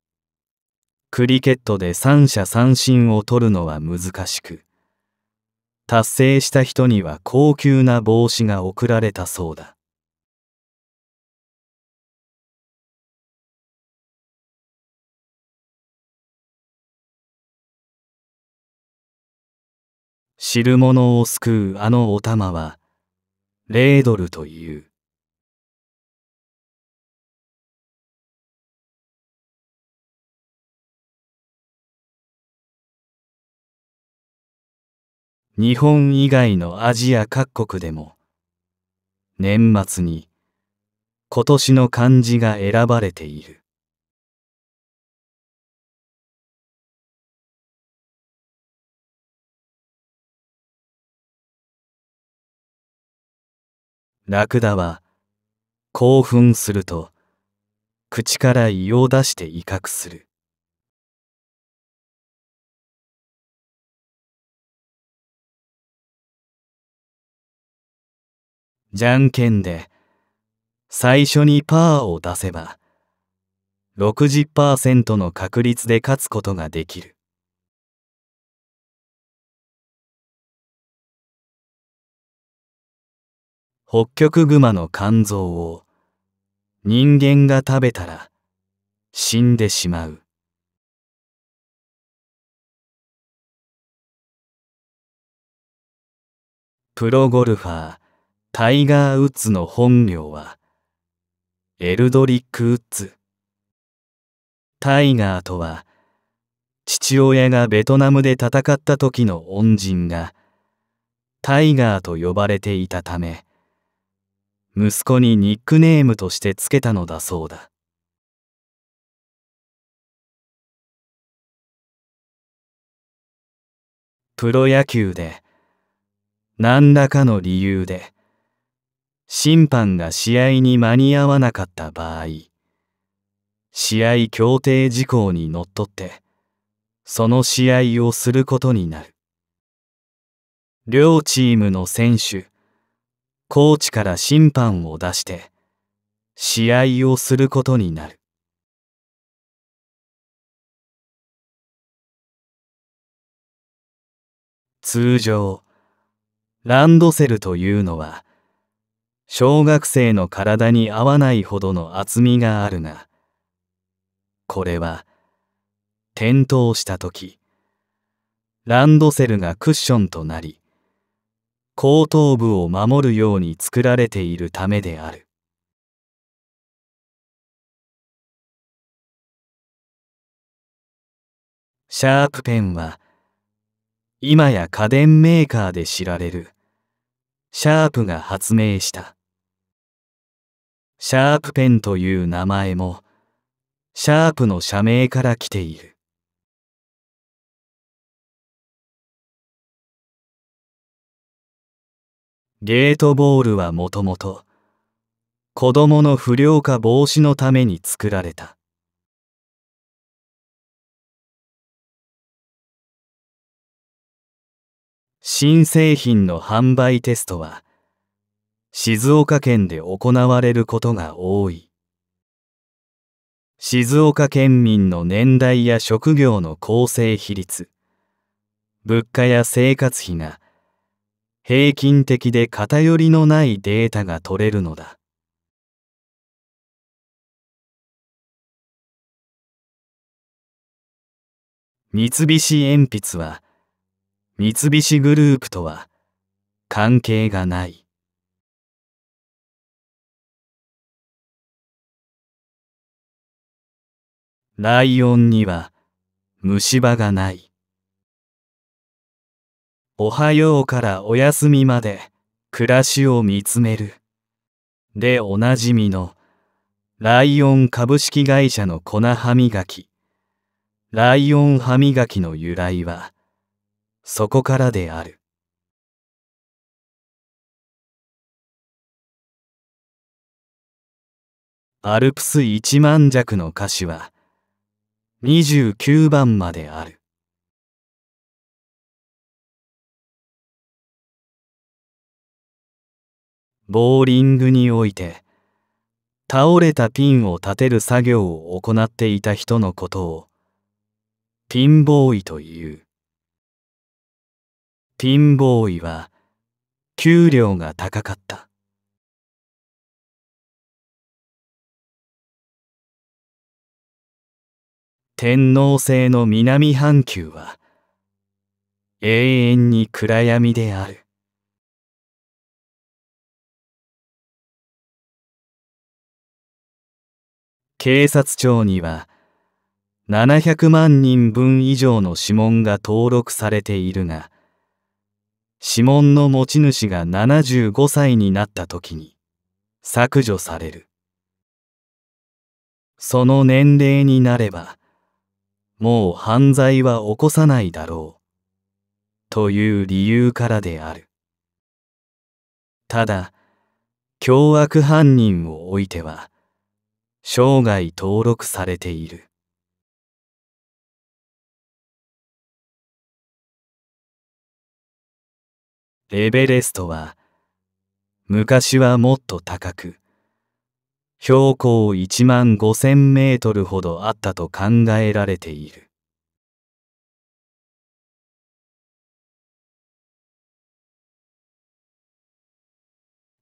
クリケットで三者三振を取るのは難しく、達成した人には高級な帽子が贈られたそうだ。汁物を救うあのお玉は、レードルという。日本以外のアジア各国でも年末に今年の漢字が選ばれている。ラクダは興奮すると口から胃を出して威嚇する。じゃんけんで最初にパーを出せば60%の確率で勝つことができる。北極熊の肝臓を人間が食べたら死んでしまう。プロゴルファータイガー・ウッズの本名はエルドリック・ウッズ。タイガーとは父親がベトナムで戦った時の恩人がタイガーと呼ばれていたため息子にニックネームとしてつけたのだそうだプロ野球で何らかの理由で審判が試合に間に合わなかった場合試合協定事項にのっとってその試合をすることになる。両チームの選手コーチから審判を出して試合をすることになる。通常ランドセルというのは小学生の体に合わないほどの厚みがあるがこれは転倒した時ランドセルがクッションとなり後頭部を守るように作られているためである。シャープペンは今や家電メーカーで知られるシャープが発明した。シャープペンという名前もシャープの社名から来ている。ゲートボールはもともと子供の不良化防止のために作られた。新製品の販売テストは静岡県で行われることが多い。静岡県民の年代や職業の構成比率。物価や生活費が平均的で偏りのないデータが取れるのだ。三菱鉛筆は三菱グループとは関係がない。ライオンには虫歯がない。おはようからおやすみまで暮らしを見つめる。でおなじみのライオン株式会社の粉歯磨き。ライオン歯磨きの由来はそこからである。アルプス一万弱の歌詞は29番まである。ボーリングにおいて倒れたピンを立てる作業を行っていた人のことをピンボーイという。ピンボーイは給料が高かった。天皇制の南半球は永遠に暗闇である。警察庁には700万人分以上の指紋が登録されているが指紋の持ち主が75歳になった時に削除されるその年齢になればもう犯罪は起こさないだろう。という理由からである。ただ凶悪犯人をおいては生涯登録されている。エベレストは昔はもっと高く、標高1万5千メートルほどあったと考えられている。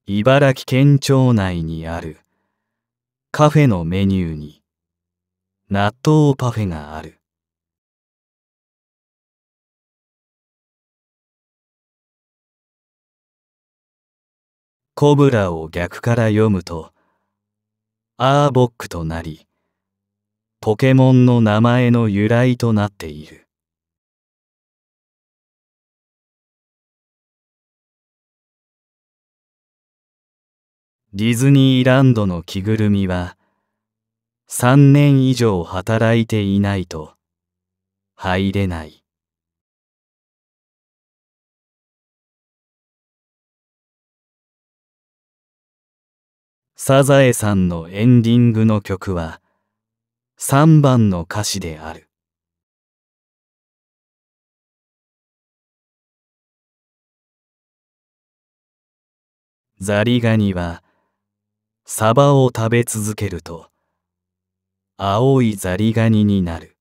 茨城県庁内にあるカフェのメニューに納豆パフェがある。コブラを逆から読むと、アーボックとなり、ポケモンの名前の由来となっている。ディズニーランドの着ぐるみは、3年以上働いていないと入れない。サザエさんのエンディングの曲は3番の歌詞である。ザリガニはサバを食べ続けると青いザリガニになる。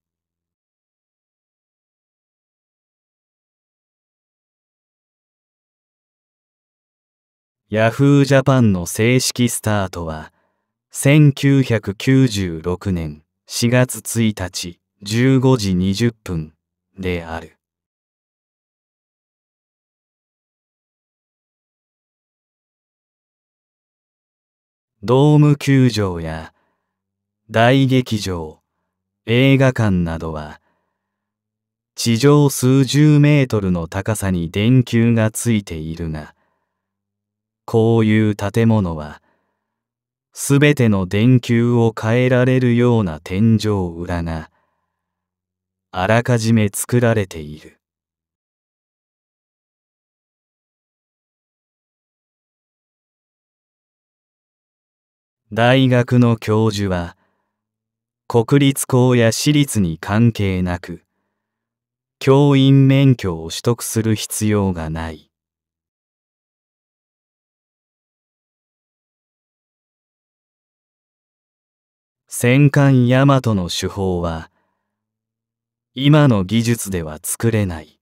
ヤフージャパンの正式スタートは1996年4月1日15時20分である。ドーム球場や大劇場、映画館などは地上数十メートルの高さに電球がついているがこういう建物は、すべての電球を変えられるような天井裏が、あらかじめ作られている。大学の教授は、国立校や私立に関係なく、教員免許を取得する必要がない。戦艦ヤマトの手法は今の技術では作れない。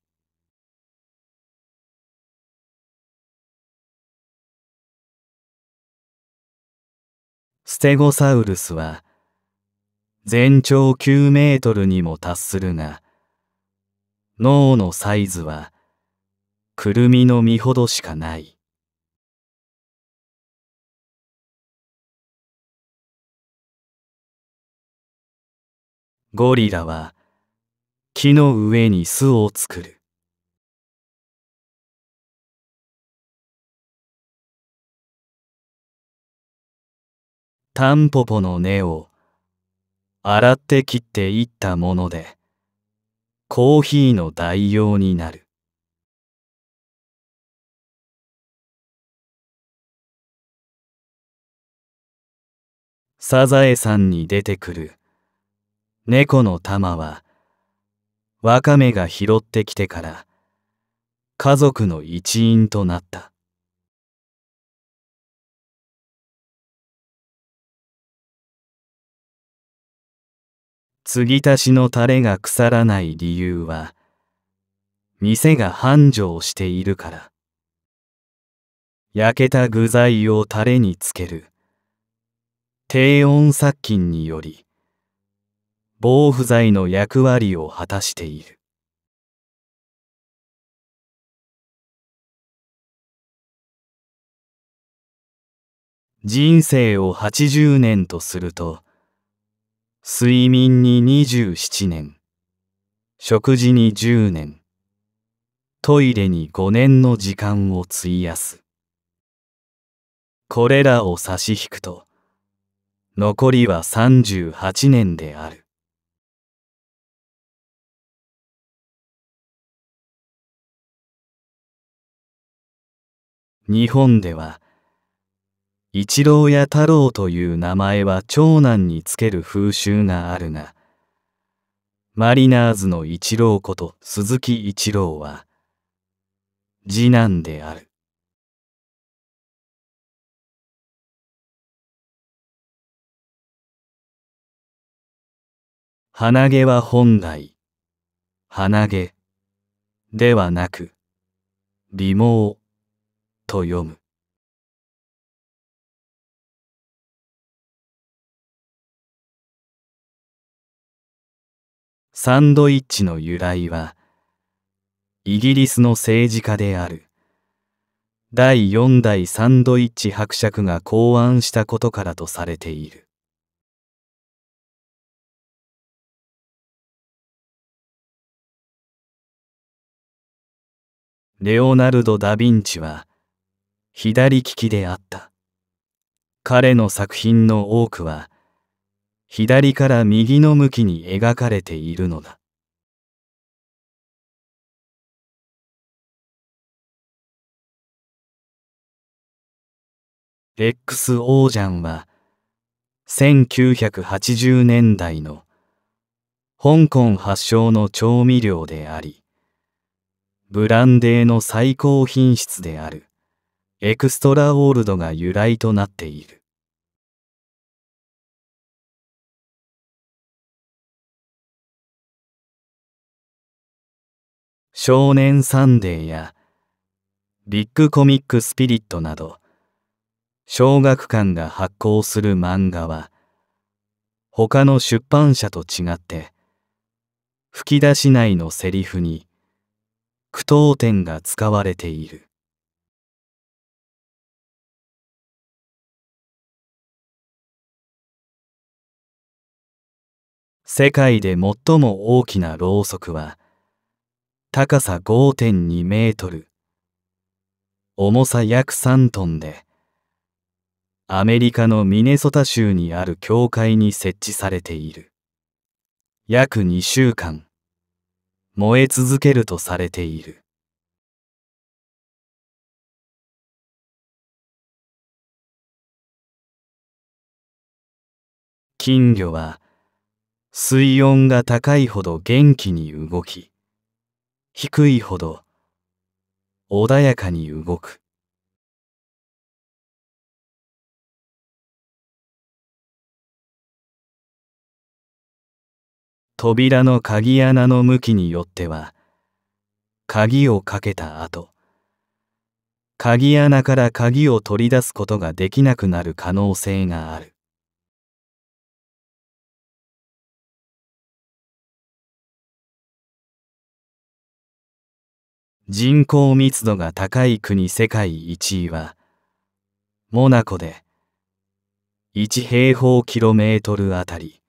ステゴサウルスは全長9メートルにも達するが脳のサイズはくるみの実ほどしかない。ゴリラは木の上に巣を作る。タンポポの根を洗って切っていったものでコーヒーの代用になる。サザエさんに出てくる猫の玉は、ワカメが拾ってきてから、家族の一員となった。継ぎ足しのタレが腐らない理由は、店が繁盛しているから。焼けた具材をタレにつける。低温殺菌により、防腐剤の役割を果たしている。人生を80年とすると、睡眠に27年、食事に10年、トイレに5年の時間を費やす。これらを差し引くと、残りは38年である。日本では一郎や太郎という名前は長男につける風習があるがマリナーズの一郎こと鈴木一郎は次男である。鼻毛は本来鼻毛ではなく美毛と読む。サンドイッチの由来は、イギリスの政治家である、第4代サンドイッチ伯爵が考案したことからとされている。レオナルド・ダ・ヴィンチは左利きであった。彼の作品の多くは左から右の向きに描かれているのだ。レックス・オージャンは1980年代の香港発祥の調味料でありブランデーの最高品質であるエクストラオールドが由来となっている。少年サンデーやビッグコミックスピリッツなど小学館が発行する漫画は他の出版社と違って吹き出し内のセリフに句読点が使われている世界で最も大きなろうそくは高さ5.2メートル重さ約3トンでアメリカのミネソタ州にある教会に設置されている約2週間燃え続けるとされている。金魚は水温が高いほど元気に動き、低いほど穏やかに動く。扉の鍵穴の向きによっては、鍵をかけた後、鍵穴から鍵を取り出すことができなくなる可能性がある。人口密度が高い国世界一位は、モナコで1平方キロメートルあたり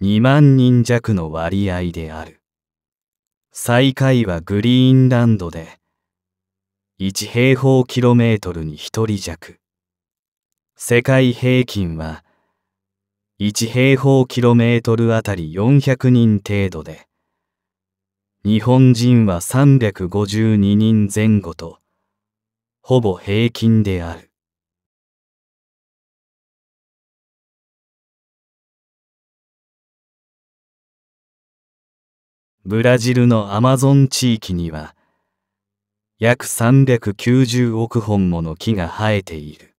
2万人弱の割合である。最下位はグリーンランドで、1平方キロメートルに1人弱。世界平均は、1平方キロメートルあたり400人程度で、日本人は352人前後と、ほぼ平均である。ブラジルのアマゾン地域には約390億本もの木が生えている。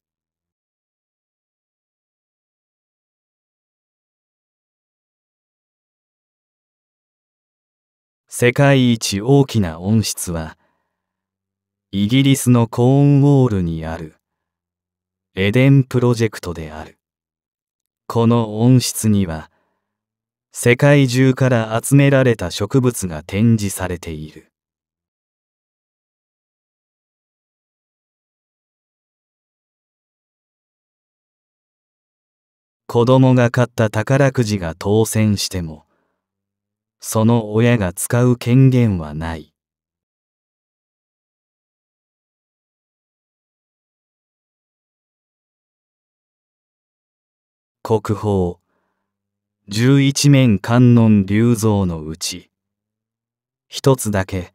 世界一大きな温室はイギリスのコーンウォールにあるエデンプロジェクトである。この温室には世界中から集められた植物が展示されている。子供が買った宝くじが当選しても、その親が使う権限はない。国宝十一面観音流像のうち、一つだけ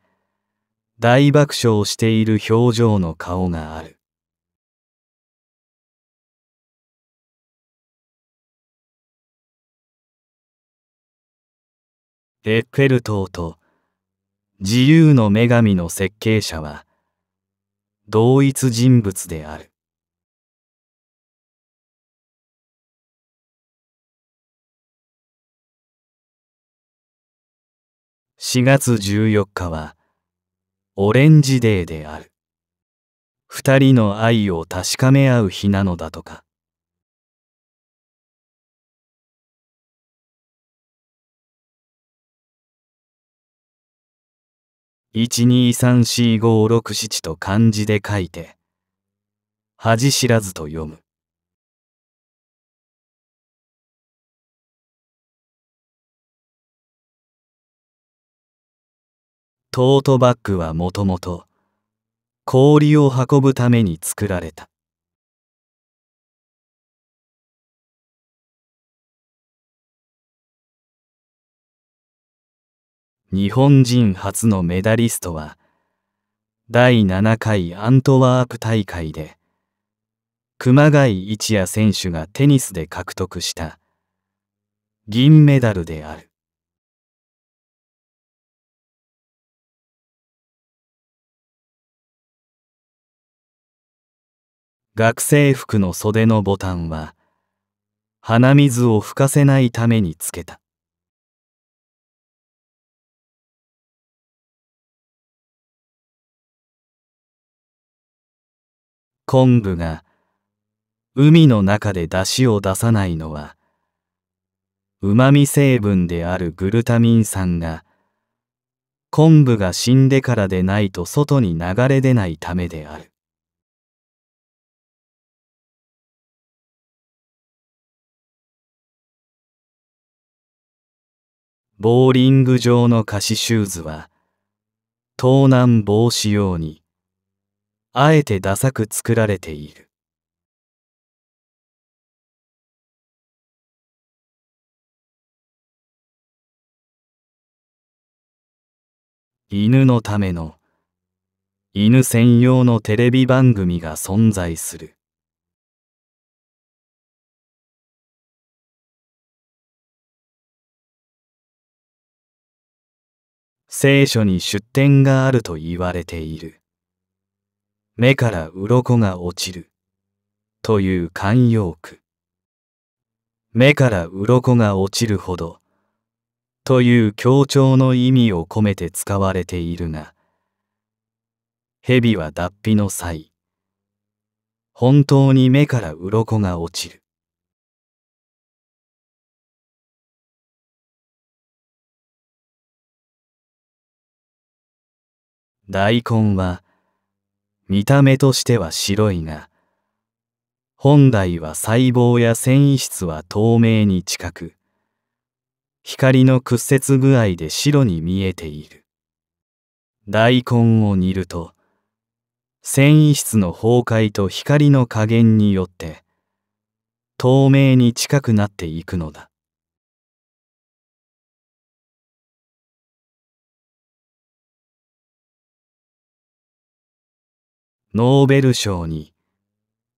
大爆笑している表情の顔がある。エッフェル塔と自由の女神の設計者は同一人物である。4月14日はオレンジデーである。二人の愛を確かめ合う日なのだとか。123456と漢字で書いて恥知らずと読む。トートバッグはもともと氷を運ぶために作られた。日本人初のメダリストは第7回アントワープ大会で熊谷一也選手がテニスで獲得した銀メダルである。学生服の袖のボタンは鼻水を吹かせないためにつけた。昆布が海の中で出汁を出さないのは旨味成分であるグルタミン酸が昆布が死んでからでないと外に流れ出ないためである。ボーリング場のカシシューズは盗難防止用にあえてダサく作られている。犬のための犬専用のテレビ番組が存在する。聖書に出典があると言われている。目から鱗が落ちる。という慣用句。目から鱗が落ちるほど。という強調の意味を込めて使われているが。蛇は脱皮の際。本当に目から鱗が落ちる。大根は見た目としては白いが、本来は細胞や繊維質は透明に近く、光の屈折具合で白に見えている。大根を煮ると、繊維質の崩壊と光の加減によって、透明に近くなっていくのだ。ノーベル賞に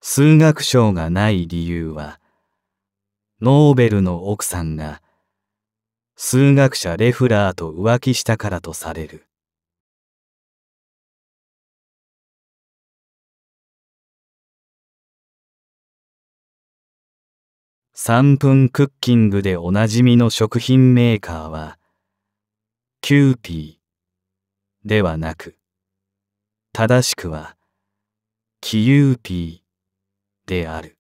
数学賞がない理由は、ノーベルの奥さんが数学者レフラーと浮気したからとされる。3分クッキングでおなじみの食品メーカーは、キューピーではなく、正しくは、キユーピーである。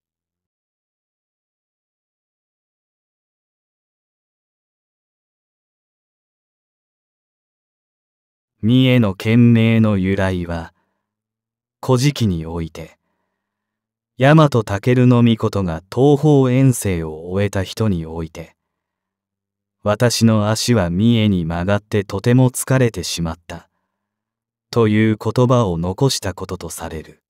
三重の県名の由来は、古事記において、大和武の御事が東方遠征を終えた人において、私の足は三重に曲がってとても疲れてしまった、という言葉を残したこととされる。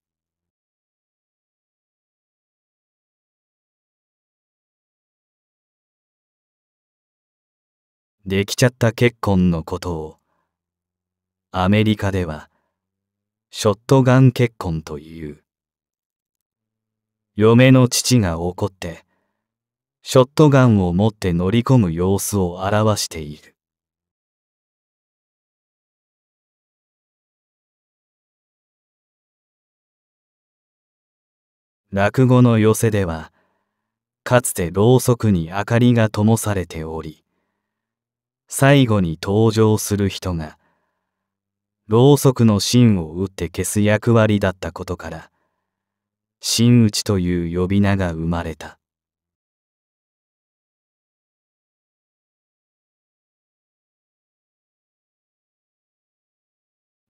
できちゃった結婚のことを。アメリカではショットガン結婚という。嫁の父が怒ってショットガンを持って乗り込む様子を表している。落語の寄せではかつてろうそくに明かりが灯されており最後に登場する人が、ろうそくの芯を打って消す役割だったことから、真打ちという呼び名が生まれた。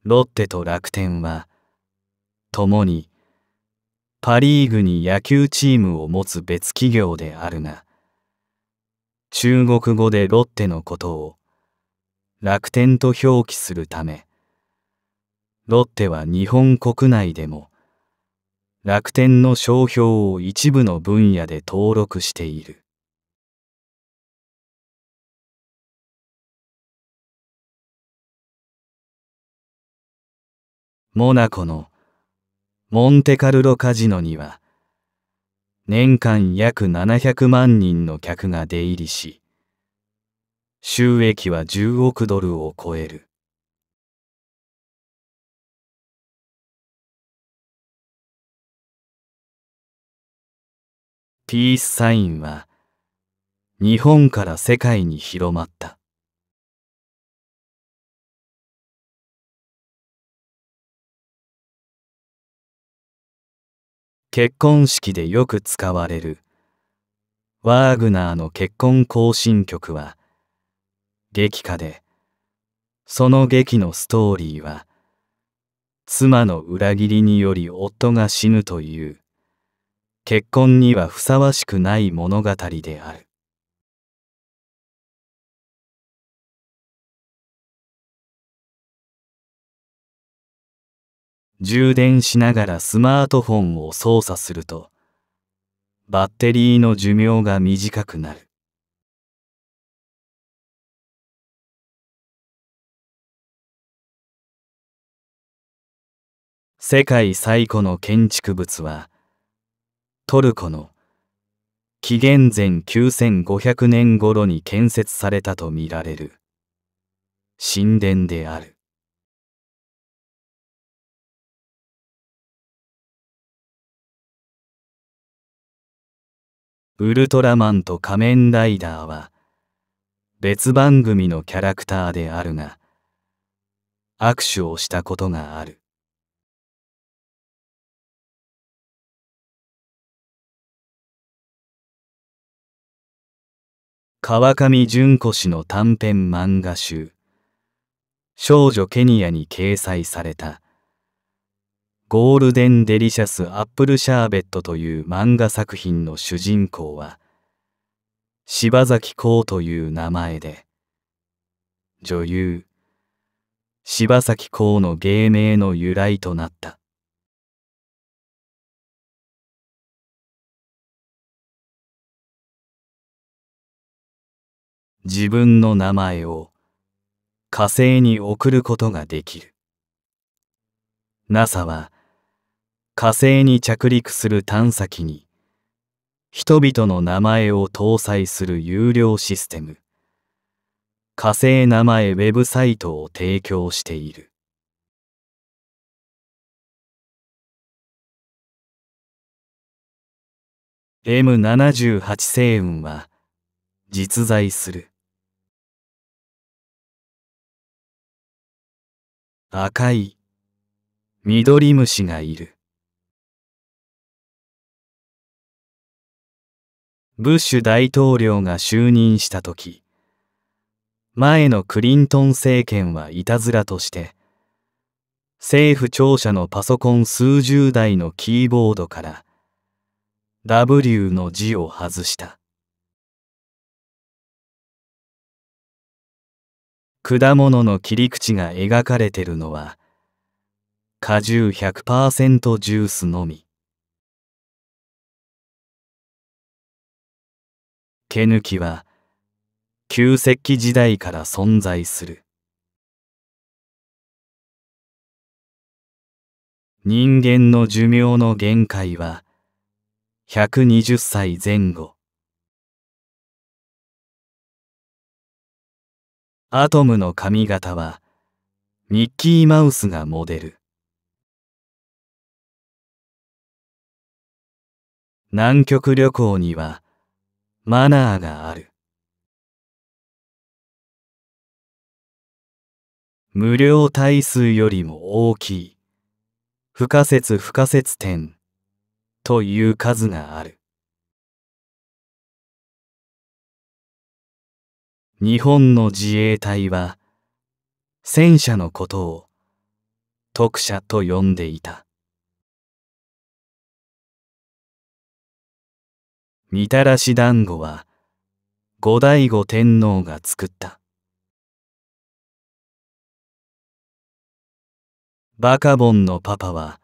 ロッテと楽天は、共に、パリーグに野球チームを持つ別企業であるが、中国語でロッテのことを楽天と表記するため、ロッテは日本国内でも楽天の商標を一部の分野で登録している。モナコのモンテカルロカジノには、年間約700万人の客が出入りし、収益は10億ドルを超える。ピースサインは日本から世界に広まった。結婚式でよく使われる。ワーグナーの結婚行進曲は劇化でその劇のストーリーは妻の裏切りにより夫が死ぬという結婚にはふさわしくない物語である。充電しながらスマートフォンを操作するとバッテリーの寿命が短くなる。世界最古の建築物はトルコの紀元前9500年頃に建設されたとみられる神殿である。ウルトラマンと仮面ライダーは別番組のキャラクターであるが握手をしたことがある。川上純子氏の短編漫画集少女ケニアに掲載された。ゴールデン・デリシャス・アップル・シャーベットという漫画作品の主人公は柴崎幸という名前で女優柴咲コウの芸名の由来となった。自分の名前を火星に送ることができる。NASA は火星に着陸する探査機に人々の名前を搭載する有料システム。火星名前ウェブサイトを提供している。M78 星雲は実在する。赤い緑虫がいる。ブッシュ大統領が就任した時前のクリントン政権はいたずらとして政府庁舎のパソコン数十台のキーボードから W の字を外した。果物の切り口が描かれてるのは果汁100%ジュースのみ。毛抜きは旧石器時代から存在する。人間の寿命の限界は120歳前後。アトムの髪型はミッキーマウスがモデル。南極旅行にはマナーがある無料対数よりも大きい不可説不可説点という数がある。日本の自衛隊は戦車のことを特車と呼んでいた。みたらし団子は後醍醐天皇が作った。バカボンのパパは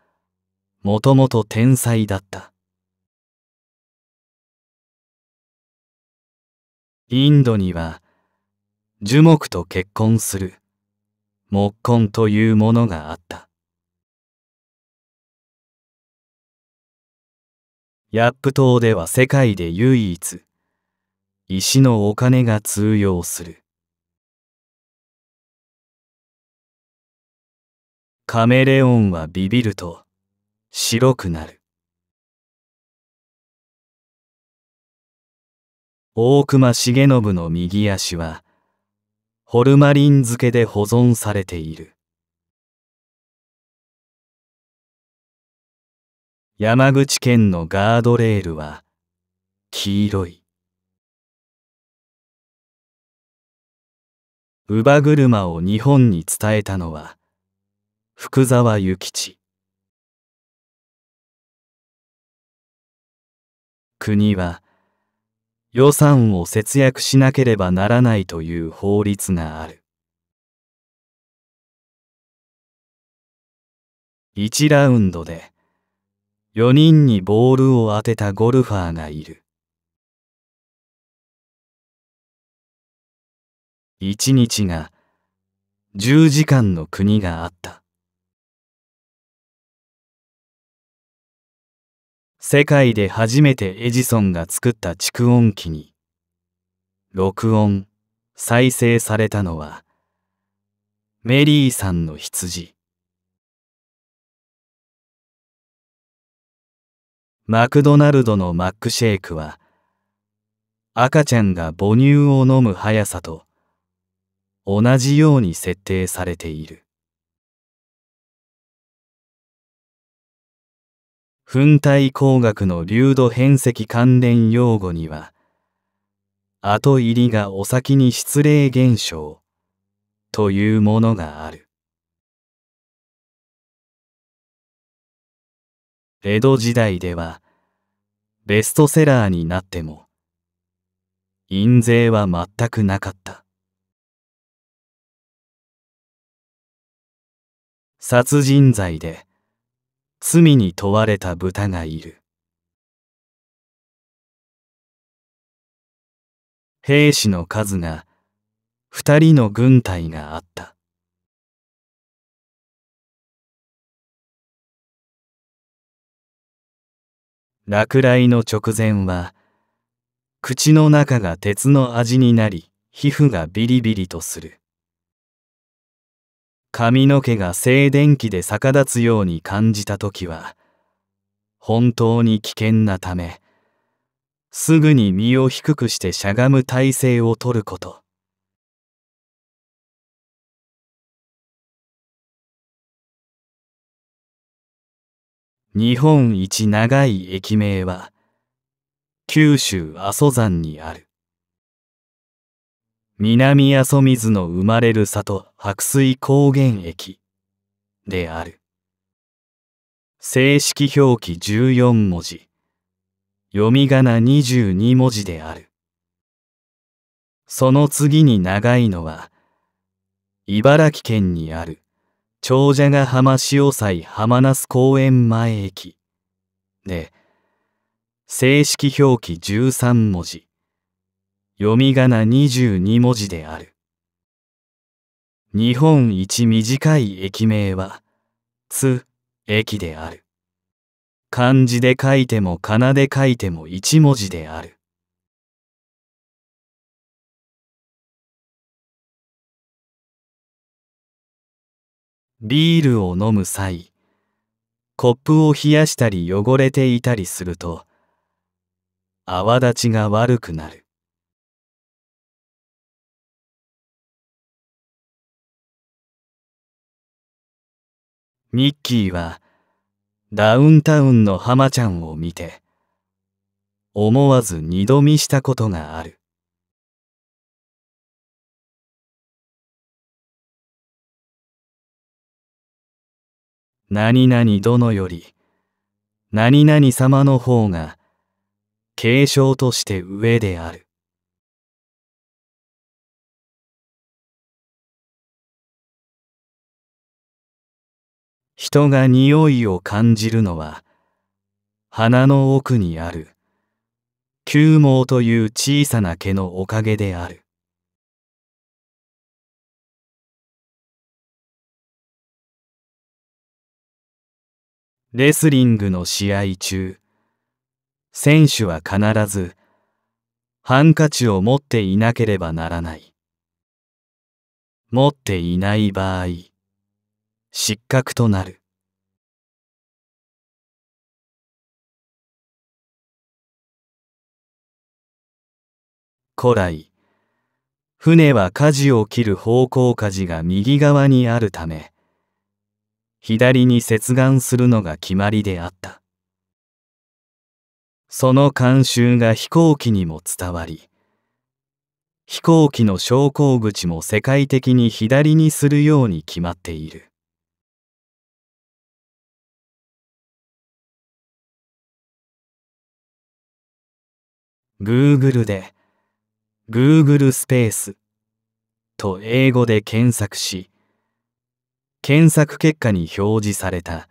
もともと天才だった。インドには樹木と結婚する木婚というものがあった。ヤップ島では世界で唯一石のお金が通用する。カメレオンはビビると白くなる。大隈重信の右足はホルマリン漬けで保存されている。山口県のガードレールは黄色い。乳母車を日本に伝えたのは福沢諭吉。国は予算を節約しなければならないという法律がある。1ラウンドで4人にボールを当てたゴルファーがいる。1日が10時間の国があった。世界で初めてエジソンが作った蓄音機に録音再生されたのはメリーさんの羊マクドナルドのマックシェイクは赤ちゃんが母乳を飲む速さと同じように設定されている粉体工学の流度変積関連用語には、後入りがお先に失礼現象というものがある。江戸時代では、ベストセラーになっても、印税は全くなかった。殺人罪で、罪に問われた豚がいる。兵士の数が二人の軍隊があった。落雷の直前は口の中が鉄の味になり皮膚がビリビリとする。髪の毛が静電気で逆立つように感じた時は本当に危険なためすぐに身を低くしてしゃがむ体勢をとること日本一長い駅名は九州阿蘇山にある南阿蘇水の生まれる里白水高原駅である。正式表記14文字、読み仮名22文字である。その次に長いのは、茨城県にある長者ヶ浜潮祭浜那須公園前駅で、正式表記13文字、読み仮名22文字である。日本一短い駅名は、つ、駅である。漢字で書いても仮名で書いても一文字である。ビールを飲む際、コップを冷やしたり汚れていたりすると、泡立ちが悪くなる。ミッキーはダウンタウンの浜ちゃんを見て思わず二度見したことがある。何々殿より何々様の方が継承として上である。人が匂いを感じるのは鼻の奥にある球毛という小さな毛のおかげである。レスリングの試合中、選手は必ずハンカチを持っていなければならない。持っていない場合、失格となる。古来、船は舵を切る方向舵が右側にあるため、左に接岸するのが決まりであった。その慣習が飛行機にも伝わり、飛行機の昇降口も世界的に左にするように決まっている。Google で Google スペースと英語で検索し、検索結果に表示された。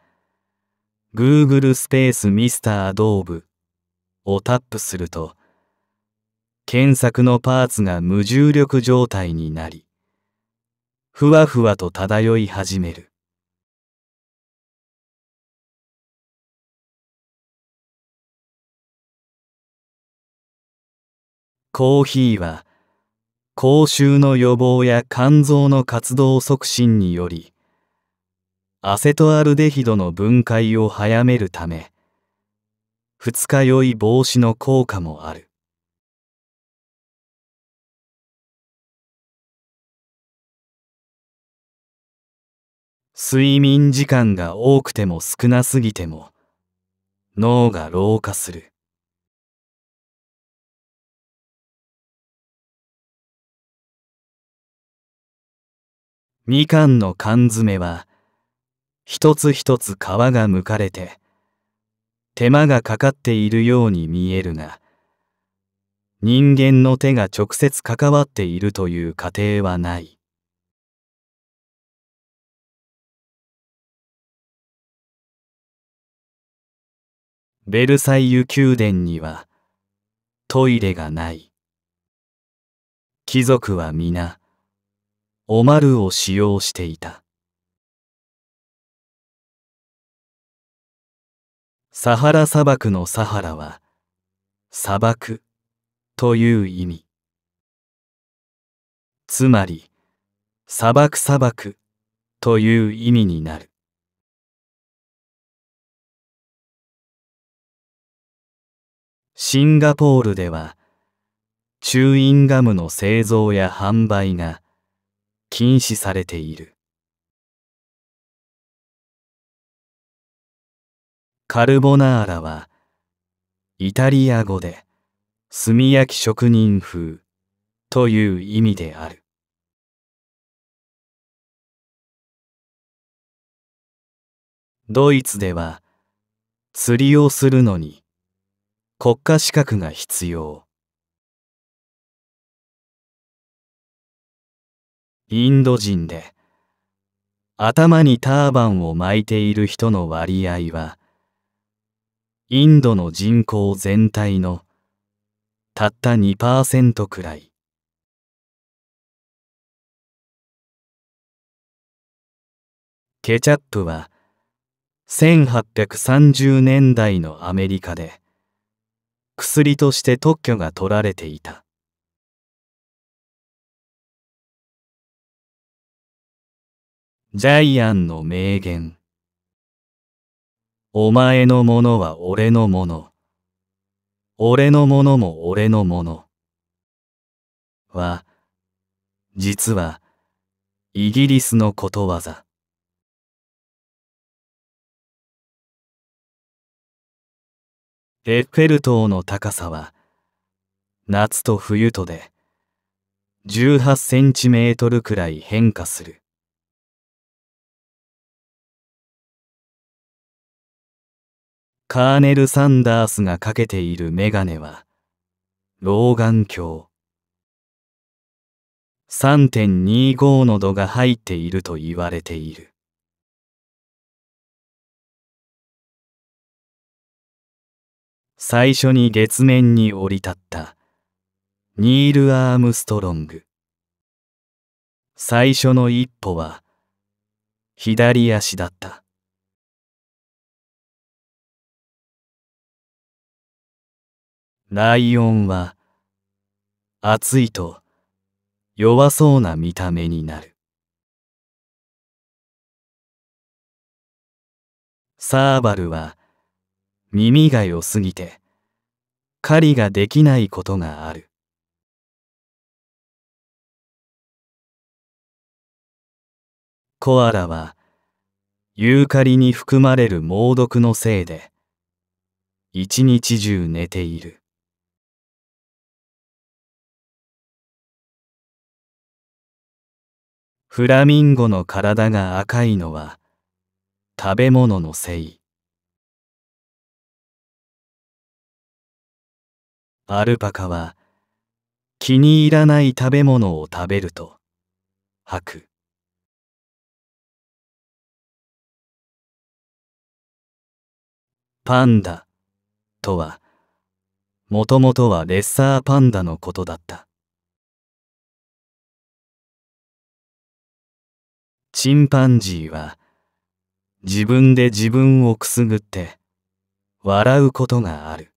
Google スペースミスタードーブをタップすると検索のパーツが無重力状態になりふわふわと漂い始める。コーヒーは口臭の予防や肝臓の活動促進によりアセトアルデヒドの分解を早めるため二日酔い防止の効果もある。睡眠時間が多くても少なすぎても脳が老化する。みかんの缶詰は一つ一つ皮が剥かれて手間がかかっているように見えるが人間の手が直接関わっているという過程はない。ベルサイユ宮殿にはトイレがない。貴族は皆おまるを使用していた。サハラ砂漠のサハラは砂漠という意味。つまり砂漠砂漠という意味になる。シンガポールではチューインガムの製造や販売が禁止されている。カルボナーラはイタリア語で炭焼き職人風という意味である。ドイツでは釣りをするのに国家資格が必要。インド人で頭にターバンを巻いている人の割合はインドの人口全体のたった2%くらい。ケチャップは1830年代のアメリカで薬として特許が取られていた。ジャイアンの名言。お前のものは俺のもの。俺のものも俺のもの。は、実は、イギリスのことわざ。エッフェル塔の高さは、夏と冬とで、18センチメートルくらい変化する。カーネル・サンダースがかけているメガネは老眼鏡。3.25の度が入っていると言われている。最初に月面に降り立ったニール・アームストロング。最初の一歩は左足だった。ライオンは暑いと弱そうな見た目になる。サーバルは耳が良すぎて狩りができないことがある。コアラはユーカリに含まれる猛毒のせいで一日中寝ている。フラミンゴの体が赤いのは食べ物のせい。アルパカは気に入らない食べ物を食べると吐く。パンダとはもともとはレッサーパンダのことだった。チンパンジーは自分で自分をくすぐって笑うことがある。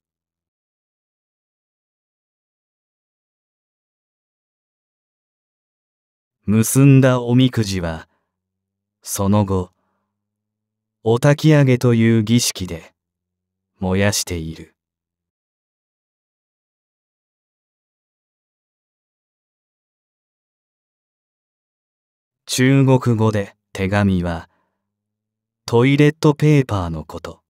結んだおみくじはその後お焚き上げという儀式で燃やしている。中国語で手紙はトイレットペーパーのこと。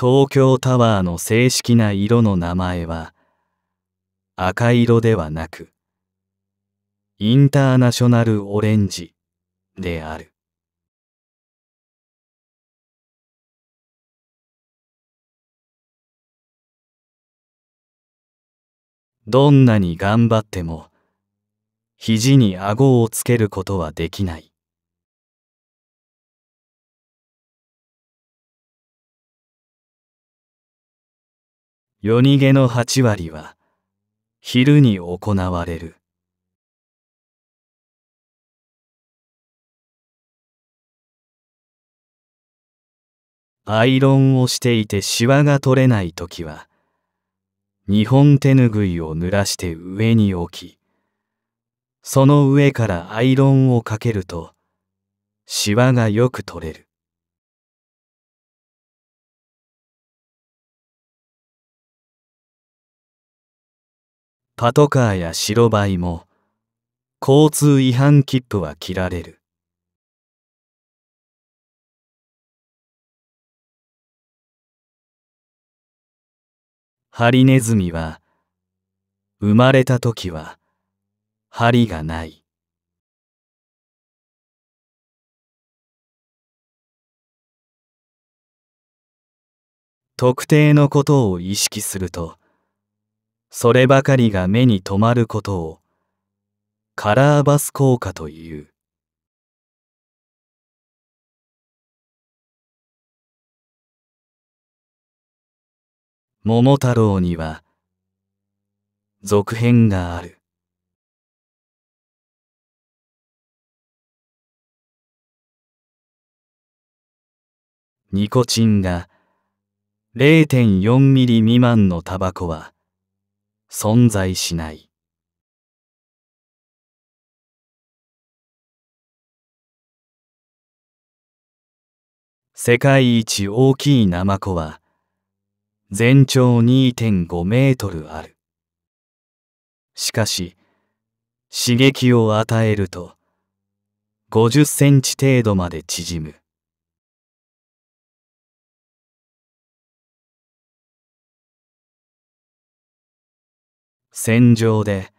東京タワーの正式な色の名前は赤色ではなくインターナショナルオレンジである。どんなに頑張っても肘に顎をつけることはできない。夜逃げの8割は昼に行われる。アイロンをしていてシワが取れないときは日本手ぬぐいを濡らして上に置き、その上からアイロンをかけると、シワがよく取れる。パトカーや白バイも、交通違反切符は切られる。ハリネズミは生まれた時は針がない。特定のことを意識するとそればかりが目に留まることをカラーバス効果という。桃太郎には続編がある。ニコチンが0.4ミリ未満のタバコは存在しない。世界一大きいナマコは全長2.5メートルある。しかし、刺激を与えると、50センチ程度まで縮む。戦場で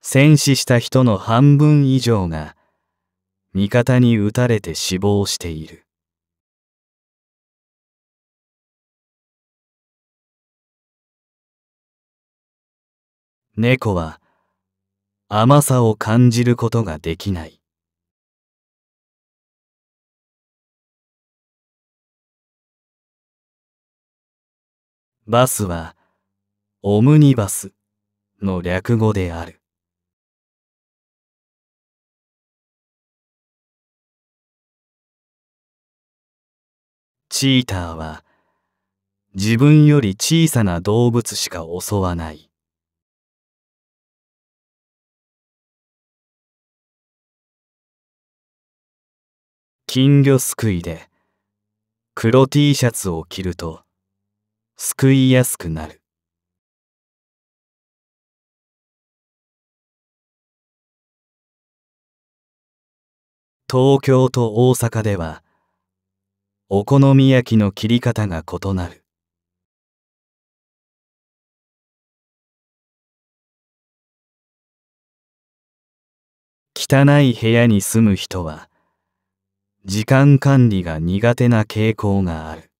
戦死した人の半分以上が味方に撃たれて死亡している。猫は甘さを感じることができない。バスはオムニバスの略語である。チーターは自分より小さな動物しか襲わない。金魚すくいで黒 T シャツを着るとすくいやすくなる。東京と大阪ではお好み焼きの切り方が異なる。汚い部屋に住む人は時間管理が苦手な傾向がある。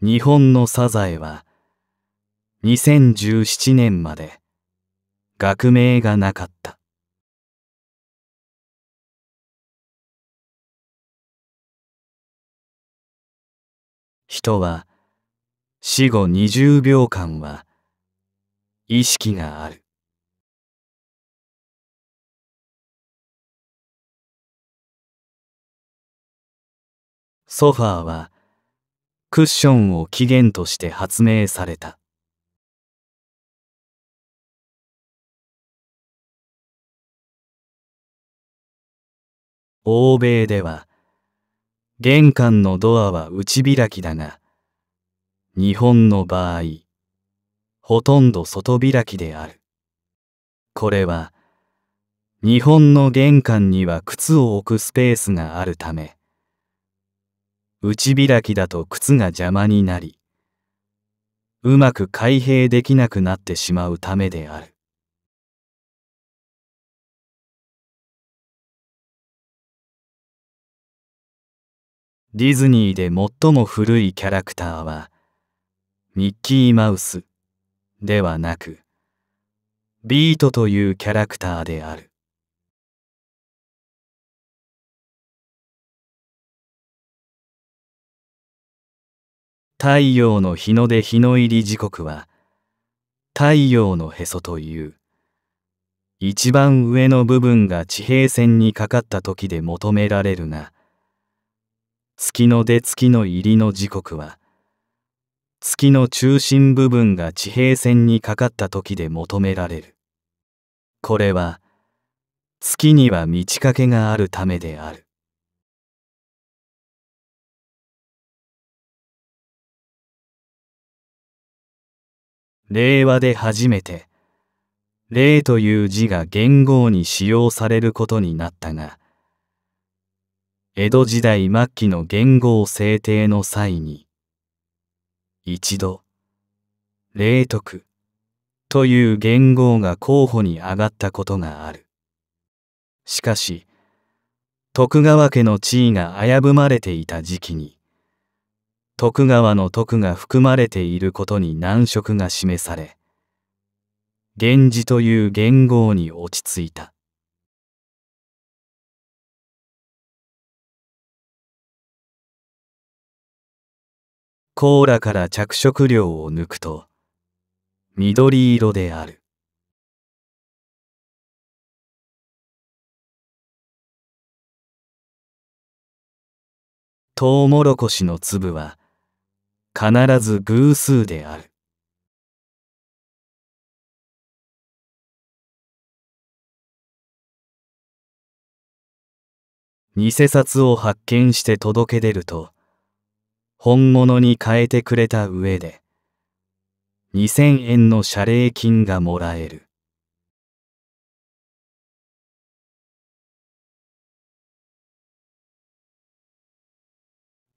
日本のサザエは2017年まで学名がなかった。人は死後20秒間は意識がある。ソファーはクッションを起源として発明された。欧米では玄関のドアは内開きだが日本の場合ほとんど外開きである。これは、日本の玄関には靴を置くスペースがあるため、内開きだと靴が邪魔になり、うまく開閉できなくなってしまうためである。ディズニーで最も古いキャラクターは、ミッキーマウス、ではなく、ビートというキャラクターである。太陽の日の出日の入り時刻は、太陽のへそという、一番上の部分が地平線にかかった時で求められるが、月の出月の入りの時刻は、月の中心部分が地平線にかかった時で求められる。これは月には満ち欠けがあるためである。令和で初めて、令という字が元号に使用されることになったが、江戸時代末期の元号制定の際に、一度、霊徳という元号が候補に上がったことがある。しかし、徳川家の地位が危ぶまれていた時期に、徳川の徳が含まれていることに難色が示され、源氏という元号に落ち着いた。甲羅から着色料を抜くと緑色である。トウモロコシの粒は必ず偶数である。偽札を発見して届け出ると本物に変えてくれた上で、2000円の謝礼金がもらえる。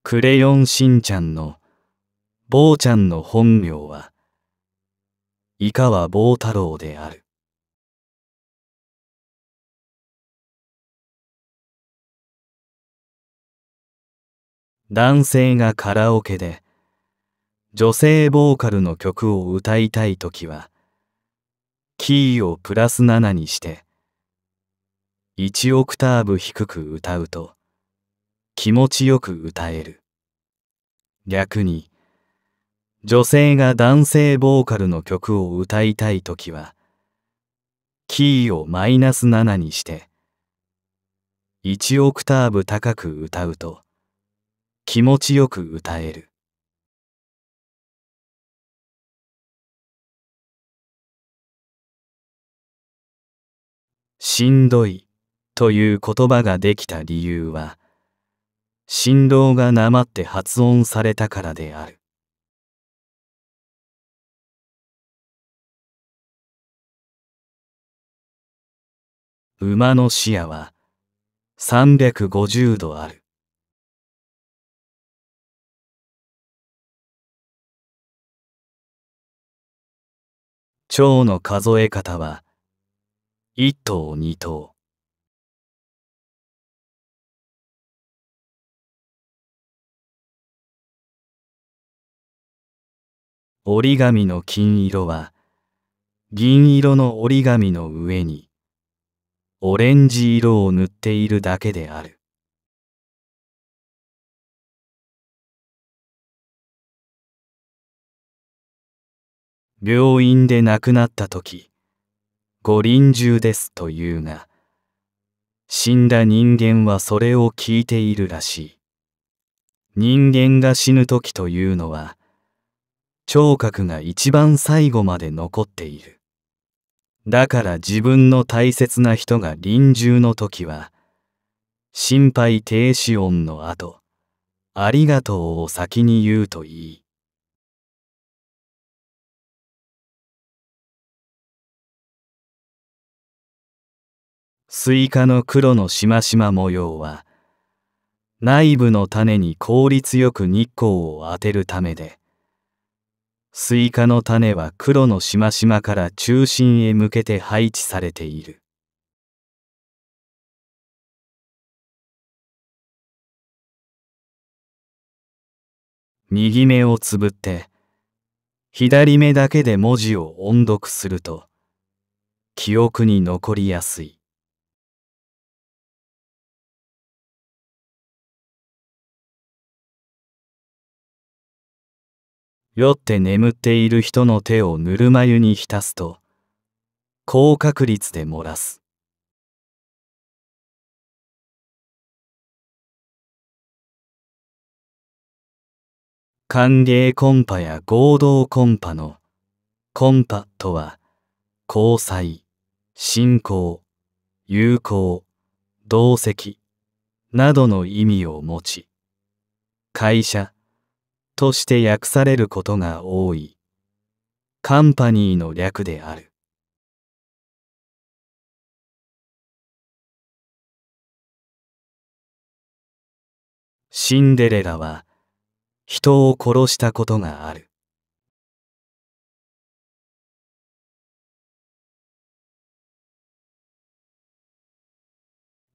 クレヨンしんちゃんの坊ちゃんの本名は、井川坊太郎である。男性がカラオケで女性ボーカルの曲を歌いたいときはキーをプラス7にして1オクターブ低く歌うと気持ちよく歌える。逆に女性が男性ボーカルの曲を歌いたいときはキーをマイナス7にして1オクターブ高く歌うと気持ちよく歌える。しんどいという言葉ができた理由は、振動がなまって発音されたからである。馬の視野は350度ある。蝶の数え方は一頭二頭。折り紙の金色は銀色の折り紙の上にオレンジ色を塗っているだけである。病院で亡くなった時ご臨終ですと言うが死んだ人間はそれを聞いているらしい。人間が死ぬ時というのは聴覚が一番最後まで残っている。だから自分の大切な人が臨終の時は心肺停止音の後ありがとうを先に言うといい。スイカの黒のしましま模様は内部の種に効率よく日光を当てるためでスイカの種は黒のしましまから中心へ向けて配置されている。右目をつぶって左目だけで文字を音読すると記憶に残りやすい。酔って眠っている人の手をぬるま湯に浸すと高確率で漏らす。歓迎コンパや合同コンパのコンパとは交際信仰友好同席などの意味を持ち会社として訳されることが多い。カンパニーの略である。シンデレラは人を殺したことがある。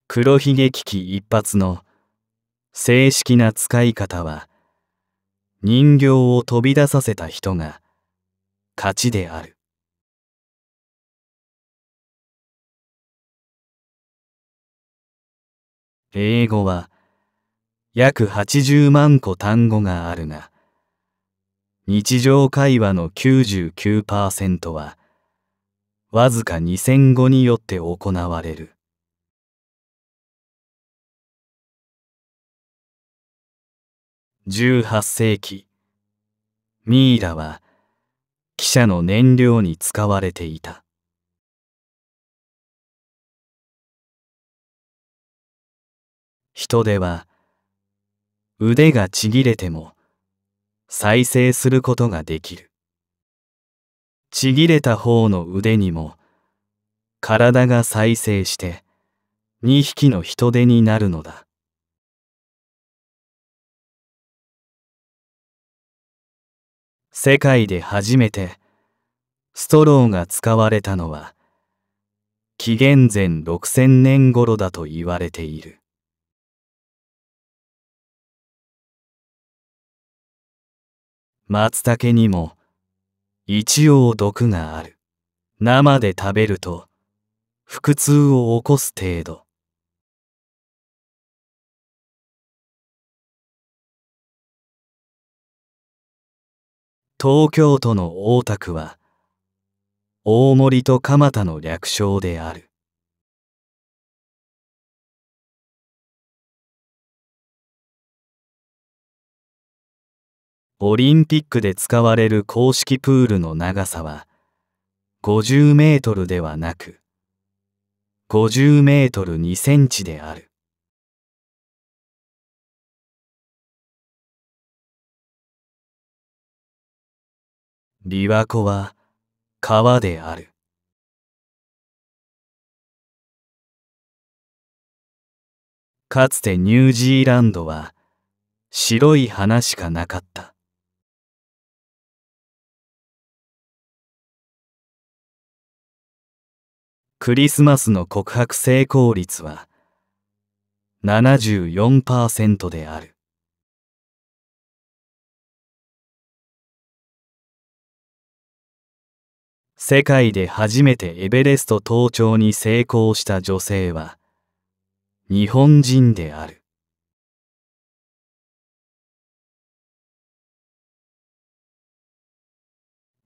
黒ひげ危機一発の正式な使い方は人形を飛び出させた人が勝ちである。英語は約80万個単語があるが日常会話の99%はわずか2000語によって行われる。18世紀。ミイラは汽車の燃料に使われていた。人手は腕がちぎれても再生することができる。ちぎれた方の腕にも体が再生して2匹の人手になるのだ。世界で初めてストローが使われたのは紀元前6000年頃だと言われている。松茸にも一応毒がある。生で食べると腹痛を起こす程度。東京都の大田区は大森と蒲田の略称である。オリンピックで使われる公式プールの長さは50メートルではなく50メートル2センチである。琵琶湖は川である。かつてニュージーランドは白い花しかなかった。クリスマスの告白成功率は74%である。世界で初めてエベレスト登頂に成功した女性は日本人である。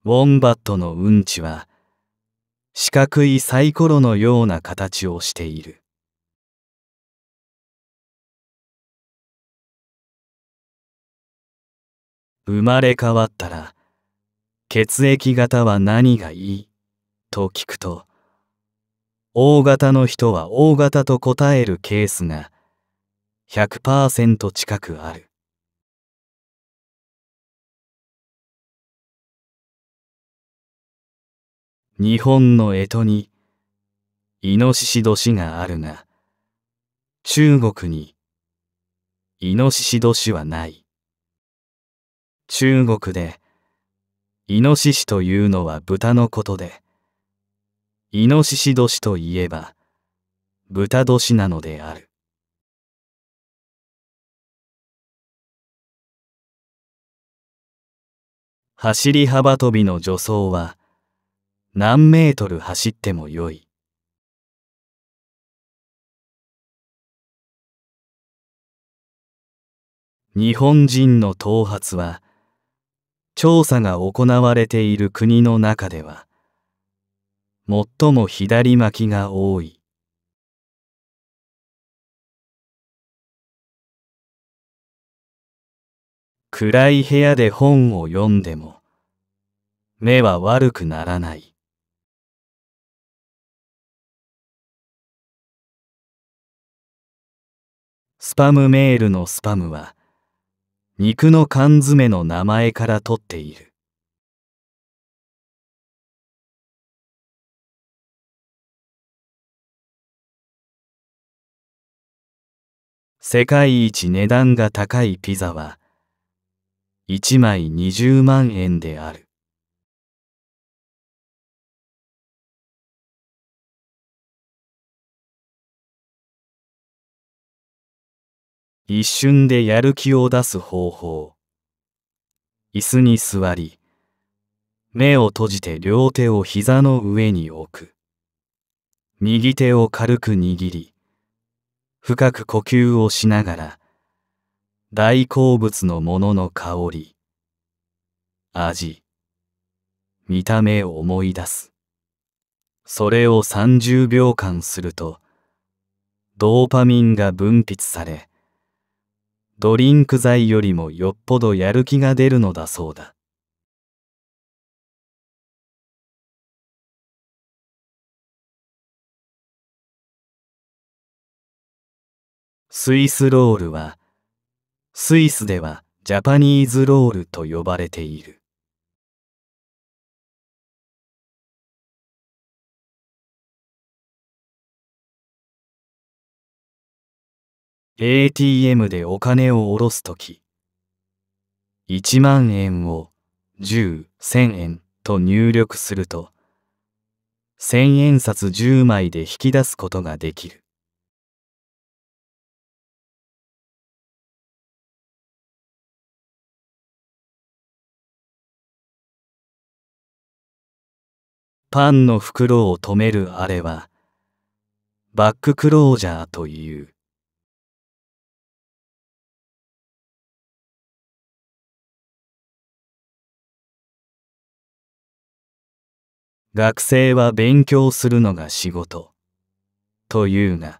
ウォンバットのうんちは四角いサイコロのような形をしている。生まれ変わったら血液型は何がいい？と聞くと、大型の人は大型と答えるケースが100%近くある。日本の干支にイノシシ年があるが、中国にイノシシ年はない。中国でイノシシというのは豚のことで、イノシシ年といえば、豚年なのである。走り幅跳びの助走は、何メートル走ってもよい。日本人の頭髪は、調査が行われている国の中では最も左巻きが多い。暗い部屋で本を読んでも目は悪くならない。スパムメールのスパムは肉の缶詰の名前から取っている。世界一値段が高いピザは一枚二十万円である。一瞬でやる気を出す方法。椅子に座り、目を閉じて両手を膝の上に置く。右手を軽く握り、深く呼吸をしながら、大好物のものの香り、味、見た目を思い出す。それを30秒間すると、ドーパミンが分泌され、ドリンク剤よりもよっぽどやる気が出るのだそうだ。スイスロールは、スイスではジャパニーズロールと呼ばれている。ATM でお金を下ろすとき、1万円を10、1000円と入力すると、千円札10枚で引き出すことができる。パンの袋を止めるあれは、バッククロージャーという。学生は勉強するのが仕事。というが、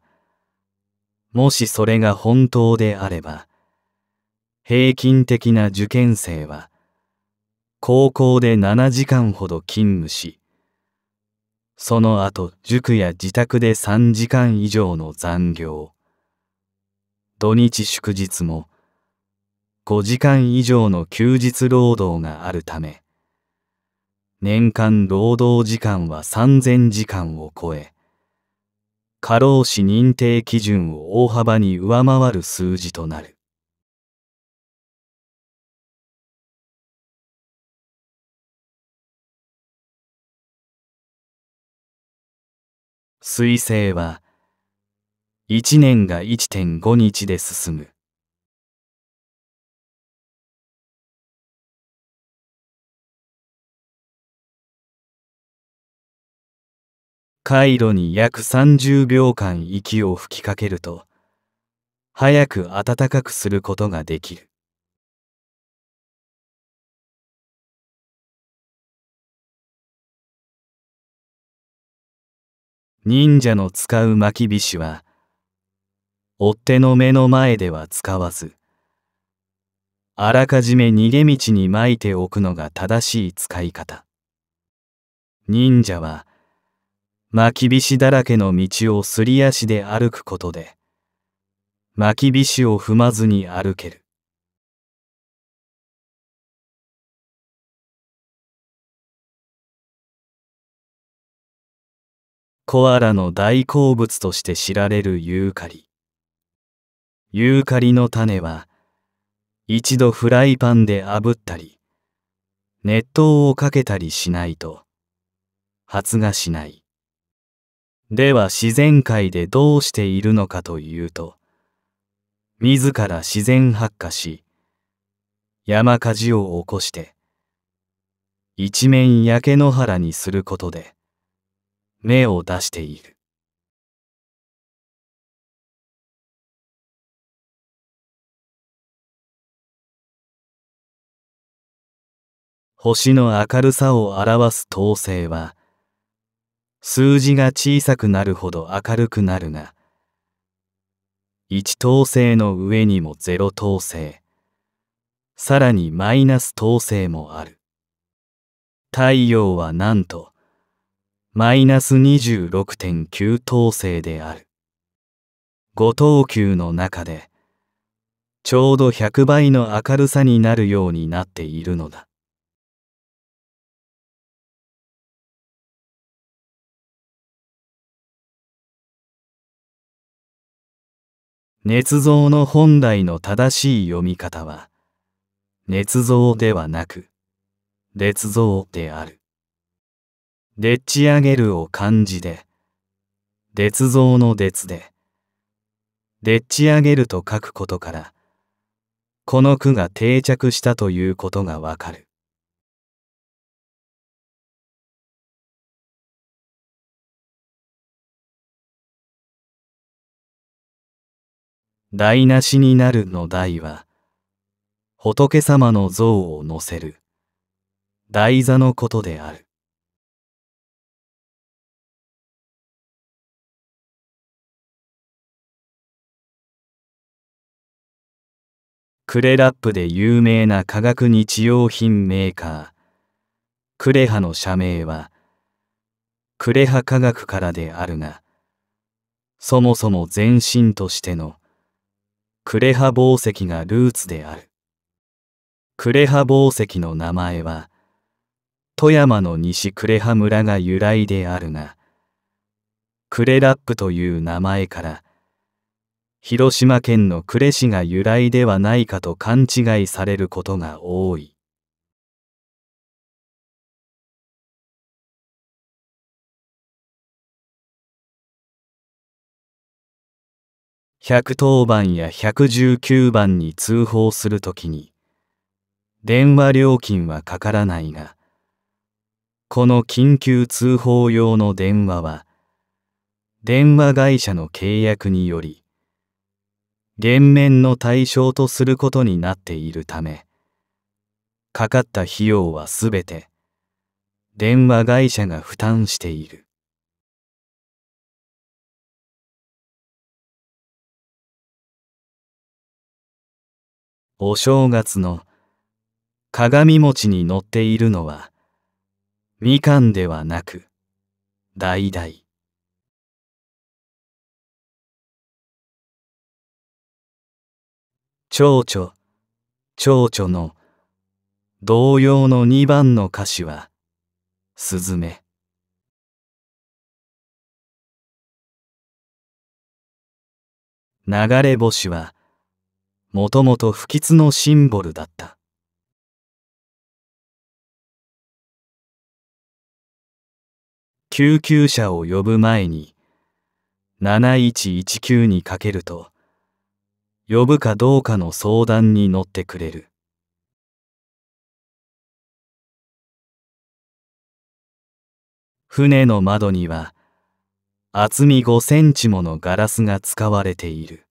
もしそれが本当であれば、平均的な受験生は、高校で7時間ほど勤務し、その後塾や自宅で3時間以上の残業。土日祝日も5時間以上の休日労働があるため、年間労働時間は3000時間を超え、過労死認定基準を大幅に上回る数字となる。彗星は、1年が1.5日で進む。回路に約30秒間息を吹きかけると、早く暖かくすることができる。忍者の使う巻きびしは、追っ手の目の前では使わず、あらかじめ逃げ道に巻いておくのが正しい使い方。忍者は、巻きびしだらけの道をすり足で歩くことで、巻きびしを踏まずに歩ける。コアラの大好物として知られるユーカリ。ユーカリの種は、一度フライパンで炙ったり、熱湯をかけたりしないと、発芽しない。では自然界でどうしているのかというと、自ら自然発火し、山火事を起こして、一面焼け野原にすることで、芽を出している。星の明るさを表す統星は、数字が小さくなるほど明るくなるが、1等星の上にも0等星、さらにマイナス等星もある。太陽はなんと、マイナス26.9等星である。5等級の中で、ちょうど100倍の明るさになるようになっているのだ。捏造の本来の正しい読み方は、捏造ではなく、捏造である。でっち上げるを漢字で、捏造の捏で、でっち上げると書くことから、この句が定着したということがわかる。台無しになるの台は、仏様の像を乗せる、台座のことである。クレラップで有名な化学日用品メーカー、クレハの社名は、クレハ科学からであるが、そもそも前身としてのクレハ宝石がルーツである。クレハ宝石の名前は、富山の西クレハ村が由来であるが、クレラップという名前から、広島県の呉市が由来ではないかと勘違いされることが多い。110番や119番に通報するときに、電話料金はかからないが、この緊急通報用の電話は、電話会社の契約により、減免の対象とすることになっているため、かかった費用はすべて、電話会社が負担している。お正月の鏡餅に乗っているのはみかんではなく橙蝶々蝶々の同様の二番の歌詞はスズメ。流れ星はもともと不吉のシンボルだった。救急車を呼ぶ前に7119にかけると呼ぶかどうかの相談に乗ってくれる。船の窓には厚み5センチものガラスが使われている。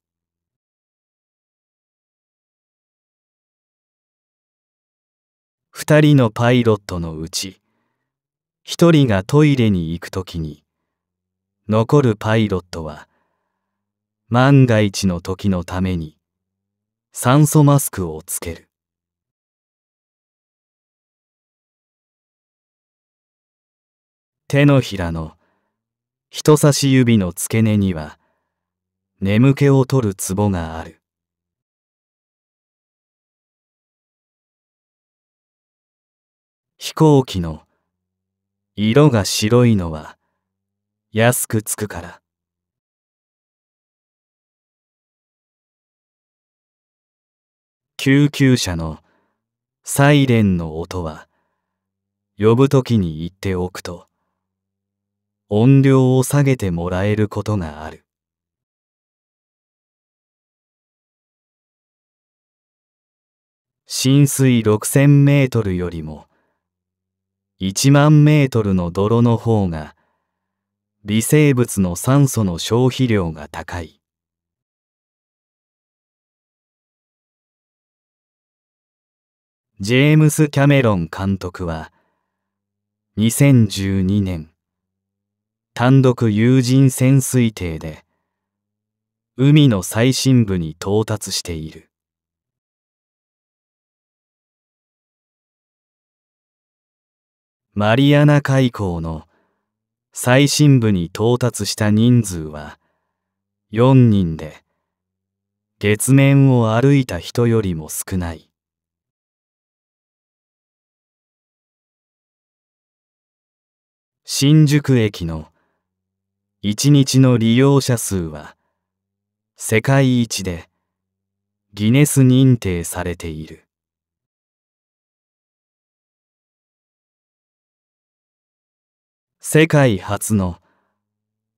二人のパイロットのうち、一人がトイレに行くときに、残るパイロットは、万が一の時のために、酸素マスクをつける。手のひらの人差し指の付け根には、眠気を取るツボがある。飛行機の色が白いのは安くつくから。救急車のサイレンの音は呼ぶときに言っておくと音量を下げてもらえることがある。浸水6000メートルよりも1万メートルの泥の方が微生物の酸素の消費量が高い。ジェームス・キャメロン監督は2012年単独有人潜水艇で海の最深部に到達している。マリアナ海溝の最深部に到達した人数は4人で月面を歩いた人よりも少ない。新宿駅の一日の利用者数は世界一でギネス認定されている。世界初の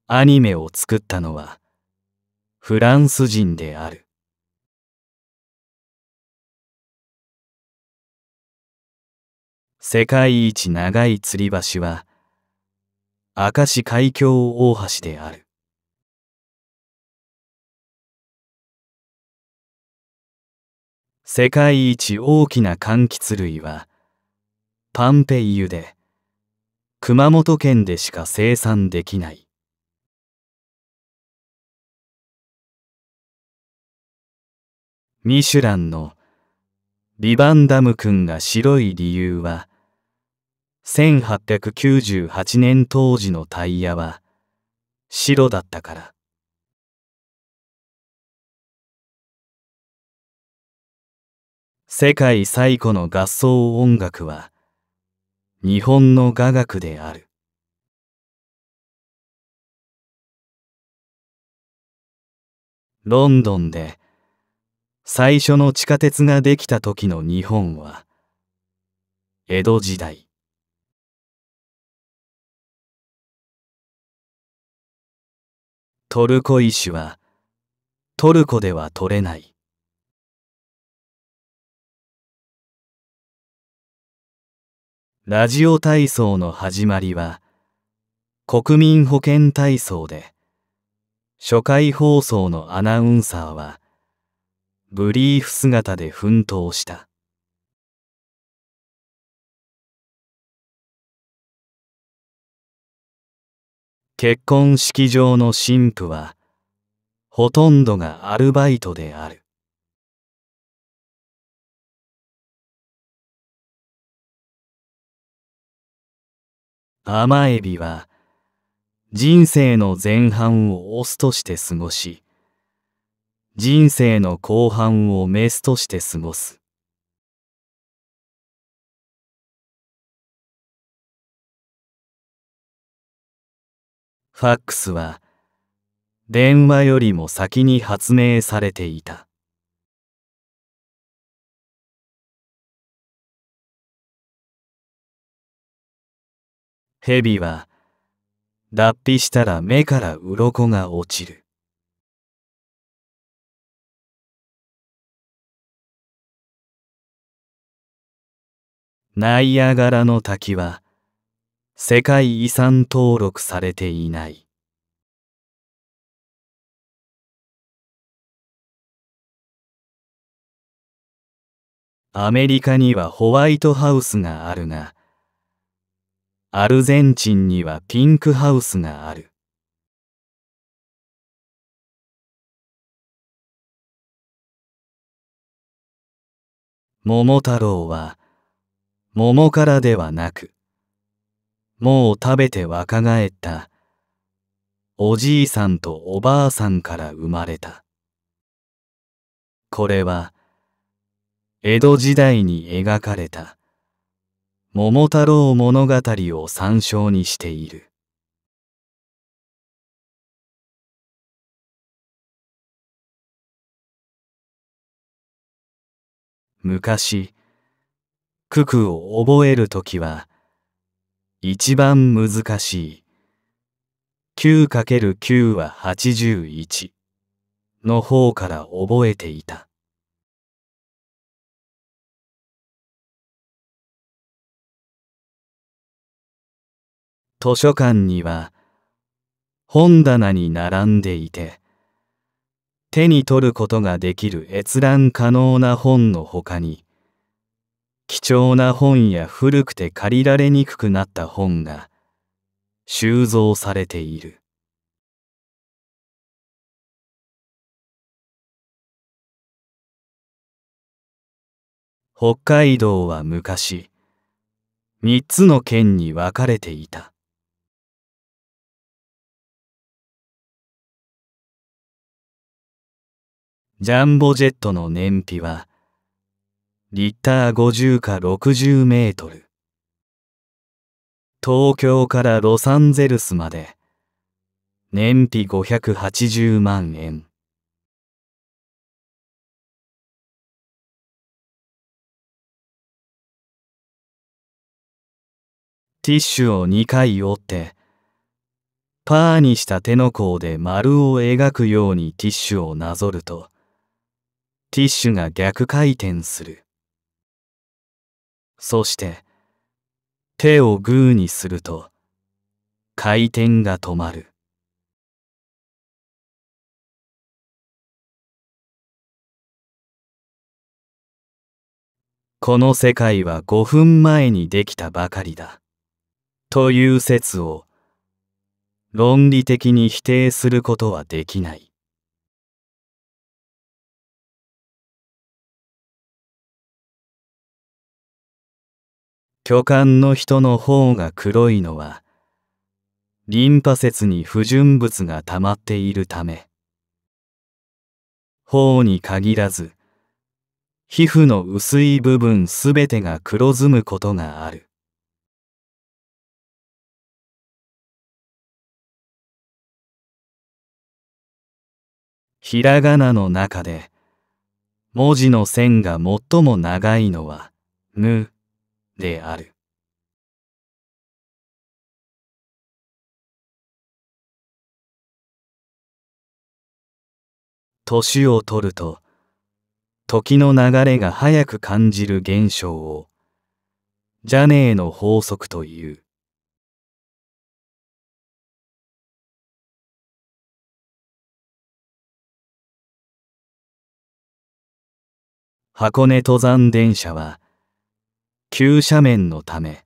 アニメを作ったのはフランス人である。世界一長い吊り橋は明石海峡大橋である。世界一大きな柑橘類はパンペイユで熊本県でしか生産できない。ミシュランのビバンダム君が白い理由は、1898年当時のタイヤは白だったから。世界最古の合奏音楽は、日本の雅楽である。ロンドンで最初の地下鉄ができた時の日本は江戸時代トルコ石はトルコでは取れないラジオ体操の始まりは国民保健体操で初回放送のアナウンサーはブリーフ姿で奮闘した。結婚式場の神父はほとんどがアルバイトである。甘エビは人生の前半をオスとして過ごし人生の後半をメスとして過ごす。ファックスは電話よりも先に発明されていた。蛇は脱皮したら目から鱗が落ちる。ナイアガラの滝は世界遺産登録されていない。アメリカにはホワイトハウスがあるがアルゼンチンにはピンクハウスがある。桃太郎は桃からではなくもう食べて若返った。おじいさんとおばあさんから生まれた。これは江戸時代に描かれた。桃太郎物語を参照にしている。昔九九を覚えるときは一番難しい。9×9 は81の方から覚えていた。図書館には本棚に並んでいて手に取ることができる閲覧可能な本のほかに貴重な本や古くて借りられにくくなった本が収蔵されている。北海道は昔三つの県に分かれていた。ジャンボジェットの燃費はリッター50か60メートル。東京からロサンゼルスまで燃費580万円。ティッシュを2回折って、パーにした手の甲で丸を描くようにティッシュをなぞると、ティッシュが逆回転する。そして手をグーにすると回転が止まる。この世界は5分前にできたばかりだ。という説を論理的に否定することはできない。巨漢の人の方が黒いのはリンパ節に不純物が溜まっているため。頬に限らず皮膚の薄い部分すべてが黒ずむことがある。ひらがなの中で文字の線が最も長いのはぬである。年を取ると時の流れが早く感じる現象をジャネーの法則という。箱根登山電車は急斜面のため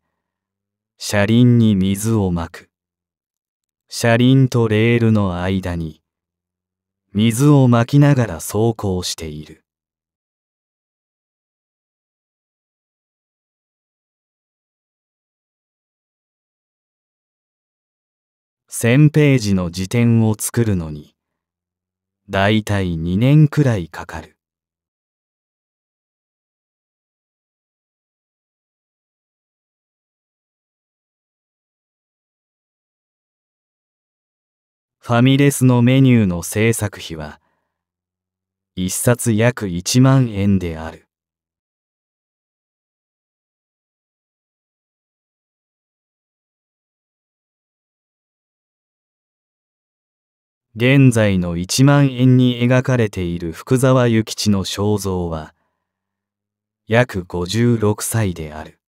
車輪に水をまく。車輪とレールの間に水をまきながら走行している。1000ページの辞典を作るのにだいたい2年くらいかかる。ファミレスのメニューの制作費は一冊約1万円である。現在の1万円に描かれている福沢諭吉の肖像は約56歳である。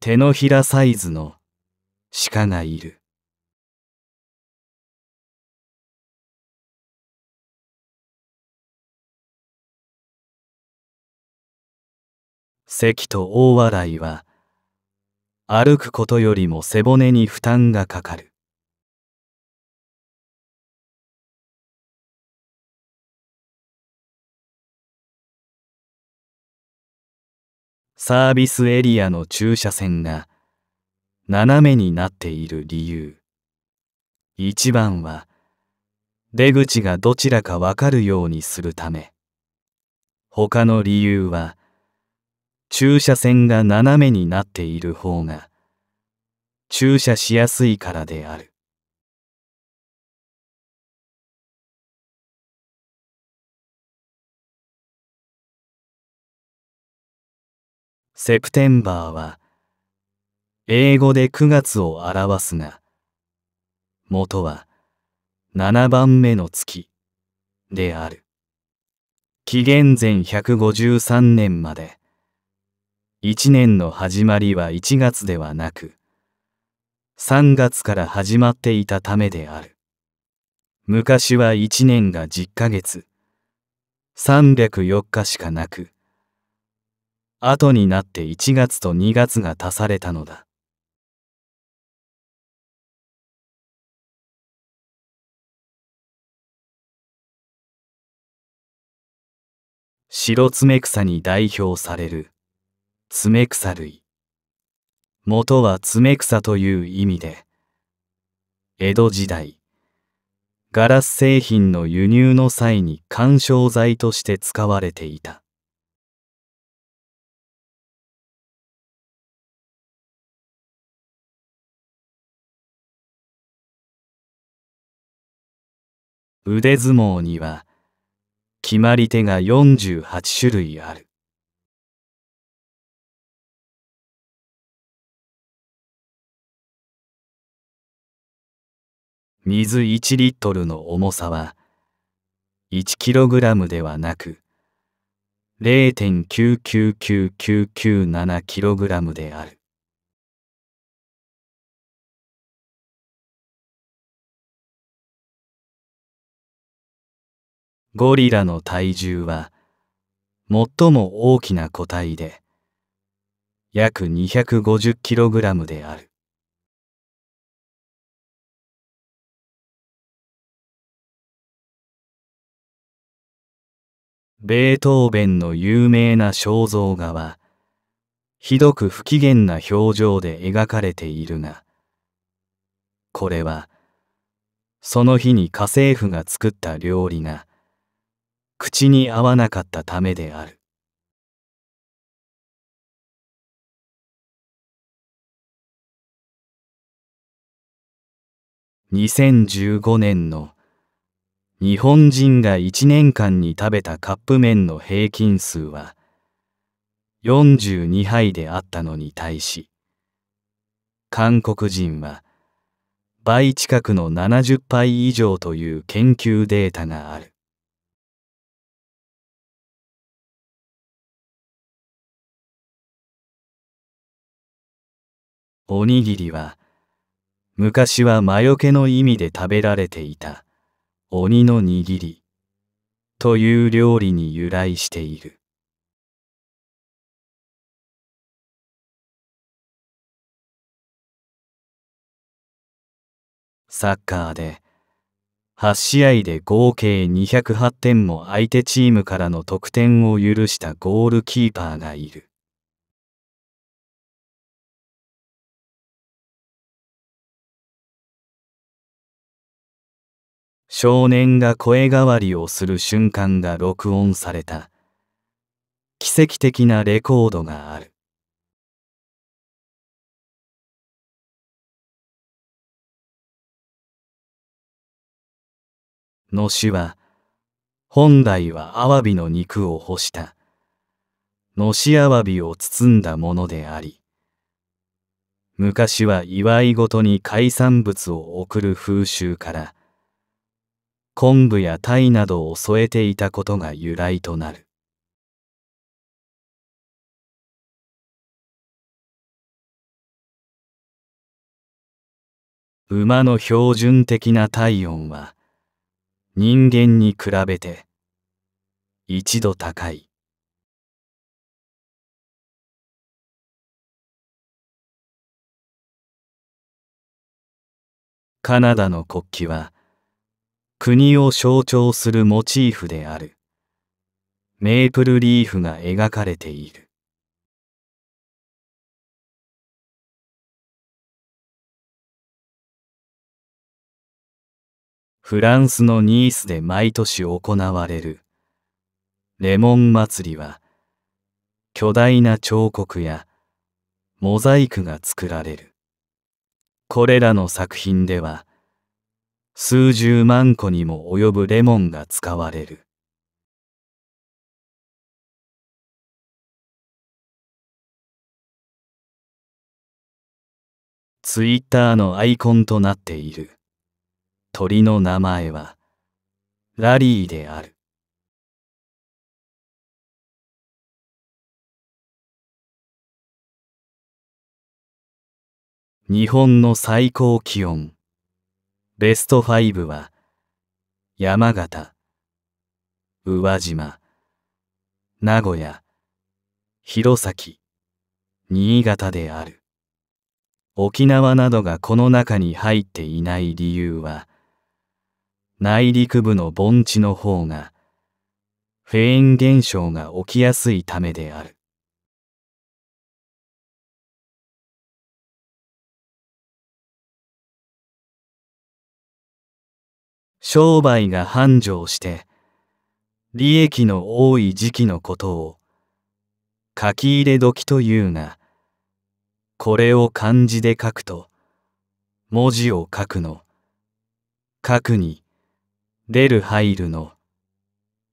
手のひらサイズの鹿がいる。関と大笑いは歩くことよりも背骨に負担がかかる。サービスエリアの駐車線が斜めになっている理由。一番は出口がどちらかわかるようにするため。他の理由は駐車線が斜めになっている方が駐車しやすいからである。セプテンバーは英語で9月を表すが元は7番目の月である。紀元前153年まで。1年の始まりは1月ではなく3月から始まっていたためである。昔は1年が10ヶ月。304日しかなく後になって1月と2月が足されたのだ。白爪草に代表される爪草類。元は爪草という意味で、江戸時代、ガラス製品の輸入の際に緩衝材として使われていた。腕相撲には決まり手が48種類ある。水1リットルの重さは1キログラムではなく0.999997キログラムである。ゴリラの体重は最も大きな個体で約 250kg である。ベートーベンの有名な肖像画はひどく不機嫌な表情で描かれているがこれはその日に家政婦が作った料理が口に合わなかったためである。2015年の日本人が1年間に食べたカップ麺の平均数は42杯であったのに対し韓国人は倍近くの70杯以上という研究データがある。おにぎりは昔は魔除けの意味で食べられていた鬼の握りという料理に由来している。サッカーで8試合で合計208点も相手チームからの得点を許したゴールキーパーがいる。少年が声変わりをする瞬間が録音された。奇跡的なレコードがある。のしは本来はアワビの肉を干した。のしアワビを包んだものであり昔は祝いごとに海産物を送る風習から昆布や鯛などを添えていたことが由来となる。馬の標準的な体温は人間に比べて一度高い。カナダの国旗は国を象徴するモチーフである。メープルリーフが描かれている。フランスのニースで毎年行われる。レモン祭りは巨大な彫刻やモザイクが作られる。これらの作品では数十万個にも及ぶレモンが使われる。ツイッターのアイコンとなっている鳥の名前はラリーである。日本の最高気温ベスト5は山形、宇和島、名古屋、弘前、新潟である。沖縄などがこの中に入っていない理由は、内陸部の盆地の方が、フェーン現象が起きやすいためである。商売が繁盛して利益の多い時期のことを書き入れ時というがこれを漢字で書くと文字を書くの書くに出る入るの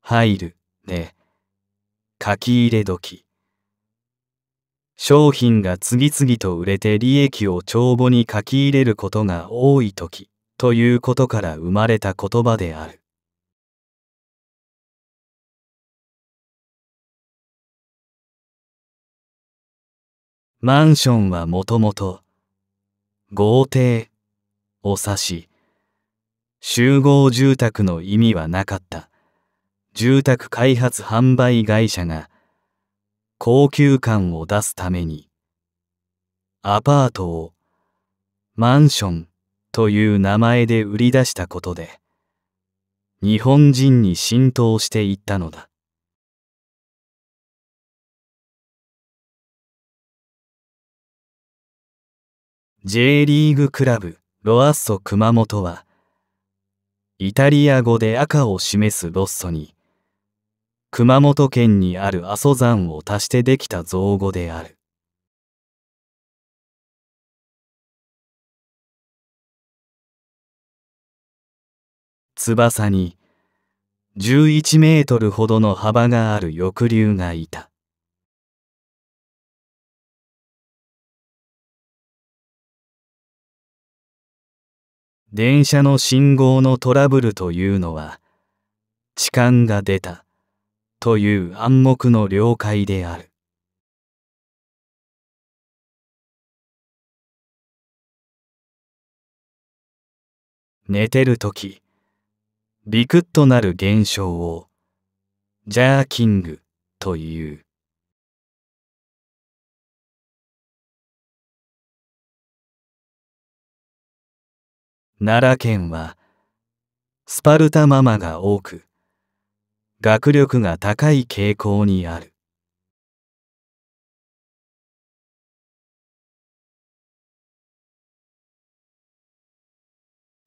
入るで書き入れ時。商品が次々と売れて利益を帳簿に書き入れることが多い時。ということから生まれた言葉である。マンションはもともと豪邸を指し集合住宅の意味はなかった住宅開発販売会社が高級感を出すためにアパートをマンションという名前で売り出したことで日本人に浸透していったのだ。J リーグクラブロアッソ熊本はイタリア語で赤を示すロッソに熊本県にある阿蘇山を足してできた造語である。翼に11メートルほどの幅がある翼竜がいた。電車の信号のトラブルというのは痴漢が出たという暗黙の了解である。寝てるとき、ビクッとなる現象をジャーキングという。奈良県はスパルタママが多く学力が高い傾向にある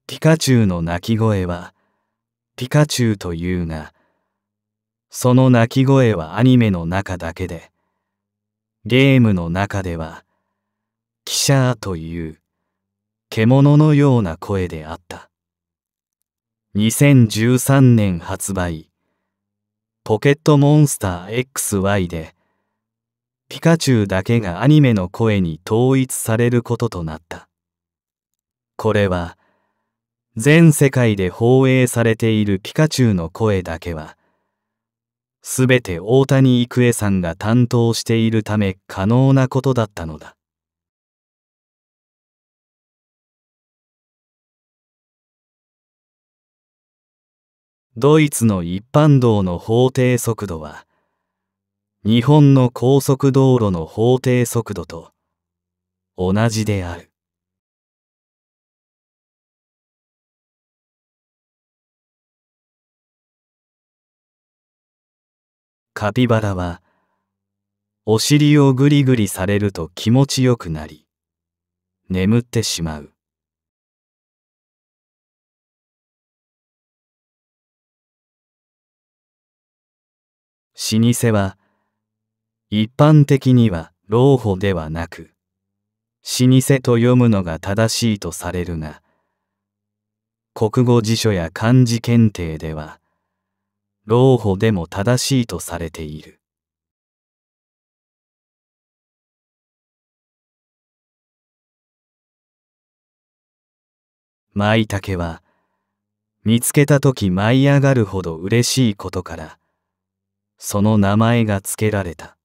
ピカチュウの鳴き声はピカチュウというがその鳴き声はアニメの中だけでゲームの中ではキシャーという獣のような声であった。2013年発売、ポケットモンスター XY で、ピカチュウだけがアニメの声に統一されることとなった。これは、全世界で放映されているピカチュウの声だけは、すべて大谷育恵さんが担当しているため可能なことだったのだ。ドイツの一般道の法定速度は日本の高速道路の法定速度と同じである。カピバラはお尻をぐりぐりされると気持ちよくなり眠ってしまう。老舗は一般的には老舗ではなく老舗と読むのが正しいとされるが国語辞書や漢字検定では老舗でも正しいとされている舞茸は見つけた時舞い上がるほど嬉しいことからその名前が付けられた。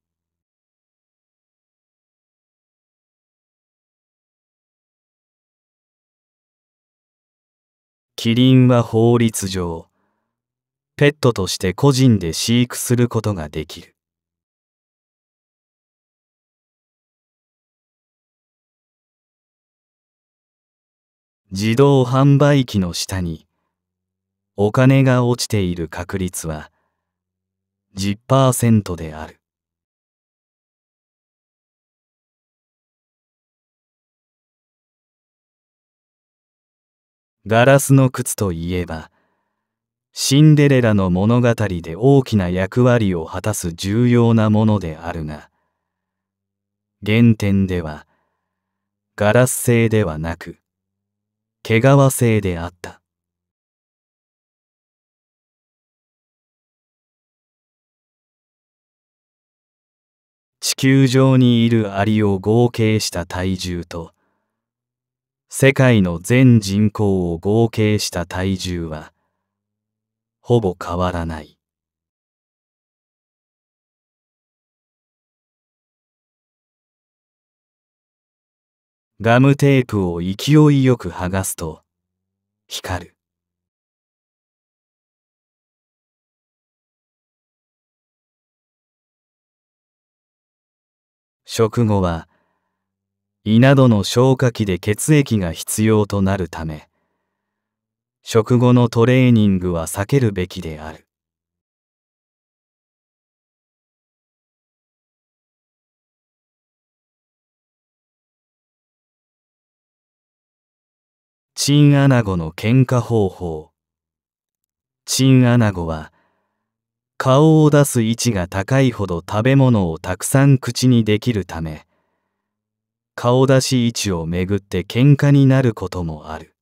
キリンは法律上、ペットとして個人で飼育することができる。自動販売機の下にお金が落ちている確率は10%である。ガラスの靴といえば、シンデレラの物語で大きな役割を果たす重要なものであるが、原点では、ガラス製ではなく、毛皮製であった。地球上にいるアリを合計した体重と世界の全人口を合計した体重はほぼ変わらない。ガムテープを勢いよく剥がすと光る。食後は胃などの消化器で血液が必要となるため食後のトレーニングは避けるべきである。チンアナゴの喧嘩方法。チンアナゴは顔を出す位置が高いほど食べ物をたくさん口にできるため顔出し位置をめぐって喧嘩になることもある。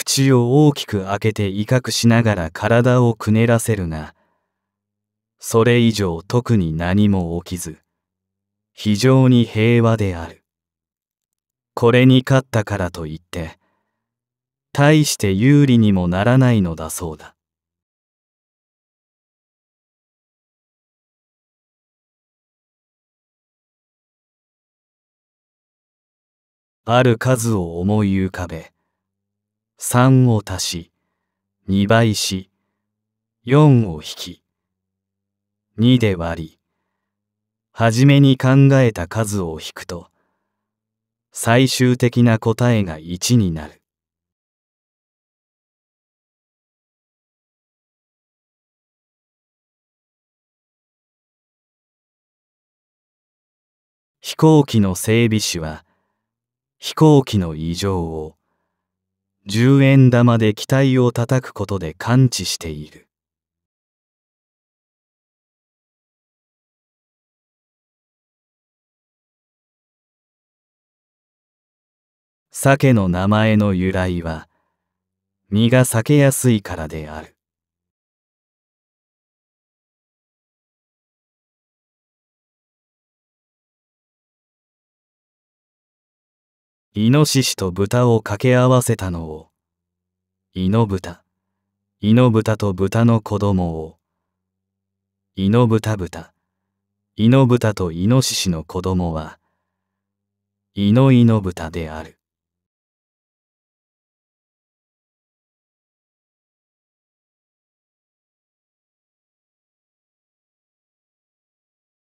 口を大きく開けて威嚇しながら体をくねらせるが、それ以上特に何も起きず、非常に平和である。これに勝ったからといって、大して有利にもならないのだそうだ。ある数を思い浮かべ、3を足し、2倍し、4を引き、2で割り、はじめに考えた数を引くと、最終的な答えが1になる。飛行機の整備士は、飛行機の異常を10円玉で機体を叩くことで感知している。鮭の名前の由来は身が裂けやすいからである。イノシシと豚を掛け合わせたのを、イノブタ、イノブタと豚の子供を、イノブタブタ、イノブタとイノシシの子供は、イノイノブタである。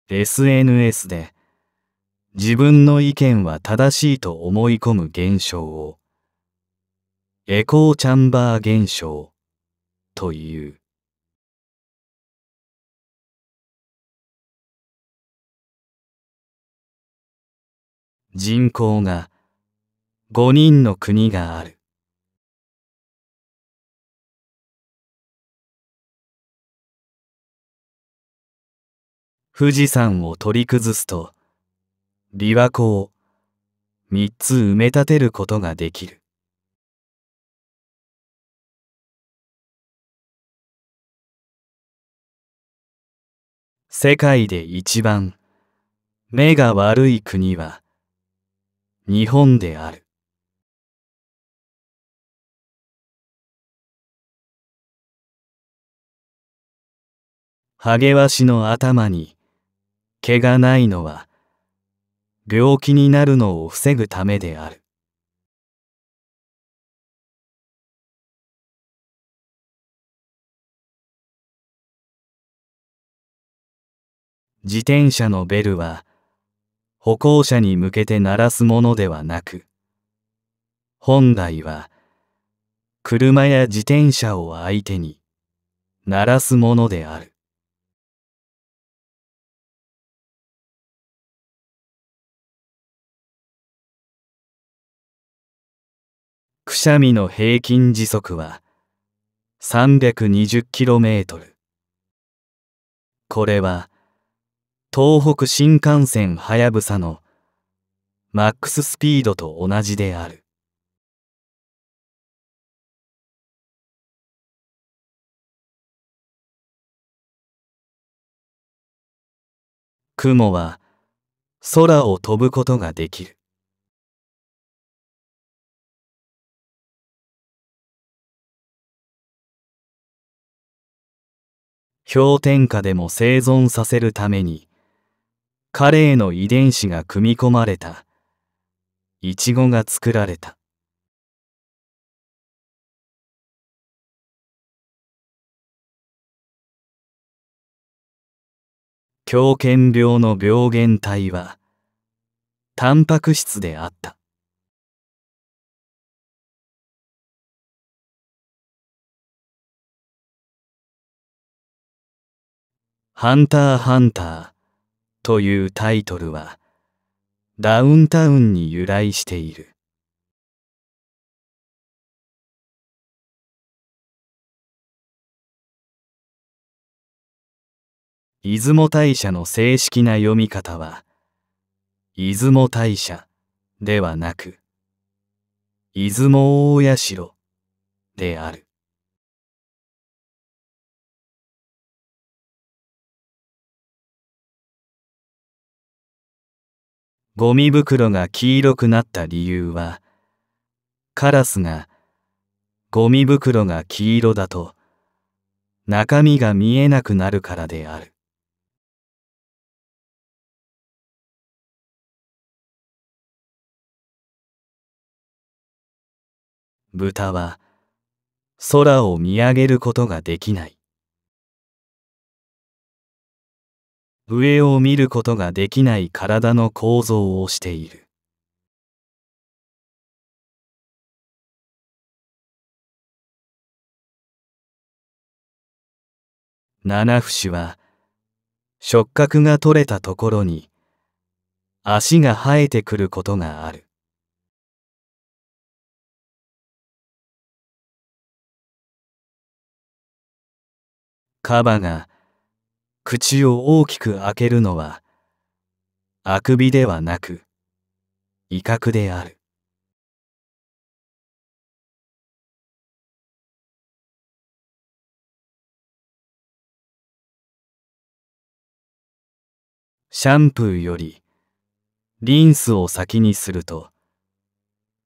SNS で自分の意見は正しいと思い込む現象をエコーチャンバー現象という。人口が5人の国がある。富士山を取り崩すと琵琶湖を三つ埋め立てることができる。世界で一番目が悪い国は日本である。ハゲワシの頭に毛がないのは病気になるのを防ぐためである。自転車のベルは歩行者に向けて鳴らすものではなく、本来は車や自転車を相手に鳴らすものである。くしゃみの平均時速は 320km。これは東北新幹線はやぶさのマックススピードと同じである。雲は空を飛ぶことができる。氷点下でも生存させるために彼への遺伝子が組み込まれた。イチゴが作られた。狂犬病の病原体はタンパク質であった。ハンターハンターというタイトルはダウンタウンに由来している。出雲大社の正式な読み方は出雲大社ではなく出雲大社である。ゴミ袋が黄色くなった理由は、カラスがゴミ袋が黄色だと中身が見えなくなるからである。豚は空を見上げることができない。上を見ることができない体の構造をしている。七節は触覚が取れたところに足が生えてくることがある。カバが口を大きく開けるのはあくびではなく威嚇である。シャンプーよりリンスを先にすると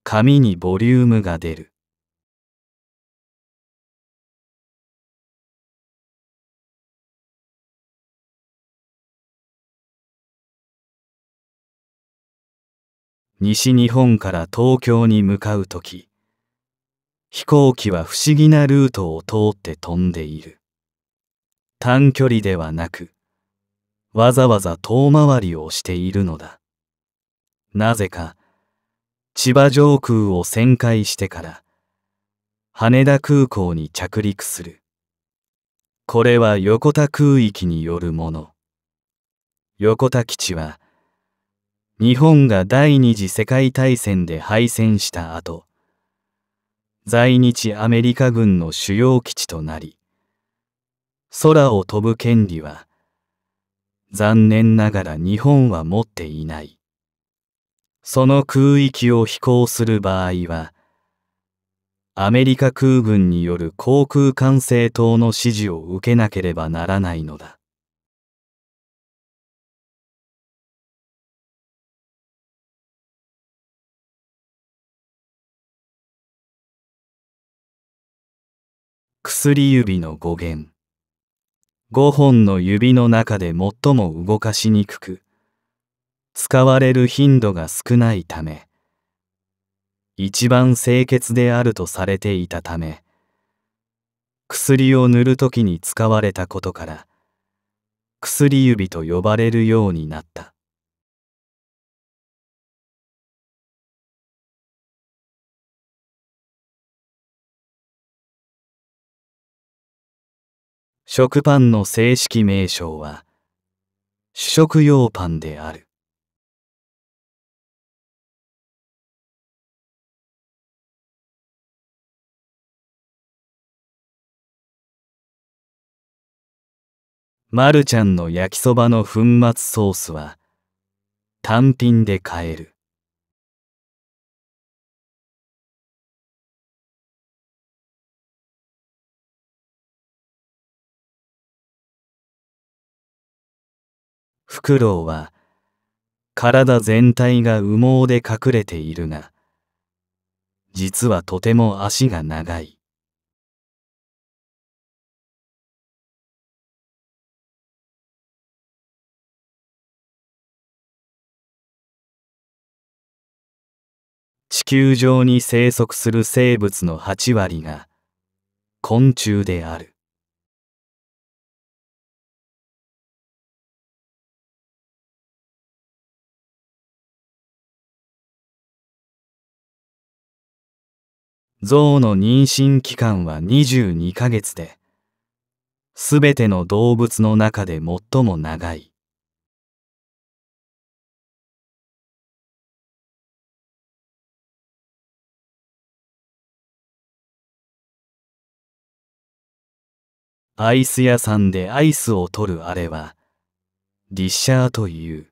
髪にボリュームが出る。西日本から東京に向かうとき、飛行機は不思議なルートを通って飛んでいる。短距離ではなく、わざわざ遠回りをしているのだ。なぜか、千葉上空を旋回してから、羽田空港に着陸する。これは横田空域によるもの。横田基地は、日本が第二次世界大戦で敗戦した後、在日アメリカ軍の主要基地となり、空を飛ぶ権利は、残念ながら日本は持っていない。その空域を飛行する場合は、アメリカ空軍による航空管制塔の指示を受けなければならないのだ。薬指の語源。5本の指の中で最も動かしにくく使われる頻度が少ないため一番清潔であるとされていたため薬を塗るときに使われたことから薬指と呼ばれるようになった。食パンの正式名称は主食用パンである。マルちゃんの焼きそばの粉末ソースは単品で買える。フクロウは体全体が羽毛で隠れているが実はとても足が長い。地球上に生息する生物の8割が昆虫である。象の妊娠期間は22ヶ月で、すべての動物の中で最も長い。アイス屋さんでアイスを取るあれは、ディッシャーという。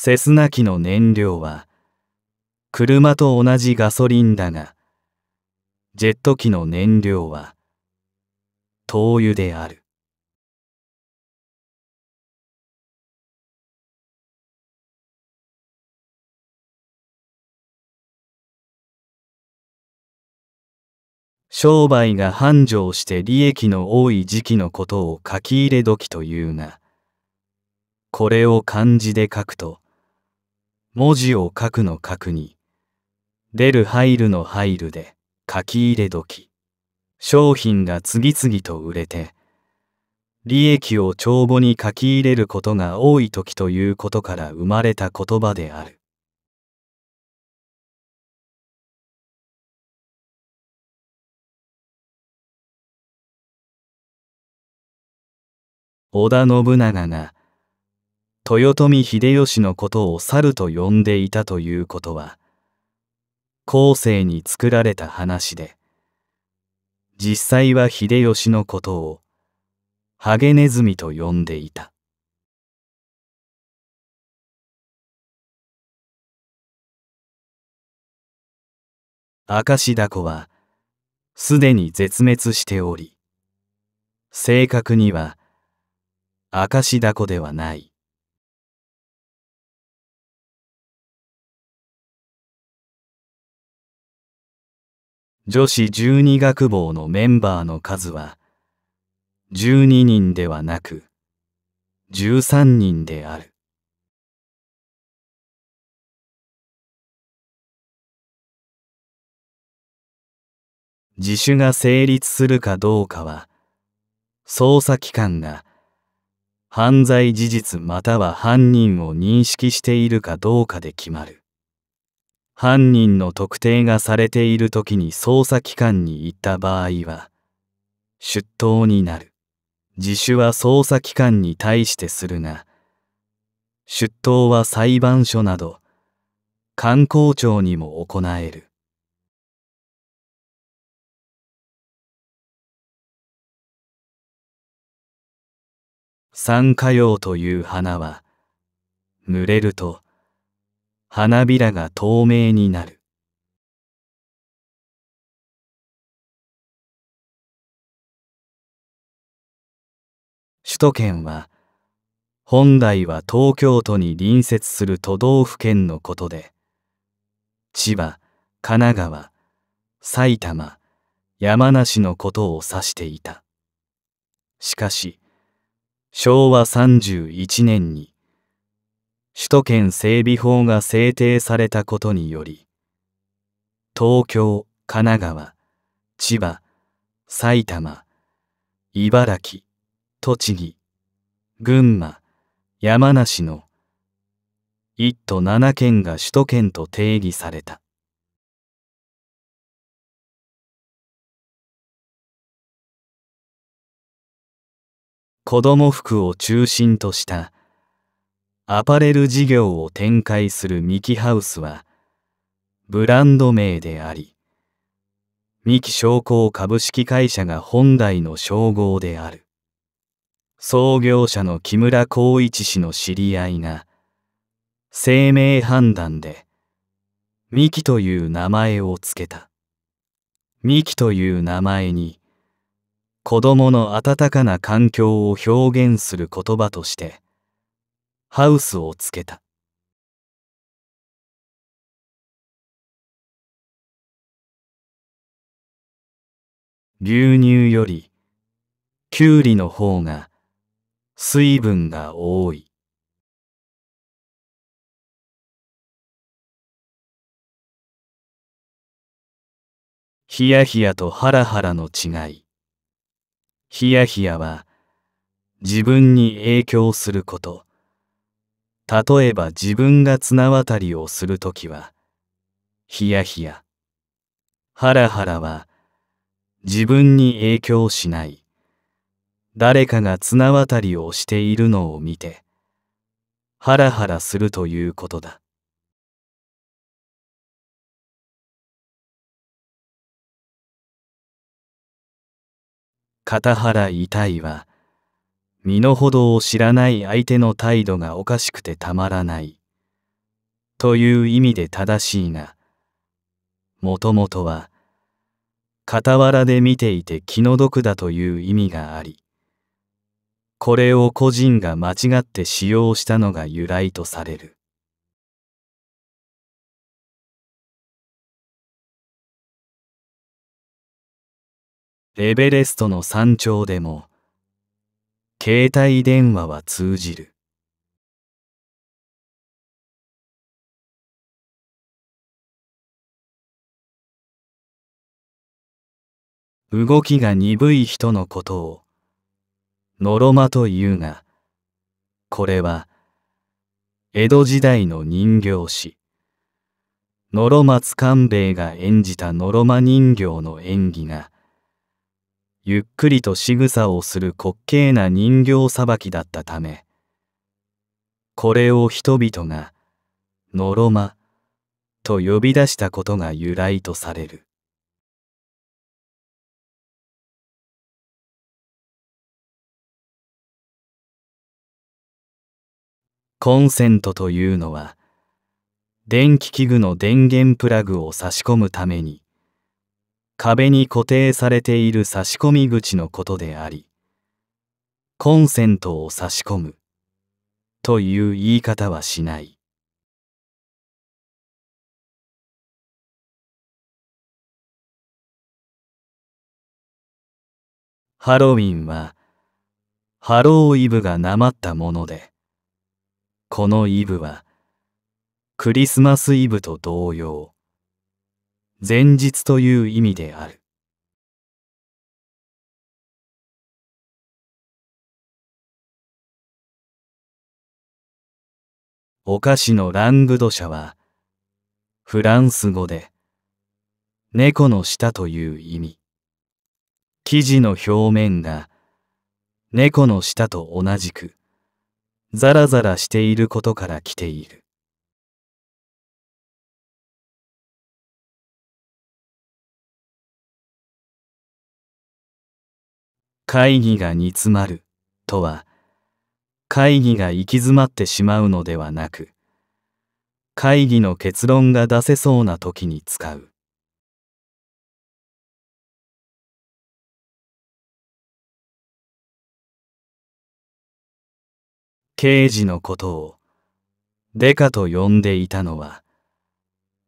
セスナ機の燃料は、車と同じガソリンだが、ジェット機の燃料は、灯油である。商売が繁盛して利益の多い時期のことを書き入れ時というが、これを漢字で書くと、文字を書くの書くに、出る入るの入るで書き入れ時。商品が次々と売れて、利益を帳簿に書き入れることが多い時ということから生まれた言葉である。織田信長が豊臣秀吉のことを猿と呼んでいたということは後世に作られた話で実際は秀吉のことをハゲネズミと呼んでいた。明石ダコはすでに絶滅しており正確には明石ダコではない。女子十二学坊のメンバーの数は12人ではなく13人である自主が成立するかどうかは捜査機関が犯罪事実または犯人を認識しているかどうかで決まる。犯人の特定がされている時に捜査機関に行った場合は、出頭になる。自首は捜査機関に対してするが、出頭は裁判所など、観光庁にも行える。三花葉という花は、濡れると、花びらが透明になる。首都圏は、本来は東京都に隣接する都道府県のことで、千葉、神奈川、埼玉、山梨のことを指していた。しかし、昭和31年に首都圏整備法が制定されたことにより東京神奈川千葉埼玉茨城栃木群馬山梨の1都7県が首都圏と定義された。子供服を中心としたアパレル事業を展開するミキハウスはブランド名であり三木商工株式会社が本来の称号である。創業者の木村光一氏の知り合いが生命判断でミキという名前を付けた。ミキという名前に子供の温かな環境を表現する言葉としてハウスをつけた。牛乳よりきゅうりの方が水分が多い。ヒヤヒヤとハラハラの違い。ヒヤヒヤは自分に影響すること。例えば自分が綱渡りをするときは、ヒヤヒヤ。ハラハラは自分に影響しない。誰かが綱渡りをしているのを見て、ハラハラするということだ。片腹痛いは身の程を知らない相手の態度がおかしくてたまらないという意味で正しいが、もともとは、傍らで見ていて気の毒だという意味があり、これを個人が間違って使用したのが由来とされる。エベレストの山頂でも、携帯電話は通じる。動きが鈍い人のことを、のろまというが、これは、江戸時代の人形師、のろ松官兵衛が演じたのろま人形の演技が、ゆっくりと仕草をする滑稽な人形さばきだったため、これを人々が、のろま、と呼び出したことが由来とされる。コンセントというのは、電気器具の電源プラグを差し込むために、壁に固定されている差し込み口のことであり、コンセントを差し込むという言い方はしない。ハロウィンは、ハローイブがなまったもので、このイブは、クリスマスイブと同様、前日という意味である。お菓子のラングド社は、フランス語で、猫の舌という意味。生地の表面が、猫の舌と同じく、ザラザラしていることから来ている。会議が煮詰まるとは、会議が行き詰まってしまうのではなく、会議の結論が出せそうな時に使う。刑事のことを、デカと呼んでいたのは、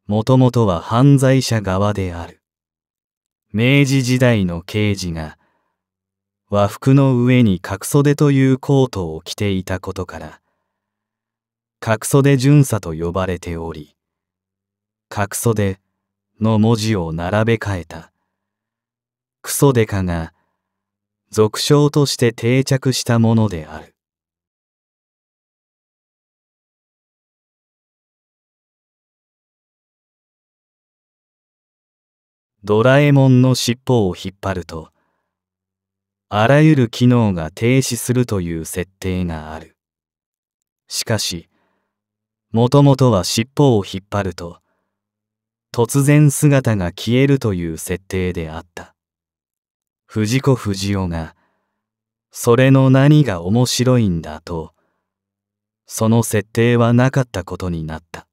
もともとは犯罪者側である。明治時代の刑事が、和服の上に角袖というコートを着ていたことから、角袖巡査と呼ばれており、角袖の文字を並べ替えた、クソデカが、俗称として定着したものである。ドラえもんの尻尾を引っ張ると、あらゆる機能が停止するという設定がある。しかし、もともとは尻尾を引っ張ると、突然姿が消えるという設定であった。藤子不二雄が、それの何が面白いんだと、その設定はなかったことになった。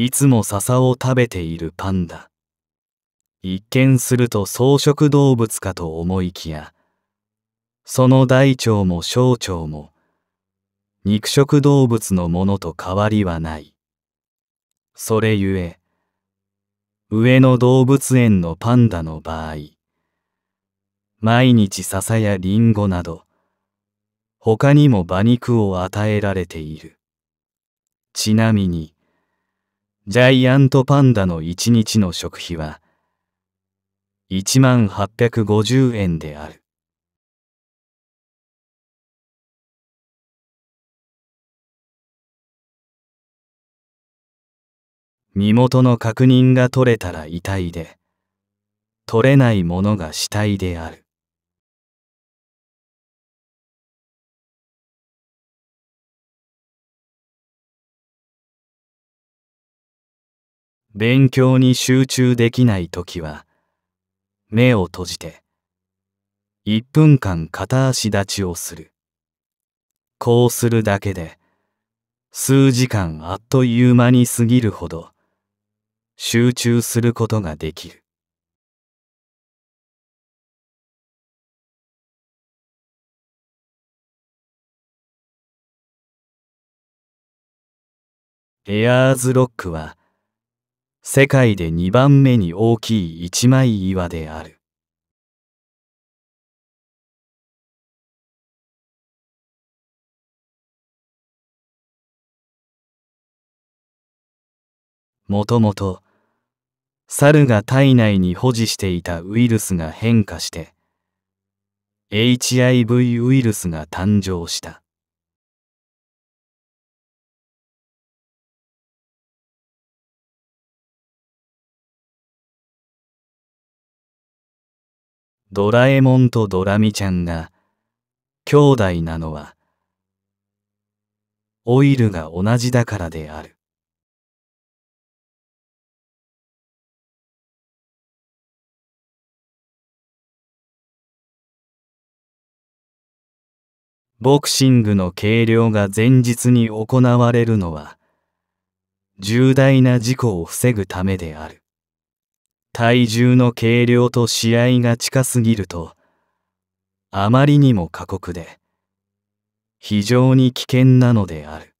いつも笹を食べているパンダ。一見すると草食動物かと思いきや、その大腸も小腸も、肉食動物のものと変わりはない。それゆえ、上野動物園のパンダの場合、毎日笹やリンゴなど、他にも馬肉を与えられている。ちなみに、ジャイアントパンダの1日の食費は1万850円である。身元の確認が取れたら遺体で、取れないものが死体である。勉強に集中できないときは、目を閉じて、1分間片足立ちをする。こうするだけで、数時間あっという間に過ぎるほど、集中することができる。エアーズロックは世界で2番目に大きい一枚岩である。もともと猿が体内に保持していたウイルスが変化して HIV ウイルスが誕生した。ドラえもんとドラミちゃんが兄弟なのはオイルが同じだからである。ボクシングの計量が前日に行われるのは重大な事故を防ぐためである。体重の計量と試合が近すぎると、あまりにも過酷で、非常に危険なのである。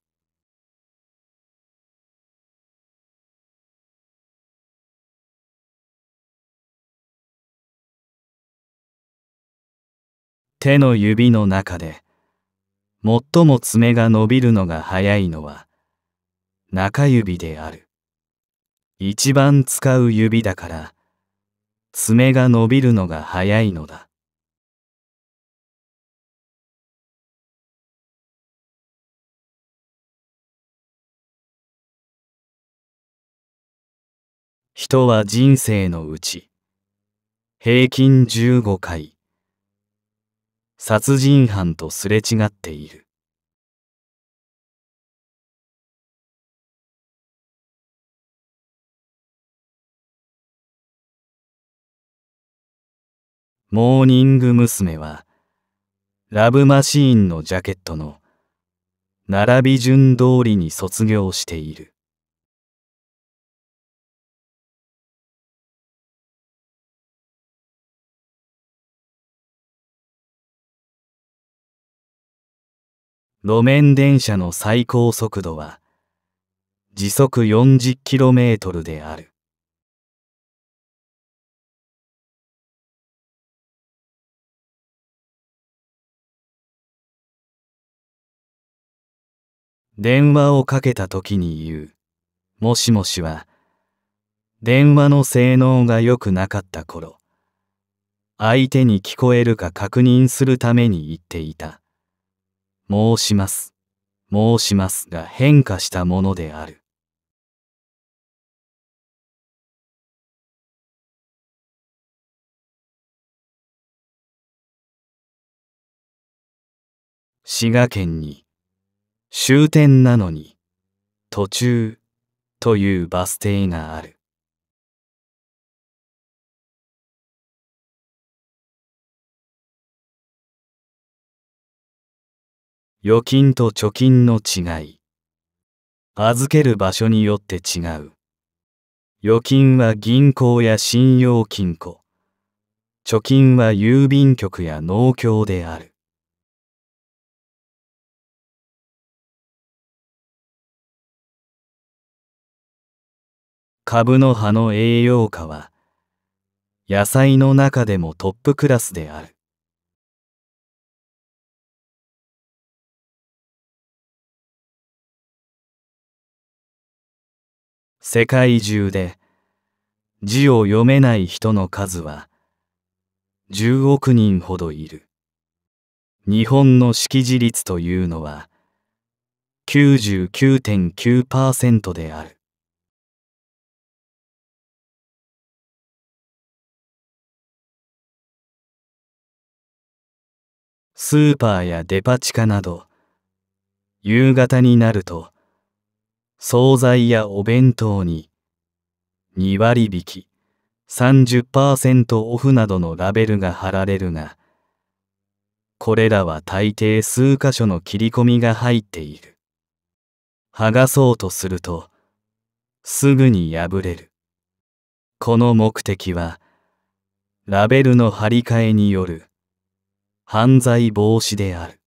手の指の中で、最も爪が伸びるのが早いのは、中指である。一番使う指だから、爪が伸びるのが早いのだ。人は人生のうち、平均15回、殺人犯とすれ違っている。モーニング娘。は、ラブマシーンのジャケットの並び順通りに卒業している。路面電車の最高速度は時速 40km である。電話をかけた時に言う、もしもしは、電話の性能が良くなかった頃、相手に聞こえるか確認するために言っていた。申します、申しますが変化したものである。滋賀県に終点なのに途中というバス停がある。預金と貯金の違い。預ける場所によって違う。預金は銀行や信用金庫。貯金は郵便局や農協である。株の葉の栄養価は野菜の中でもトップクラスである。世界中で字を読めない人の数は10億人ほどいる。日本の識字率というのは99.9%である。スーパーやデパ地下など、夕方になると、惣菜やお弁当に、2割引き、30%オフなどのラベルが貼られるが、これらは大抵数箇所の切り込みが入っている。剥がそうとすると、すぐに破れる。この目的は、ラベルの張り替えによる犯罪防止である。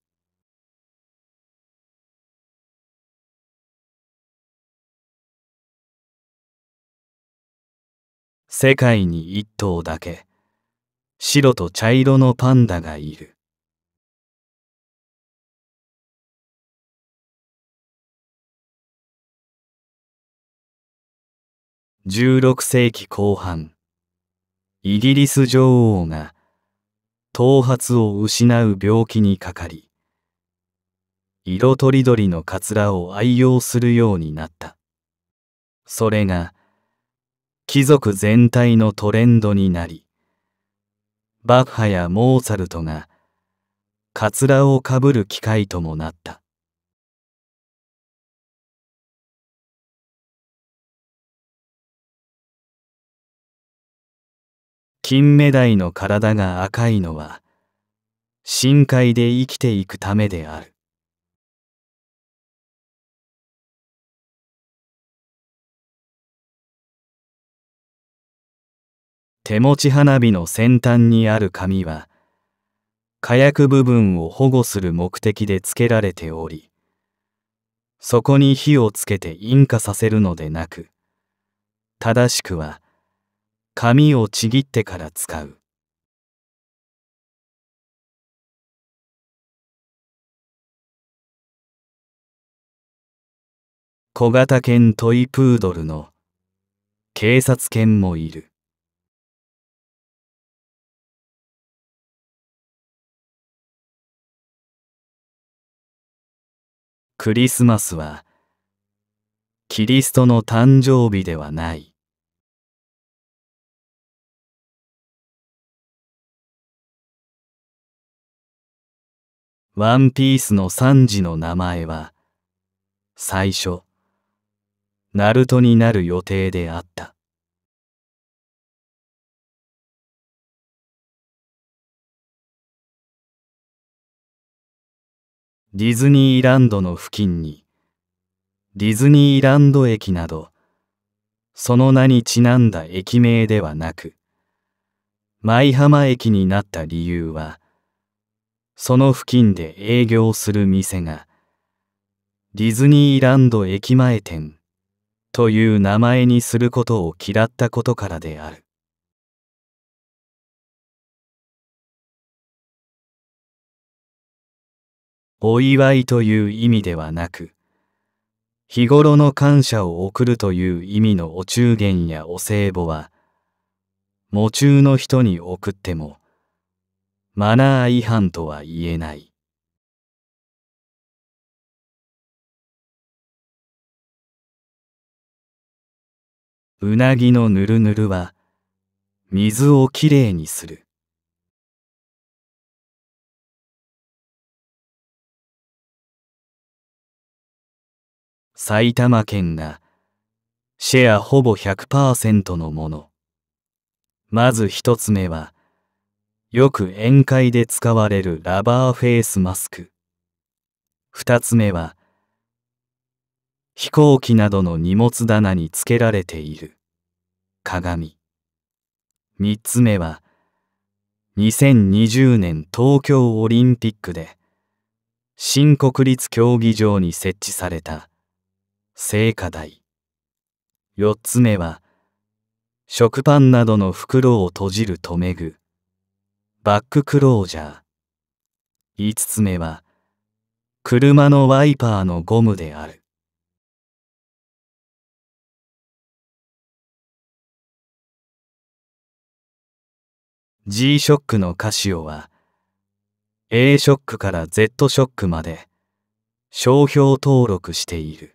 世界に一頭だけ白と茶色のパンダがいる。16世紀後半、イギリス女王が頭髪を失う病気にかかり、色とりどりのカツラを愛用するようになった。それが、貴族全体のトレンドになり、バッハやモーツァルトが、カツラをかぶる機会ともなった。金目鯛の体が赤いのは深海で生きていくためである。手持ち花火の先端にある紙は火薬部分を保護する目的で付けられておりそこに火をつけて引火させるのでなく正しくは紙をちぎってから使う。小型犬トイプードルの警察犬もいる。クリスマスはキリストの誕生日ではない。ワンピースのサンジの名前は、最初、ナルトになる予定であった。ディズニーランドの付近に、ディズニーランド駅など、その名にちなんだ駅名ではなく、舞浜駅になった理由は、その付近で営業する店が、ディズニーランド駅前店という名前にすることを嫌ったことからである。お祝いという意味ではなく、日頃の感謝を送るという意味のお中元やお歳暮は、喪中の人に送っても、マナー違反とは言えない。うなぎのぬるぬるは水をきれいにする。埼玉県がシェアほぼ100%のもの。まず一つ目はよく宴会で使われるラバーフェイスマスク。二つ目は、飛行機などの荷物棚につけられている鏡。三つ目は、2020年東京オリンピックで、新国立競技場に設置された聖火台。四つ目は、食パンなどの袋を閉じる留め具。バッククロージャー。5つ目は、車のワイパーのゴムである。G ショックのカシオは、A ショックから Z ショックまで商標登録している。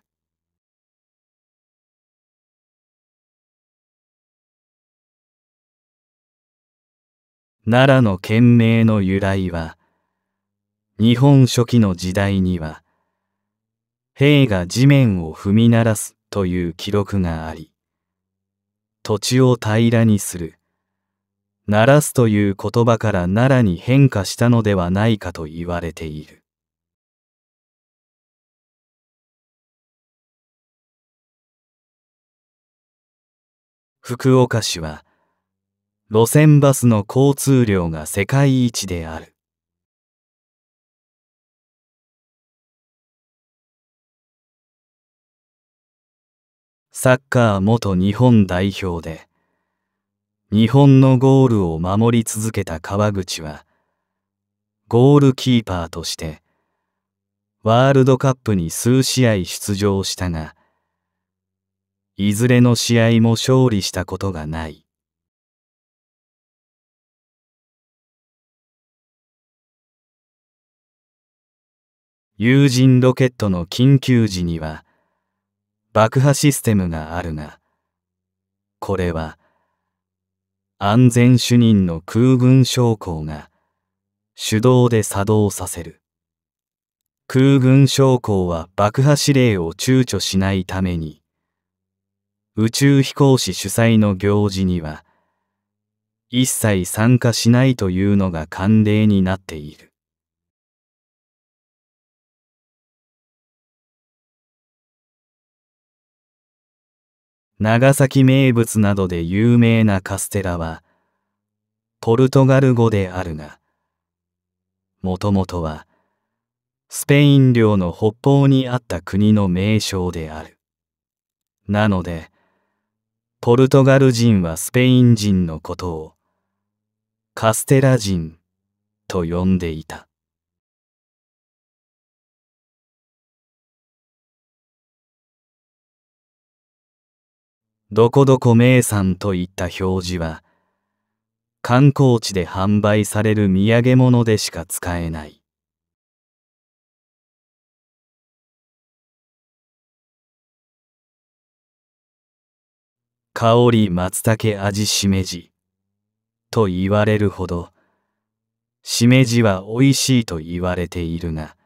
奈良の県名の由来は、日本初期の時代には、兵が地面を踏み鳴らすという記録があり、土地を平らにする、鳴らすという言葉から奈良に変化したのではないかと言われている。福岡市は路線バスの交通量が世界一である。サッカー元日本代表で日本のゴールを守り続けた川口はゴールキーパーとしてワールドカップに数試合出場したがいずれの試合も勝利したことがない。有人ロケットの緊急時には爆破システムがあるが、これは安全主任の空軍将校が手動で作動させる。空軍将校は爆破指令を躊躇しないために宇宙飛行士主催の行事には一切参加しないというのが慣例になっている。長崎名物などで有名なカステラはポルトガル語であるがもともとはスペイン領の北方にあった国の名称である。なのでポルトガル人はスペイン人のことをカステラ人と呼んでいた。どこどこ名産といった表示は観光地で販売される土産物でしか使えない。香り松茸味しめじと言われるほどしめじは美味しいと言われているが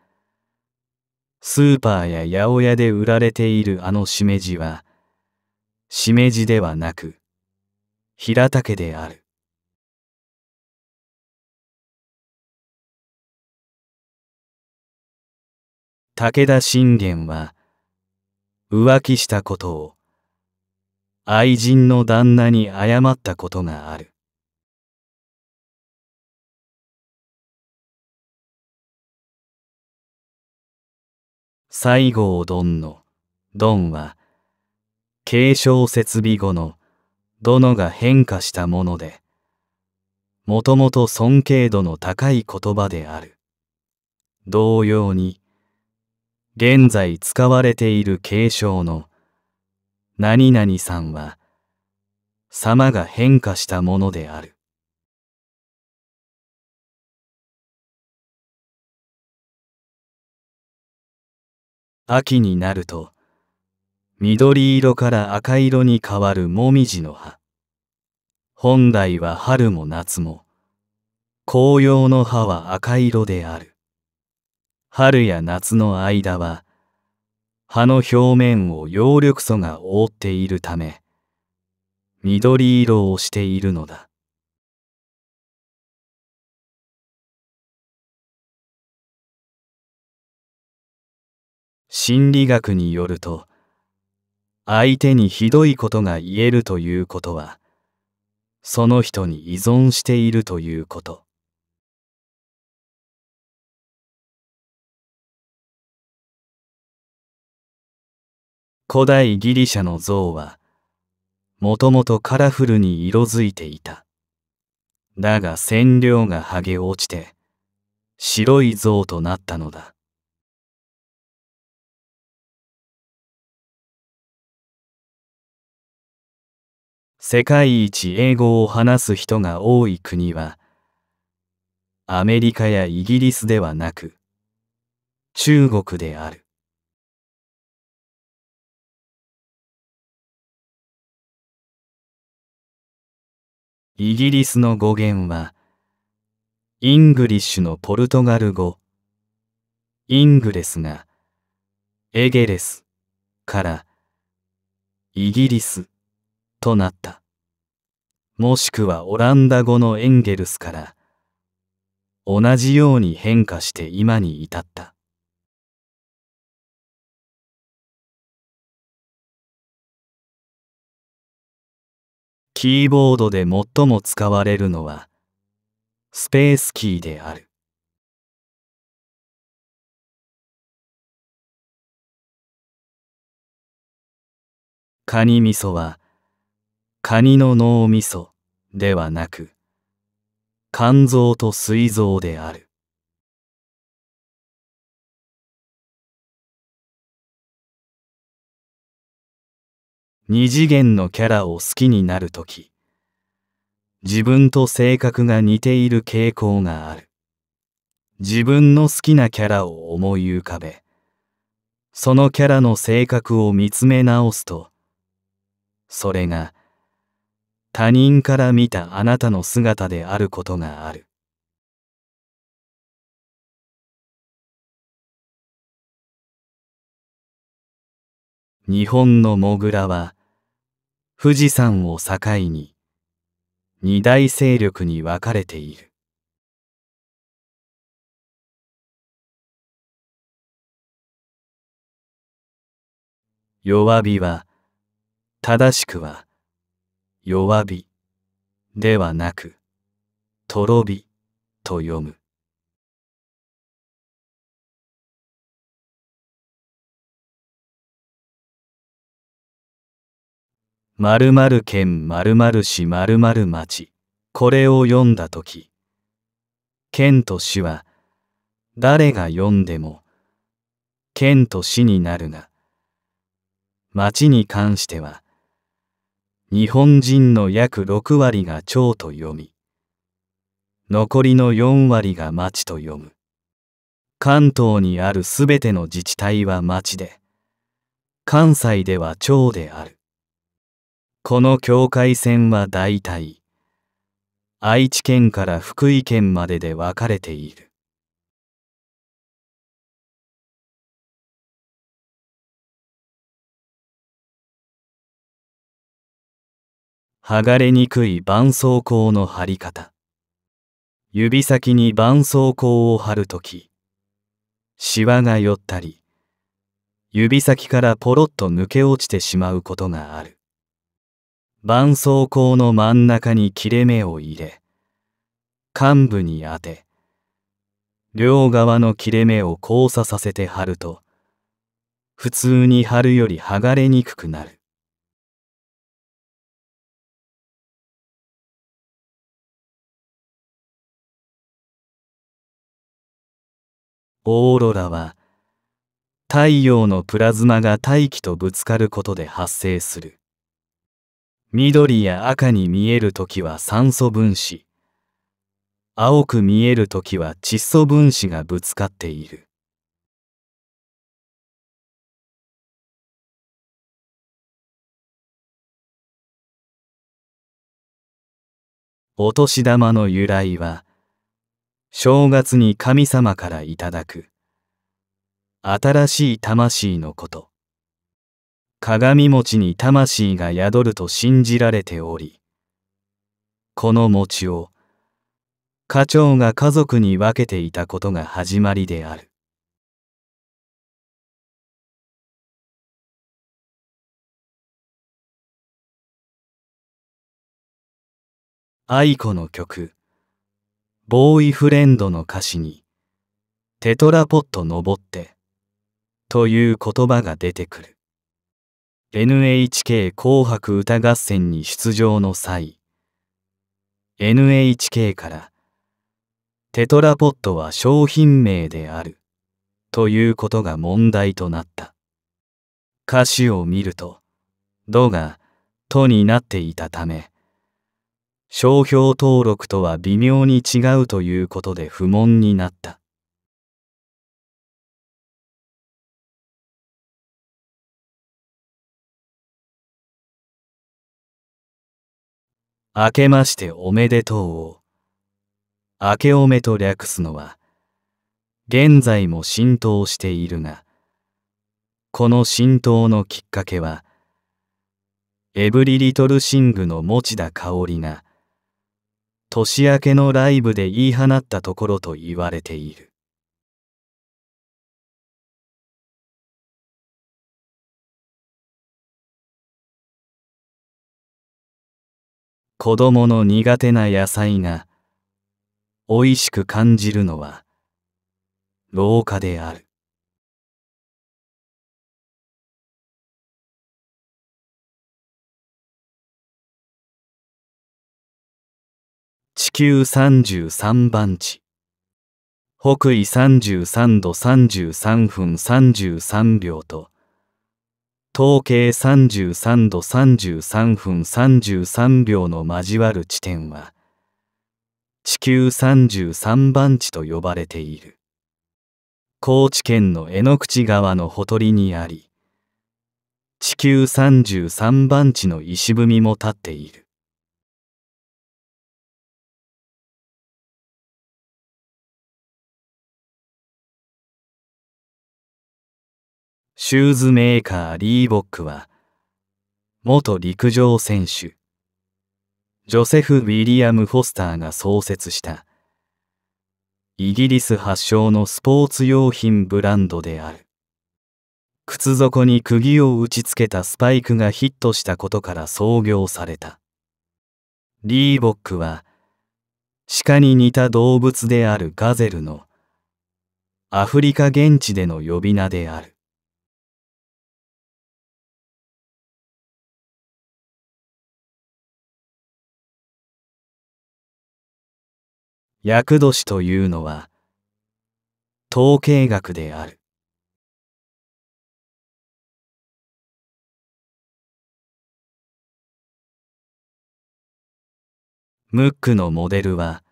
スーパーや八百屋で売られているあのしめじはしめじではなく平竹である武田信玄は浮気したことを愛人の旦那に謝ったことがある。西郷どんのどんは継承設備後の殿が変化したものでもともと尊敬度の高い言葉である。同様に現在使われている継承の何々さんは、様が変化したものである。秋になると、緑色から赤色に変わるもみじの葉。本来は春も夏も、紅葉の葉は赤色である。春や夏の間は、葉の表面を葉緑素が覆っているため、緑色をしているのだ。心理学によると、相手にひどいことが言えるということは、その人に依存しているということ。古代ギリシャの像は、もともとカラフルに色づいていた。だが染料が剥げ落ちて、白い像となったのだ。世界一英語を話す人が多い国は、アメリカやイギリスではなく、中国である。イギリスの語源は、イングリッシュのポルトガル語、イングレスが、エゲレスから、イギリスとなった。もしくはオランダ語のエンゲルスから同じように変化して今に至った。キーボードで最も使われるのはスペースキーである。カニ味噌はカニの脳みそではなく肝臓と膵臓である。二次元のキャラを好きになるとき、自分と性格が似ている傾向がある。自分の好きなキャラを思い浮かべ、そのキャラの性格を見つめ直すと、それが他人から見たあなたの姿であることがある。日本のモグラは富士山を境に二大勢力に分かれている。弱火は正しくは弱火ではなくとろ火と読む。〇〇県〇〇市〇〇町これを読んだとき県と市は誰が読んでも県と市になるが町に関しては日本人の約6割が町と読み残りの4割が町と読む。関東にあるすべての自治体は町で関西では町である。この境界線は大体愛知県から福井県までで分かれている。剥がれにくい絆創膏の貼り方指先に絆創膏を貼るときシワが寄ったり指先からポロッと抜け落ちてしまうことがある絆創膏の真ん中に切れ目を入れ、幹部に当て、両側の切れ目を交差させて貼ると、普通に貼るより剥がれにくくなる。オーロラは、太陽のプラズマが大気とぶつかることで発生する。緑や赤に見えるときは酸素分子青く見えるときは窒素分子がぶつかっているお年玉の由来は正月に神様からいただく。新しい魂のこと。鏡餅に魂が宿ると信じられており、この餅を課長が家族に分けていたことが始まりである。愛子の曲、ボーイフレンドの歌詞に、テトラポット登って、という言葉が出てくる。NHK 紅白歌合戦に出場の際 NHK からテトラポットは商品名であるということが問題となった歌詞を見ると「ド」が「と」になっていたため商標登録とは微妙に違うということで不問になった。明けましておめでとうを、明けおめと略すのは、現在も浸透しているが、この浸透のきっかけは、エブリリトルシングの持田香織が年明けのライブで言い放ったところと言われている。子供の苦手な野菜が美味しく感じるのは廊下である。球33番地。北緯33度33分33秒と統計33度33分33秒の交わる地点は地球33番地と呼ばれている。高知県の榎口川のほとりにあり地球33番地の石踏みも立っている。シューズメーカーリーボックは、元陸上選手、ジョセフ・ウィリアム・フォスターが創設した、イギリス発祥のスポーツ用品ブランドである。靴底に釘を打ち付けたスパイクがヒットしたことから創業された。リーボックは、鹿に似た動物であるガゼルの、アフリカ現地での呼び名である。厄年というのは統計学である。ムックのモデルは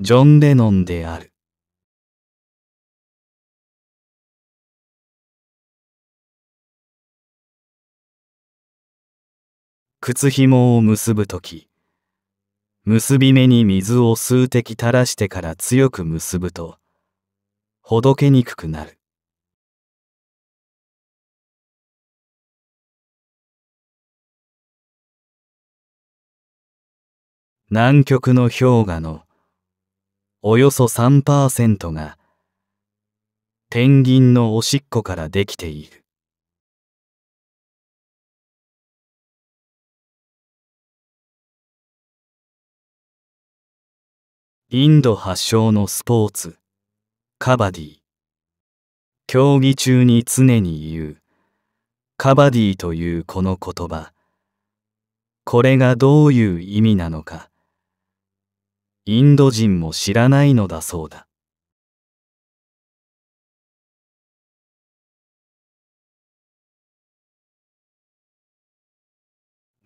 ジョン・レノンである。靴紐を結ぶとき結び目に水を数滴垂らしてから強く結ぶとほどけにくくなる。南極の氷河のおよそ3%がペンギンのおしっこからできている。インド発祥のスポーツ、カバディ。競技中に常に言う、カバディというこの言葉。これがどういう意味なのか、インド人も知らないのだそうだ。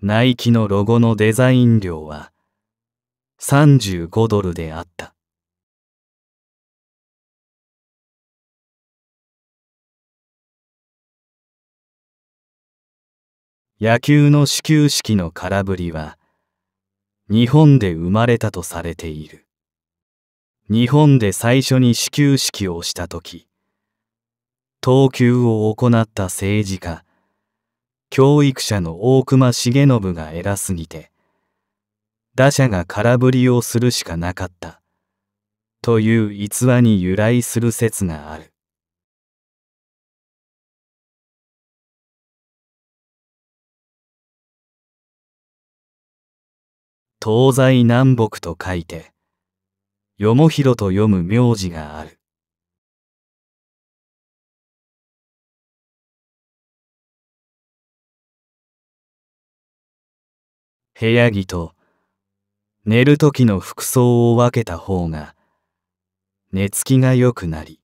ナイキのロゴのデザイン料は、35ドルであった。野球の始球式の空振りは日本で生まれたとされている。日本で最初に始球式をした時投球を行った政治家教育者の大隈重信が偉すぎて打者が空振りをするしかなかった。という逸話に由来する説がある。東西南北と書いてよもひろと読む名字がある。部屋着と寝る時の服装を分けた方が寝つきが良くなり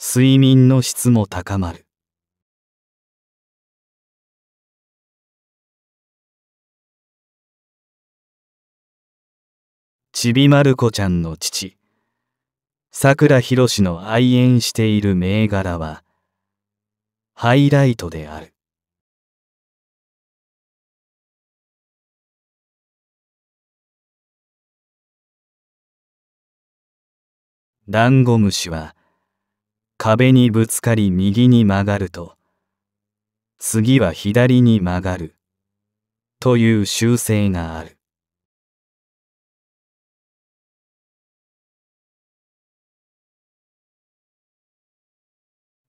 睡眠の質も高まる。ちびまる子ちゃんの父さくらひろしの愛演している銘柄はハイライトである。ダンゴムシは壁にぶつかり右に曲がると次は左に曲がるという習性がある。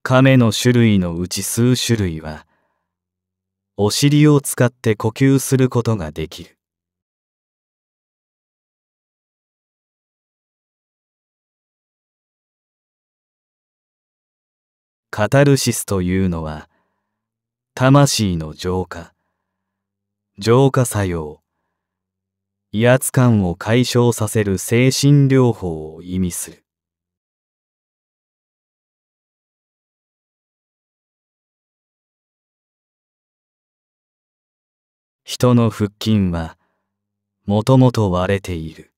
亀の種類のうち数種類は、お尻を使って呼吸することができる。カタルシスというのは、魂の浄化、浄化作用、威圧感を解消させる精神療法を意味する。人の腹筋はもともと割れている。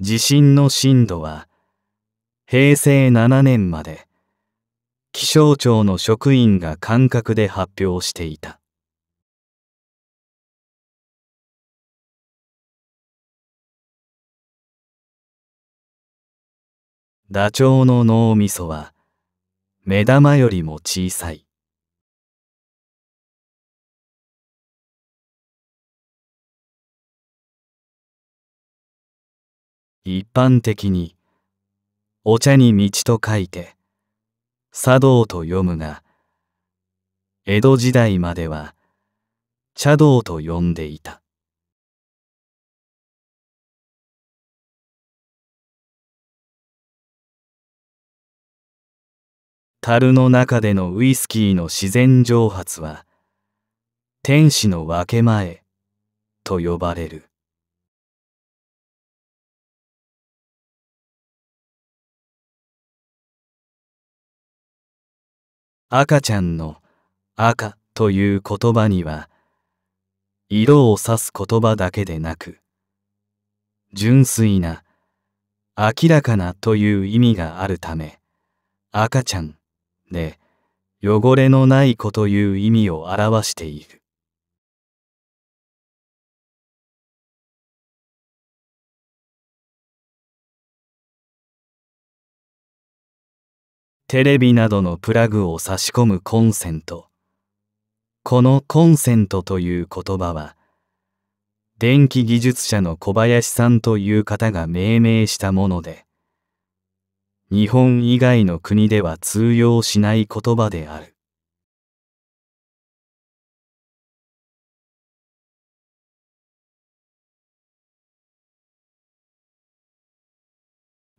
地震の震度は平成7年まで気象庁の職員が感覚で発表していた。ダチョウの脳みそは目玉よりも小さい。一般的にお茶に道と書いて茶道と読むが江戸時代までは茶道と呼んでいた。樽の中でのウイスキーの自然蒸発は天使の分け前と呼ばれる。赤ちゃんの赤という言葉には色を指す言葉だけでなく純粋な明らかなという意味があるため赤ちゃんで汚れのない子という意味を表している。テレビなどのプラグを差し込むコンセント。このコンセントという言葉は、電気技術者の小林さんという方が命名したもので、日本以外の国では通用しない言葉である。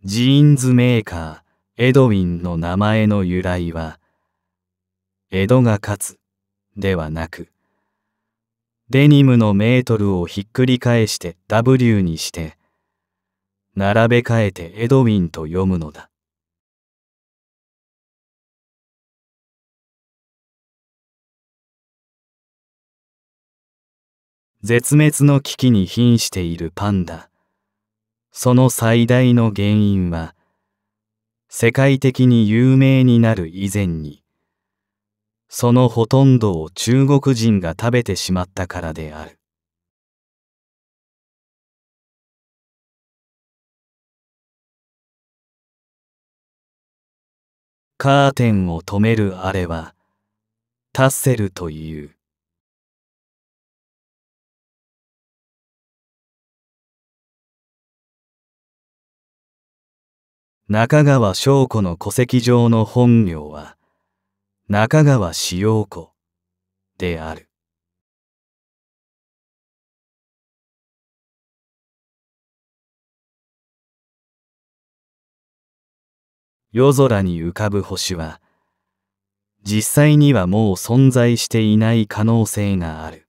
ジーンズメーカー、エドウィンの名前の由来は、江戸が勝つではなく、デニムのメートルをひっくり返して W にして、並べ替えてエドウィンと読むのだ。絶滅の危機に瀕しているパンダ。その最大の原因は、世界的に有名になる以前にそのほとんどを中国人が食べてしまったからである。カーテンを止めるあれはタッセルという中川翔子の戸籍上の本名は中川志陽子である。夜空に浮かぶ星は実際にはもう存在していない可能性がある。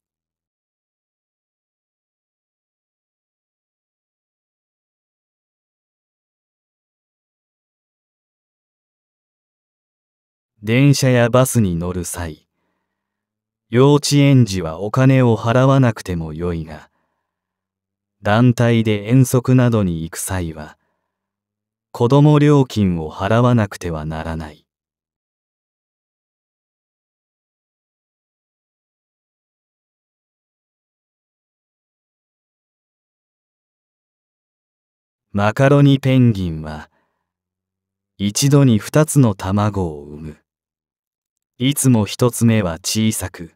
電車やバスに乗る際、幼稚園児はお金を払わなくてもよいが、団体で遠足などに行く際は、子供料金を払わなくてはならない。マカロニペンギンは一度に二つの卵を産む。いつも一つ目は小さく、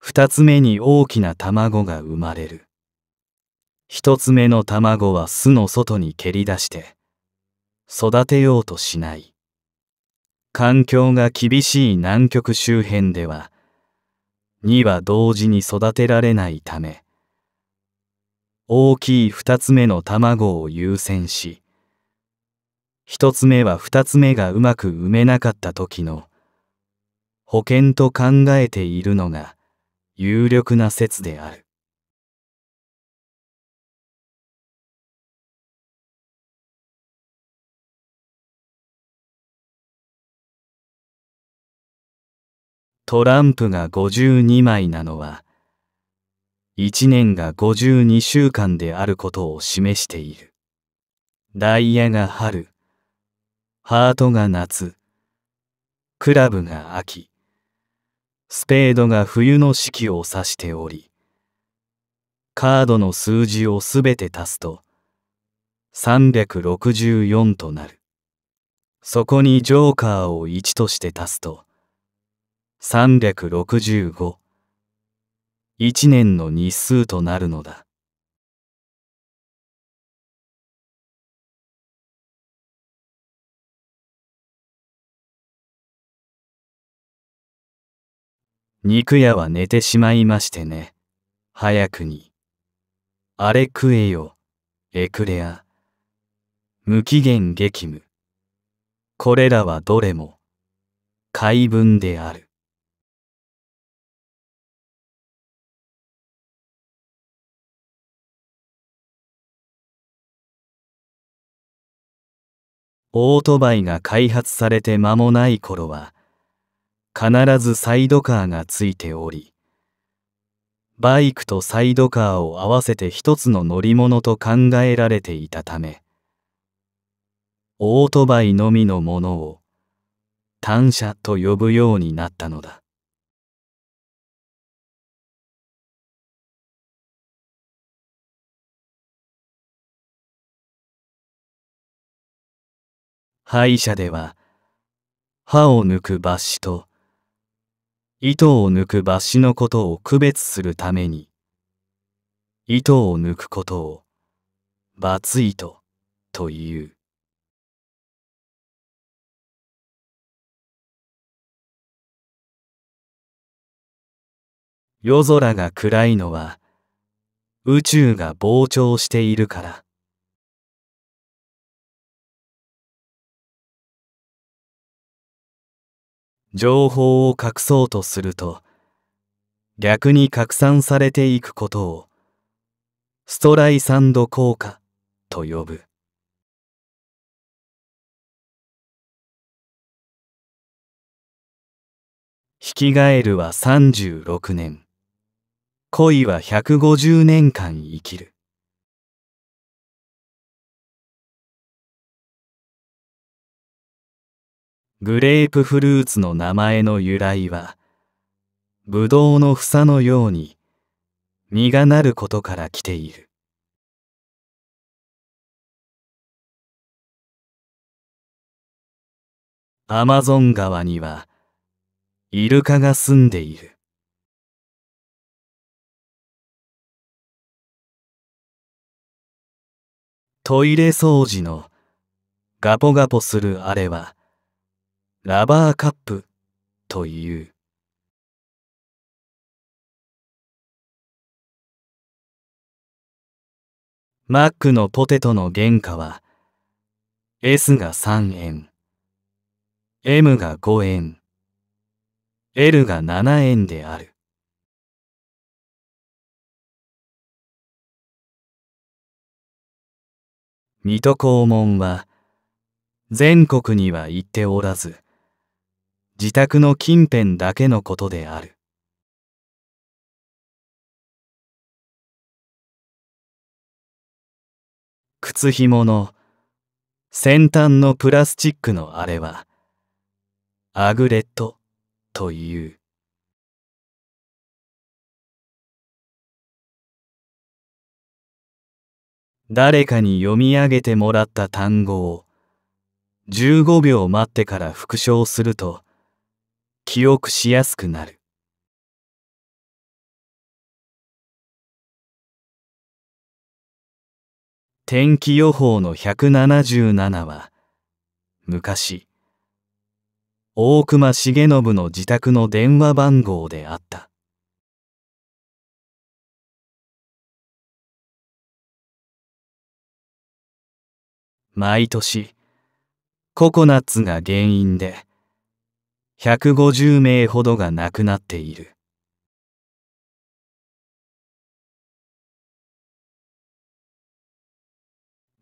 二つ目に大きな卵が生まれる。一つ目の卵は巣の外に蹴り出して育てようとしない。環境が厳しい南極周辺では2は同時に育てられないため大きい二つ目の卵を優先し一つ目は二つ目がうまく産めなかった時の保険と考えているのが有力な説である。トランプが52枚なのは、1年が52週間であることを示している。ダイヤが春、ハートが夏、クラブが秋、スペードが冬の四季を指しており、カードの数字をすべて足すと、364となる。そこにジョーカーを1として足すと、365。1年の日数となるのだ。肉屋は寝てしまいましてね。早くに。あれ食えよ、エクレア。無期限激務。これらはどれも、怪文である。オートバイが開発されて間もない頃は必ずサイドカーがついておりバイクとサイドカーを合わせて一つの乗り物と考えられていたためオートバイのみのものを単車と呼ぶようになったのだ。歯医者では歯を抜く抜歯と糸を抜く抜歯のことを区別するために糸を抜くことを抜糸という夜空が暗いのは宇宙が膨張しているから。情報を隠そうとすると逆に拡散されていくことをストライサンド効果と呼ぶ。ヒキガエルは36年。恋は150年間生きる。グレープフルーツの名前の由来は、ブドウの房のように実がなることから来ている。アマゾン川にはイルカが住んでいる。トイレ掃除のガポガポするあれはラバーカップという。マックのポテトの原価は S が3円 M が5円 L が7円である水戸黄門は全国には行っておらず自宅の近辺だけのことである。靴ひもの先端のプラスチックのあれはアグレットという。誰かに読み上げてもらった単語を15秒待ってから復唱すると記憶しやすくなる。天気予報の177は昔大隈重信の自宅の電話番号であった毎年ココナッツが原因で150名ほどが亡くなっている。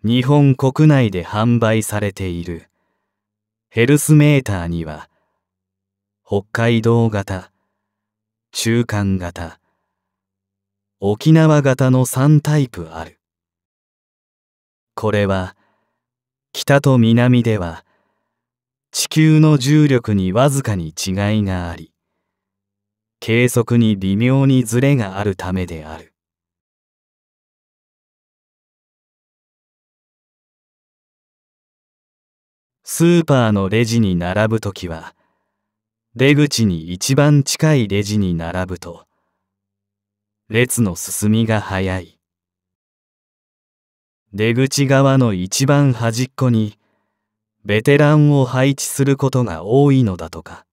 日本国内で販売されている。ヘルスメーターには北海道型中間型沖縄型の3タイプある。これは北と南では地球の重力にわずかに違いがあり計測に微妙にずれがあるためであるスーパーのレジに並ぶときは、出口に一番近いレジに並ぶと、列の進みが早い。出口側の一番端っこに、ベテランを配置することが多いのだとか。